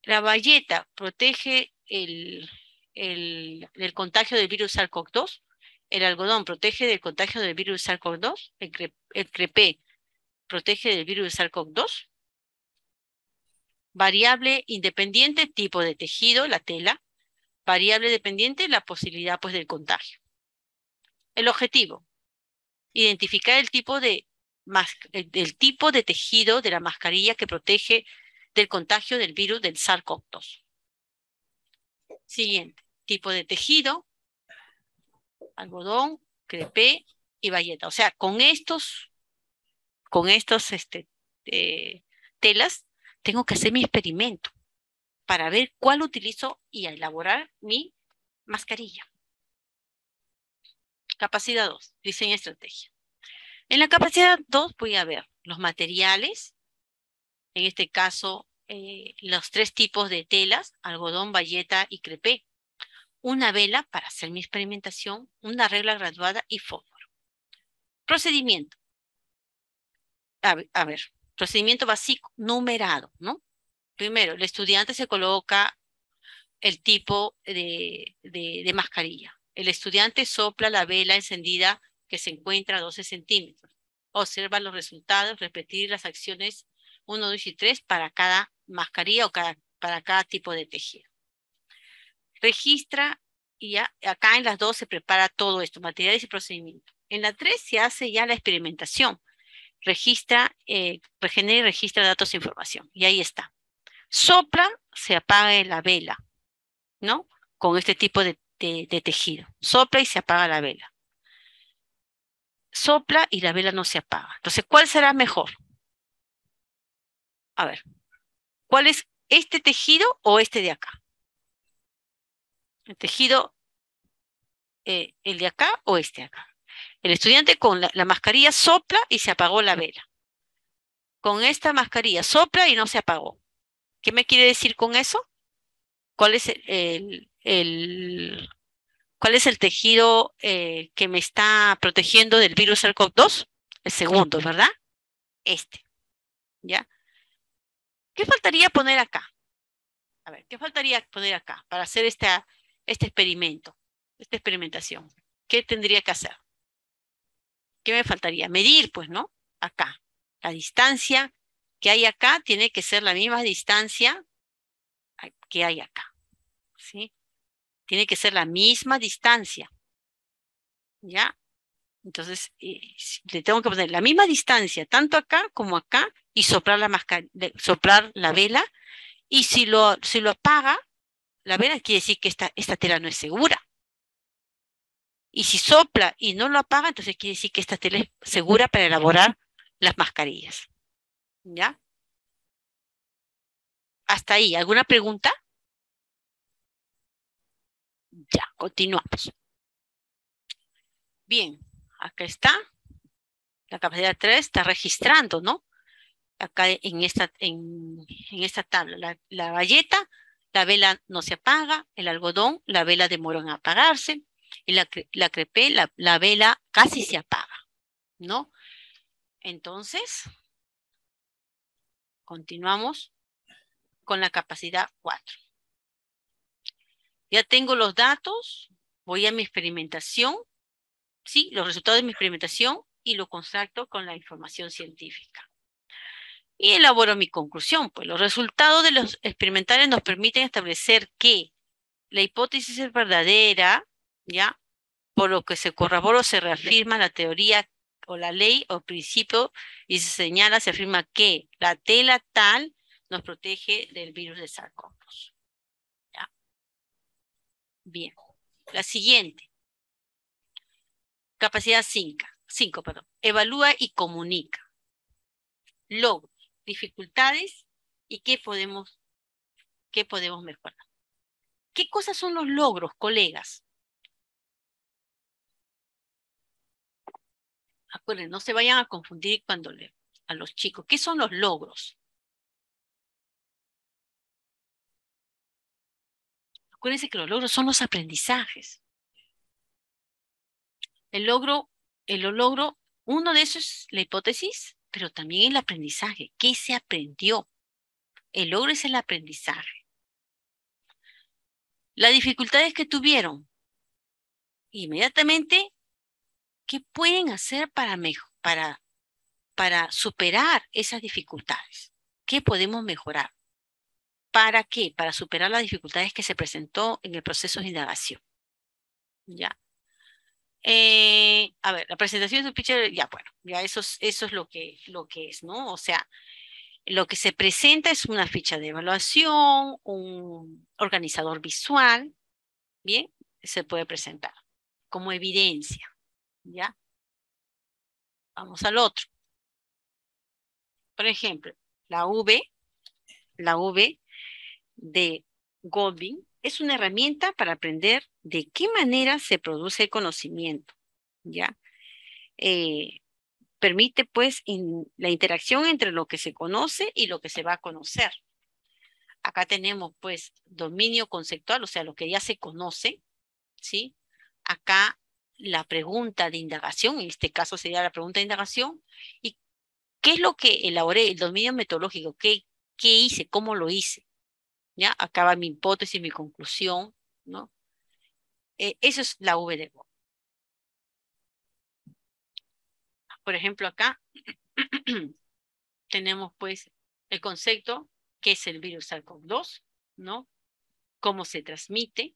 A: La bayeta protege el, el, contagio del virus SARS-CoV-2. El algodón protege del contagio del virus SARS-CoV-2. El, el crepé protege del virus SARS-CoV-2. Variable independiente, tipo de tejido, la tela. Variable dependiente, la posibilidad pues, del contagio. El objetivo, identificar el tipo de, el tipo de tejido de la mascarilla que protege del contagio del virus del SARS-CoV-2. Siguiente, tipo de tejido, algodón, crepé y bayeta. O sea, con estos, con estos este, eh, telas, tengo que hacer mi experimento para ver cuál utilizo y elaborar mi mascarilla. Capacidad 2, diseño estrategia. En la capacidad 2 voy a ver los materiales, en este caso eh, los tres tipos de telas, algodón, bayeta y crepé. Una vela para hacer mi experimentación, una regla graduada y fósforo. Procedimiento. A ver, procedimiento básico numerado, ¿no? Primero, el estudiante se coloca el tipo de, de mascarilla. El estudiante sopla la vela encendida que se encuentra a 12 centímetros. Observa los resultados, repetir las acciones 1, 2 y 3 para cada mascarilla o para cada tipo de tejido. Registra y ya, acá en las dos se prepara todo esto, materiales y procedimientos. En la 3 se hace ya la experimentación. Registra, eh, regenera y registra datos e información. Y ahí está. Sopla, se apaga la vela, ¿no? Con este tipo de de, tejido. Sopla y se apaga la vela. Sopla y la vela no se apaga. Entonces, ¿cuál será mejor? A ver, ¿cuál es este tejido o este de acá? El tejido, eh, el de acá o este acá. El estudiante con la, mascarilla sopla y se apagó la vela. Con esta mascarilla sopla y no se apagó. ¿Qué me quiere decir con eso? ¿Cuál es el, el, ¿cuál es el tejido eh, que me está protegiendo del virus SARS-CoV-2? El segundo, ¿verdad? Este. ¿Ya? ¿Qué faltaría poner acá? A ver, ¿qué faltaría poner acá para hacer esta, este experimento, esta experimentación? ¿Qué tendría que hacer? ¿Qué me faltaría? Medir, pues, ¿no? Acá. La distancia que hay acá tiene que ser la misma distancia que hay acá. ¿Sí? tiene que ser la misma distancia. ¿Ya? Entonces, eh, le tengo que poner la misma distancia, tanto acá como acá, y soplar la, soplar la vela. Y si lo, si lo apaga, la vela quiere decir que esta, esta tela no es segura. Y si sopla y no lo apaga, entonces quiere decir que esta tela es segura para elaborar las mascarillas. ¿Ya? Hasta ahí. ¿Alguna pregunta? Ya, continuamos. Bien, acá está. La capacidad 3 está registrando, ¿no? Acá en esta, en, esta tabla. La, la galleta, la vela no se apaga. El algodón, la vela demora en apagarse. Y la, la crepé, la, la vela casi se apaga, ¿no? Entonces, continuamos con la capacidad 4. Ya tengo los datos, voy a mi experimentación, sí, los resultados de mi experimentación y lo contrasto con la información científica. Y elaboro mi conclusión, pues los resultados de los experimentales nos permiten establecer que la hipótesis es verdadera, ¿ya? Por lo que se corrobora o se reafirma la teoría o la ley o principio y se señala, se afirma que la tela tal nos protege del virus de SARS-CoV-2. Bien. La siguiente. Capacidad 5. 5, perdón. Evalúa y comunica. Logros, dificultades y qué podemos, qué podemos mejorar. ¿Qué cosas son los logros, colegas? Acuérdense, no se vayan a confundir cuando le a los chicos. ¿Qué son los logros? Acuérdense que los logros son los aprendizajes. El logro, el logro, uno de esos es la hipótesis, pero también el aprendizaje. ¿Qué se aprendió? El logro es el aprendizaje. Las dificultades que tuvieron, inmediatamente, ¿qué pueden hacer para, para, para superar esas dificultades? ¿Qué podemos mejorar? ¿Para qué? Para superar las dificultades que se presentó en el proceso de indagación. ¿Ya? Eh, a ver, la presentación de un pitcher, ya bueno, ya eso es, eso es lo, que, lo que es, ¿no? O sea, lo que se presenta es una ficha de evaluación, un organizador visual, ¿bien? Se puede presentar como evidencia, ¿ya? Vamos al otro. Por ejemplo, la V, la V de Golding es una herramienta para aprender de qué manera se produce el conocimiento, ¿ya? Eh, permite pues la interacción entre lo que se conoce y lo que se va a conocer. Acá tenemos pues dominio conceptual, o sea, lo que ya se conoce, ¿sí? Acá la pregunta de indagación, en este caso sería la pregunta de indagación, y qué es lo que elaboré, el dominio metodológico, qué, qué hice, cómo lo hice, ¿ya? Acaba mi hipótesis, mi conclusión, ¿no? Eh, eso es la V de Por ejemplo, acá tenemos pues el concepto que es el virus SARS-CoV-2, ¿no? Cómo se transmite,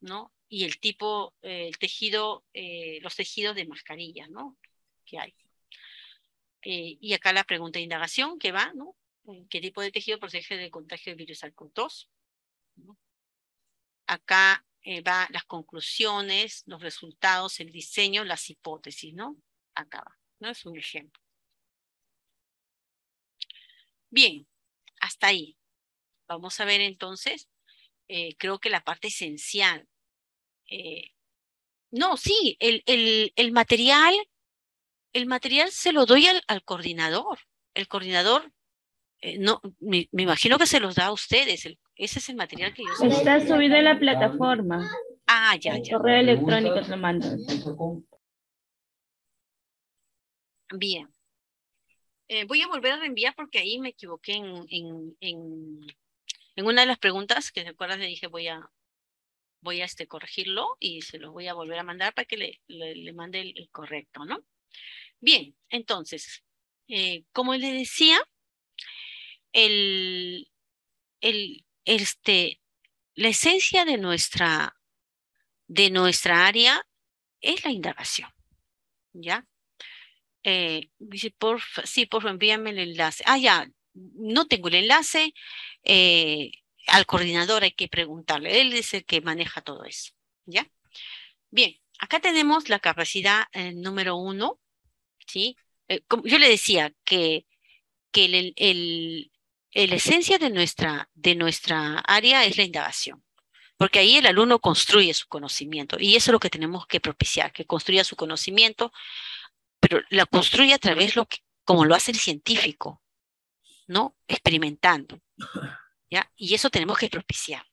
A: ¿no? Y el tipo, eh, el tejido, eh, los tejidos de mascarilla, ¿no? Que hay. y acá la pregunta de indagación que va, ¿no? Qué tipo de tejido protege del contagio del virus SARS-CoV-2. Acá eh, va las conclusiones, los resultados, el diseño, las hipótesis, ¿no? Acá va, ¿no? Es un ejemplo. Bien, hasta ahí. Vamos a ver entonces, eh, creo que la parte esencial. Eh, no, sí, el, el, el, material, el material se lo doy al, al coordinador. El coordinador eh, no, me, imagino que se los da a ustedes. ese es el material que yo
F: Está subido en la plataforma.
A: Ah, ya, ya.
F: correo electrónico se manda.
A: Bien. Eh, voy a volver a reenviar porque ahí me equivoqué en, en, en, una de las preguntas que acuerdas le dije voy a voy a este, corregirlo y se lo voy a volver a mandar para que le, le, mande el, correcto, ¿no? Bien, entonces, eh, como le decía, el, el, este, la esencia de nuestra, de nuestra área es la indagación, ¿ya? Eh, dice, por, sí, por favor, envíame el enlace. Ah, ya, no tengo el enlace. Eh, al coordinador hay que preguntarle. Él es el que maneja todo eso, ¿ya? Bien, acá tenemos la capacidad eh, número uno, ¿sí? como yo le decía que, que el, el, la esencia de nuestra, de nuestra área es la indagación, porque ahí el alumno construye su conocimiento y eso es lo que tenemos que propiciar, que construya su conocimiento, pero la construye a través lo que, como lo hace el científico, ¿no? Experimentando, ¿ya? Y eso tenemos que propiciar.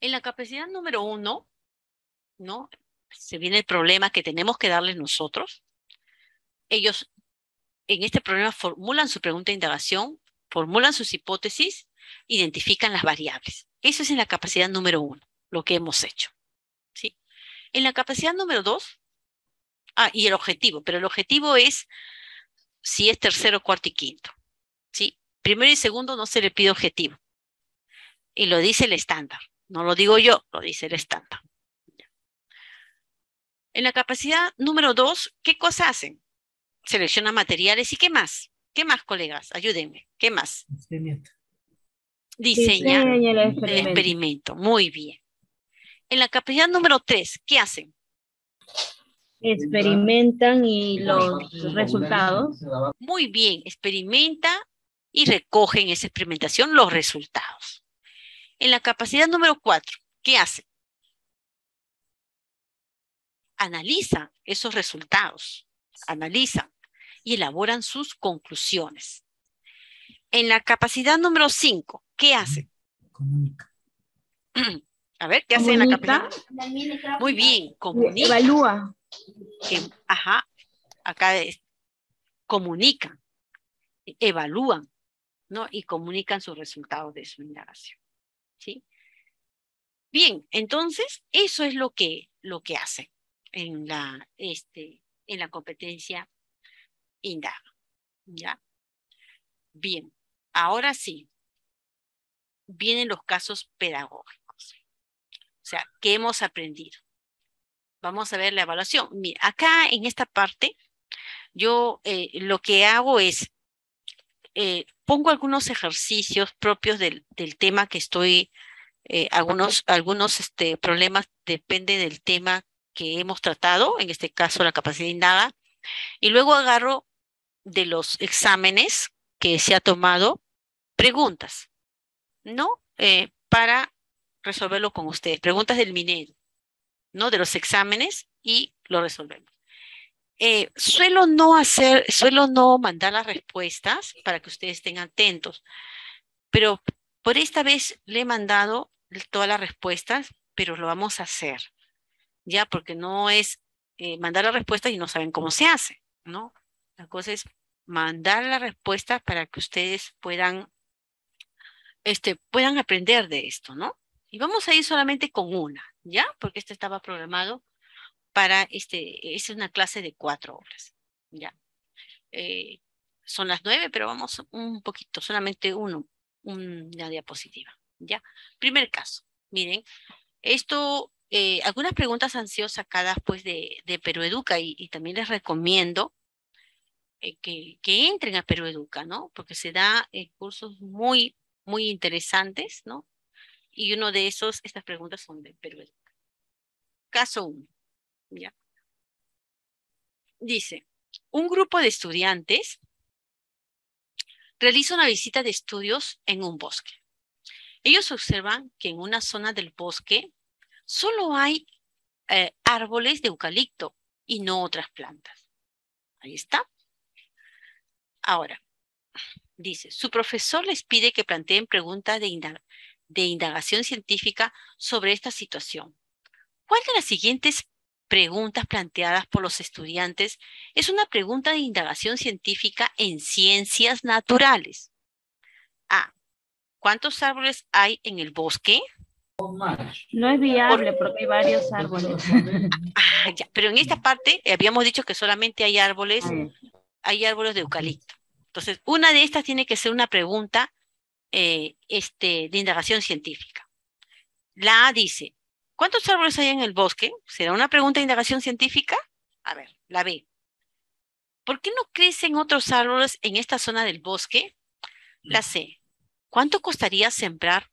A: En la capacidad número uno, ¿no? Se viene el problema que tenemos que darles nosotros. Ellos en este problema formulan su pregunta de indagación, formulan sus hipótesis, identifican las variables. Eso es en la capacidad número uno, lo que hemos hecho. ¿sí? En la capacidad número dos, ah, y el objetivo, pero el objetivo es si es tercero, cuarto y quinto. ¿sí? Primero y segundo no se le pide objetivo. Y lo dice el estándar. No lo digo yo, lo dice el estándar. En la capacidad número dos, ¿qué cosa hacen? Selecciona materiales y qué más. ¿Qué más, colegas? Ayúdenme. ¿Qué más? Diseña, el experimento. Muy bien. En la capacidad número tres, ¿qué hacen?
F: Experimentan y los resultados.
A: Muy bien, experimenta y recogen esa experimentación los resultados. En la capacidad número cuatro, ¿qué hacen? Analizan esos resultados, analizan y elaboran sus conclusiones. En la capacidad número cinco, ¿qué hacen? Comunica. A ver, ¿qué hacen en la capacidad? Muy bien, comunica.
F: Evalúa.
A: ajá, acá es, comunican, evalúan, ¿no? Y comunican sus resultados de su indagación. ¿Sí? Bien, entonces, eso es lo que, lo que hacen en la, este, en la competencia indaga. ¿Ya? Bien, ahora sí, vienen los casos pedagógicos. O sea, ¿qué hemos aprendido? Vamos a ver la evaluación. Mira, acá en esta parte, yo eh, lo que hago es, eh, pongo algunos ejercicios propios del, del tema que estoy, eh, algunos, algunos este, problemas depende del tema que hemos tratado, en este caso la capacidad indaga, y luego agarro de los exámenes que se ha tomado preguntas, ¿no? Eh, para resolverlo con ustedes, preguntas del minero, ¿no? De los exámenes y lo resolvemos. Eh, suelo no hacer, suelo no mandar las respuestas para que ustedes estén atentos, pero por esta vez le he mandado todas las respuestas, pero lo vamos a hacer, ya, porque no es eh, mandar las respuestas y no saben cómo se hace, ¿no? La cosa es mandar la respuesta para que ustedes puedan, este, puedan aprender de esto, ¿no? Y vamos a ir solamente con una, ¿ya? Porque este estaba programado para, este, es una clase de cuatro horas, ¿ya? Eh, son las nueve, pero vamos un poquito, solamente uno, una diapositiva, ¿ya? Primer caso, miren, esto, eh, algunas preguntas han sido sacadas pues de, de Perú Educa y, y también les recomiendo eh, que, que, entren a Perú Educa, ¿no? Porque se da eh, cursos muy, muy interesantes, ¿no? Y uno de esos, estas preguntas son de Perú Educa. Caso 1, ¿ya? Dice, un grupo de estudiantes realiza una visita de estudios en un bosque. Ellos observan que en una zona del bosque solo hay eh, árboles de eucalipto y no otras plantas. Ahí está. Ahora, dice, su profesor les pide que planteen preguntas de, de indagación científica sobre esta situación. ¿Cuál de las siguientes preguntas planteadas por los estudiantes es una pregunta de indagación científica en ciencias naturales? A. ¿Cuántos árboles hay en el bosque?
F: No es viable porque hay varios árboles.
A: Ah, pero en esta parte habíamos dicho que solamente hay árboles, hay árboles de eucalipto. Entonces, una de estas tiene que ser una pregunta eh, este, de indagación científica. La A dice, ¿cuántos árboles hay en el bosque? ¿Será una pregunta de indagación científica? A ver, la B. ¿Por qué no crecen otros árboles en esta zona del bosque? La C. ¿Cuánto costaría sembrar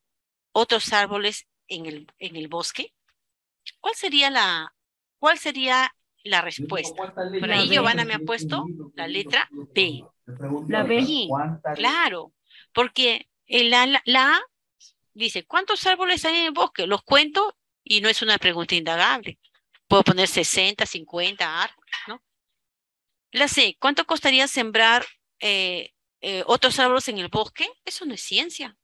A: otros árboles en el, en el bosque? ¿Cuál sería la, cuál sería la respuesta? Por ahí Giovanna me ha puesto la letra B.
F: La B.
A: claro, porque la, la, A dice, ¿cuántos árboles hay en el bosque? Los cuento y no es una pregunta indagable. Puedo poner 60, 50 árboles, ¿no? La C, ¿cuánto costaría sembrar eh, eh, otros árboles en el bosque? Eso no es ciencia.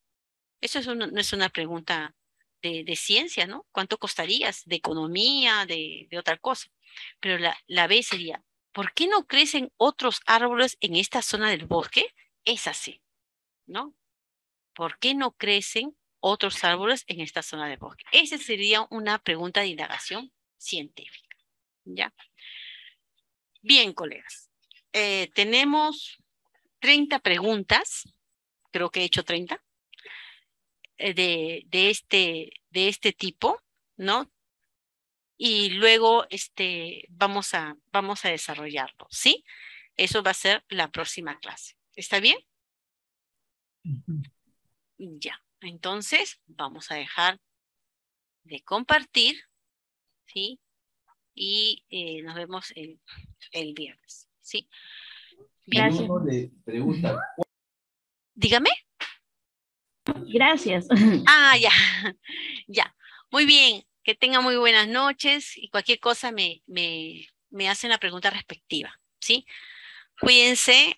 A: Eso es no es una pregunta de, de, ciencia, ¿no? ¿Cuánto costaría? De economía, de, de otra cosa. Pero la, la B sería, ¿por qué no crecen otros árboles en esta zona del bosque? Es así, ¿no? ¿Por qué no crecen otros árboles en esta zona del bosque? Esa sería una pregunta de indagación científica, ¿ya? Bien, colegas. Eh, tenemos 30 preguntas, creo que he hecho 30, eh, de, de, este, de este tipo, ¿no? Y luego este, vamos, a, vamos a desarrollarlo, ¿sí? Eso va a ser la próxima clase. ¿Está bien? Ya, entonces vamos a dejar de compartir, ¿sí? Y eh, nos vemos el, el viernes, ¿sí?
F: Gracias.
A: Dígame.
F: Gracias.
A: Ah, ya, ya. Muy bien, que tengan muy buenas noches y cualquier cosa me, me, me hacen la pregunta respectiva, ¿sí? Cuídense,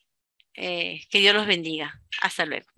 A: eh, que Dios los bendiga. Hasta luego.